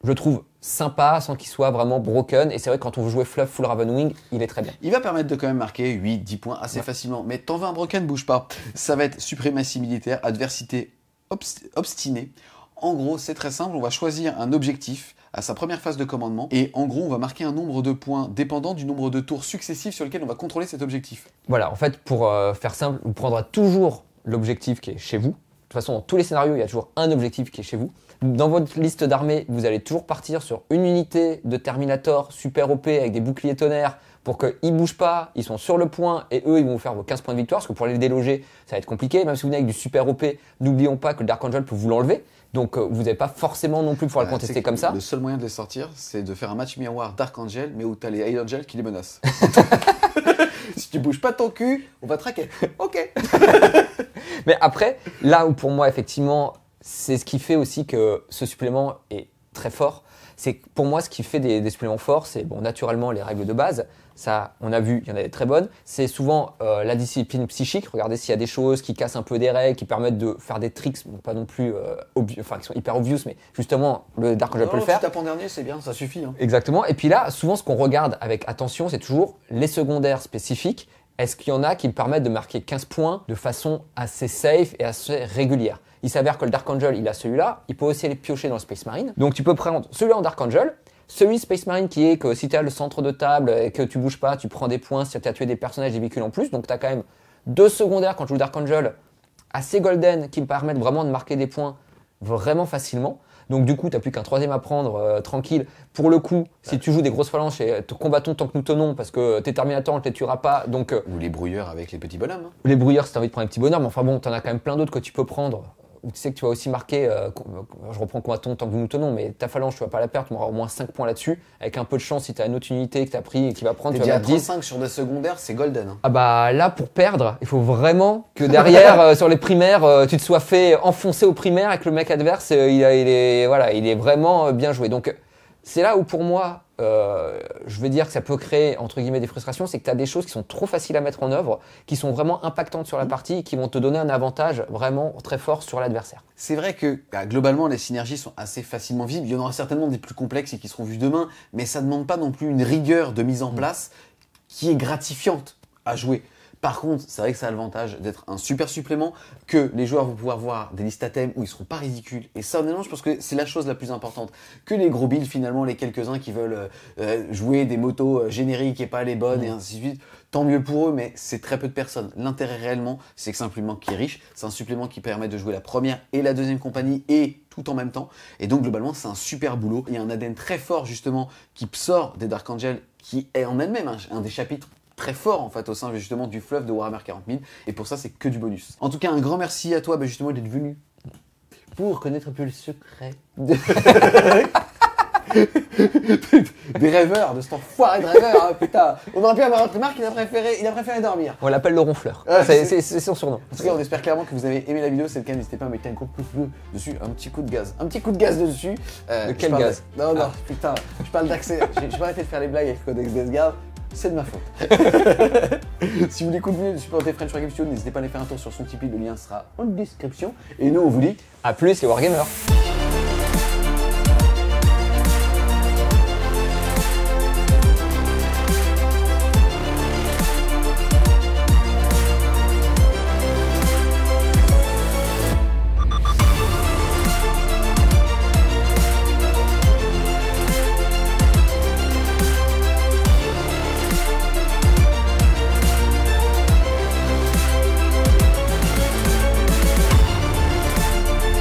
Speaker 2: Je trouve sympa sans qu'il soit vraiment broken. Et c'est vrai que quand on veut jouer fluff full Ravenwing, il est très bien.
Speaker 1: Il va permettre de quand même marquer 8, 10 points assez
Speaker 2: Ouais.
Speaker 1: facilement. Mais t'en veux un broken, bouge pas. Ça va être suprématie militaire, adversité obst- obstinée. En gros, c'est très simple. On va choisir un objectif à sa première phase de commandement. Et en gros, on va marquer un nombre de points dépendant du nombre de tours successifs sur lesquels on va contrôler cet objectif.
Speaker 2: Voilà, en fait, pour euh, faire simple, vous prendrez toujours l'objectif qui est chez vous. De toute façon, dans tous les scénarios, il y a toujours un objectif qui est chez vous. Dans votre liste d'armées, vous allez toujours partir sur une unité de Terminator super OP avec des boucliers tonnerres pour qu'ils ne bougent pas, ils sont sur le point et eux, ils vont vous faire vos 15 points de victoire parce que pour les déloger, ça va être compliqué. Même si vous venez avec du super OP, n'oublions pas que le Dark Angel peut vous l'enlever. Donc euh, vous n'avez pas forcément non plus pouvoir le
Speaker 1: Euh,
Speaker 2: contester comme ça.
Speaker 1: Le seul moyen de les sortir, c'est de faire un match miroir Dark Angel, mais où t'as les High Angel qui les menacent. si tu bouges pas ton cul, on va traquer. Ok.
Speaker 2: Mais après, là où pour moi, effectivement, c'est ce qui fait aussi que ce supplément est très fort. C'est pour moi, ce qui fait des, des suppléments forts, c'est bon, naturellement les règles de base. Ça, on a vu, il y en a des très bonnes. C'est souvent euh, la discipline psychique. Regardez s'il y a des choses qui cassent un peu des règles, qui permettent de faire des tricks, bon, pas non plus, euh, enfin, qui sont hyper obvious, mais justement, le Dark Angel peut le faire.
Speaker 1: Tu tapes en dernier, c'est bien, ça suffit. hein.
Speaker 2: Exactement. Et puis là, souvent, ce qu'on regarde avec attention, c'est toujours les secondaires spécifiques. Est-ce qu'il y en a qui me permettent de marquer 15 points de façon assez safe et assez régulière? Il s'avère que le Dark Angel, il a celui-là. Il peut aussi aller piocher dans le Space Marine. Donc tu peux prendre celui-là en Dark Angel. Celui Space Marine qui est que si tu as le centre de table et que tu bouges pas, tu prends des points si tu as tué des personnages, des véhicules en plus. Donc tu as quand même deux secondaires quand tu joues Dark Angel assez golden qui me permettent vraiment de marquer des points vraiment facilement. Donc du coup, tu n'as plus qu'un troisième à prendre euh, tranquille. Pour le coup, si tu joues des grosses phalanges et te combattons tant que nous tenons, parce que tes Terminators, on ne les tuera pas. Donc euh,
Speaker 1: Ou les brouilleurs avec les petits bonhommes. hein.
Speaker 2: les brouilleurs, si tu as envie de prendre un petit bonhomme, enfin bon, tu en as quand même plein d'autres que tu peux prendre. Où tu sais que tu vas aussi marquer, euh, euh, je reprends combattant tant que nous tenons, mais ta phalange, tu vas pas la perdre, tu auras au moins 5 points là-dessus. Avec un peu de chance, si tu as une autre unité que tu as pris et qui va prendre, tu vas
Speaker 1: à
Speaker 2: mettre 10.
Speaker 1: 35 sur des secondaires, c'est golden. hein.
Speaker 2: Ah bah là pour perdre, il faut vraiment que derrière euh, sur les primaires, euh, tu te sois fait enfoncer au primaire et que le mec adverse il, a- il est voilà, il est vraiment bien joué. Donc c'est là où pour moi euh, je vais dire que ça peut créer entre guillemets des frustrations, c'est que tu as des choses qui sont trop faciles à mettre en œuvre, qui sont vraiment impactantes sur la partie et qui vont te donner un avantage vraiment très fort sur l'adversaire.
Speaker 1: C'est vrai que bah, globalement, les synergies sont assez facilement visibles. Il y en aura certainement des plus complexes et qui seront vues demain, mais ça ne demande pas non plus une rigueur de mise en place qui est gratifiante à jouer. Par contre, c'est vrai que ça a l'avantage d'être un super supplément, que les joueurs vont pouvoir voir des listes à thème où ils seront pas ridicules. Et ça, honnêtement, je pense que c'est la chose la plus importante. Que les gros builds, finalement, les quelques-uns qui veulent euh, euh, jouer des motos euh, génériques et pas les bonnes et ainsi de suite, tant mieux pour eux, mais c'est très peu de personnes. L'intérêt réellement, c'est que c'est un supplément qui est riche, c'est un supplément qui permet de jouer la première et la deuxième compagnie et tout en même temps. Et donc globalement, c'est un super boulot. Il y a un ADN très fort justement qui sort des Dark Angel, qui est en elle-même un, un des chapitres très forts en fait au sein justement du fleuve de Warhammer 40 000. Et pour ça, c'est que du bonus. En tout cas, un grand merci à toi bah, justement d'être venu pour connaître un peu le secret de- des rêveurs, de cet enfoiré de rêveur. hein, putain, on aurait pu avoir un Marc, il a préféré, il a préféré dormir.
Speaker 2: On l'appelle le ronfleur.
Speaker 1: Ah,
Speaker 2: c'est son surnom.
Speaker 1: En tout cas, on espère clairement que vous avez aimé la vidéo. C'est le cas, n'hésitez pas à mettre un gros pouce bleu dessus, un petit coup de gaz. Un petit coup de gaz dessus. Euh,
Speaker 2: De quel gaz
Speaker 1: de- Non, non,
Speaker 2: Ah.
Speaker 1: putain, je parle d'accès. J'ai pas arrêté de faire les blagues avec le codex Desgard. C'est de ma faute. si vous voulez continuer de supporter French War Game Studio, n'hésitez pas à aller faire un tour sur son Tipeee. Le lien sera en description. Et nous, on vous dit
Speaker 2: A plus les Wargamers.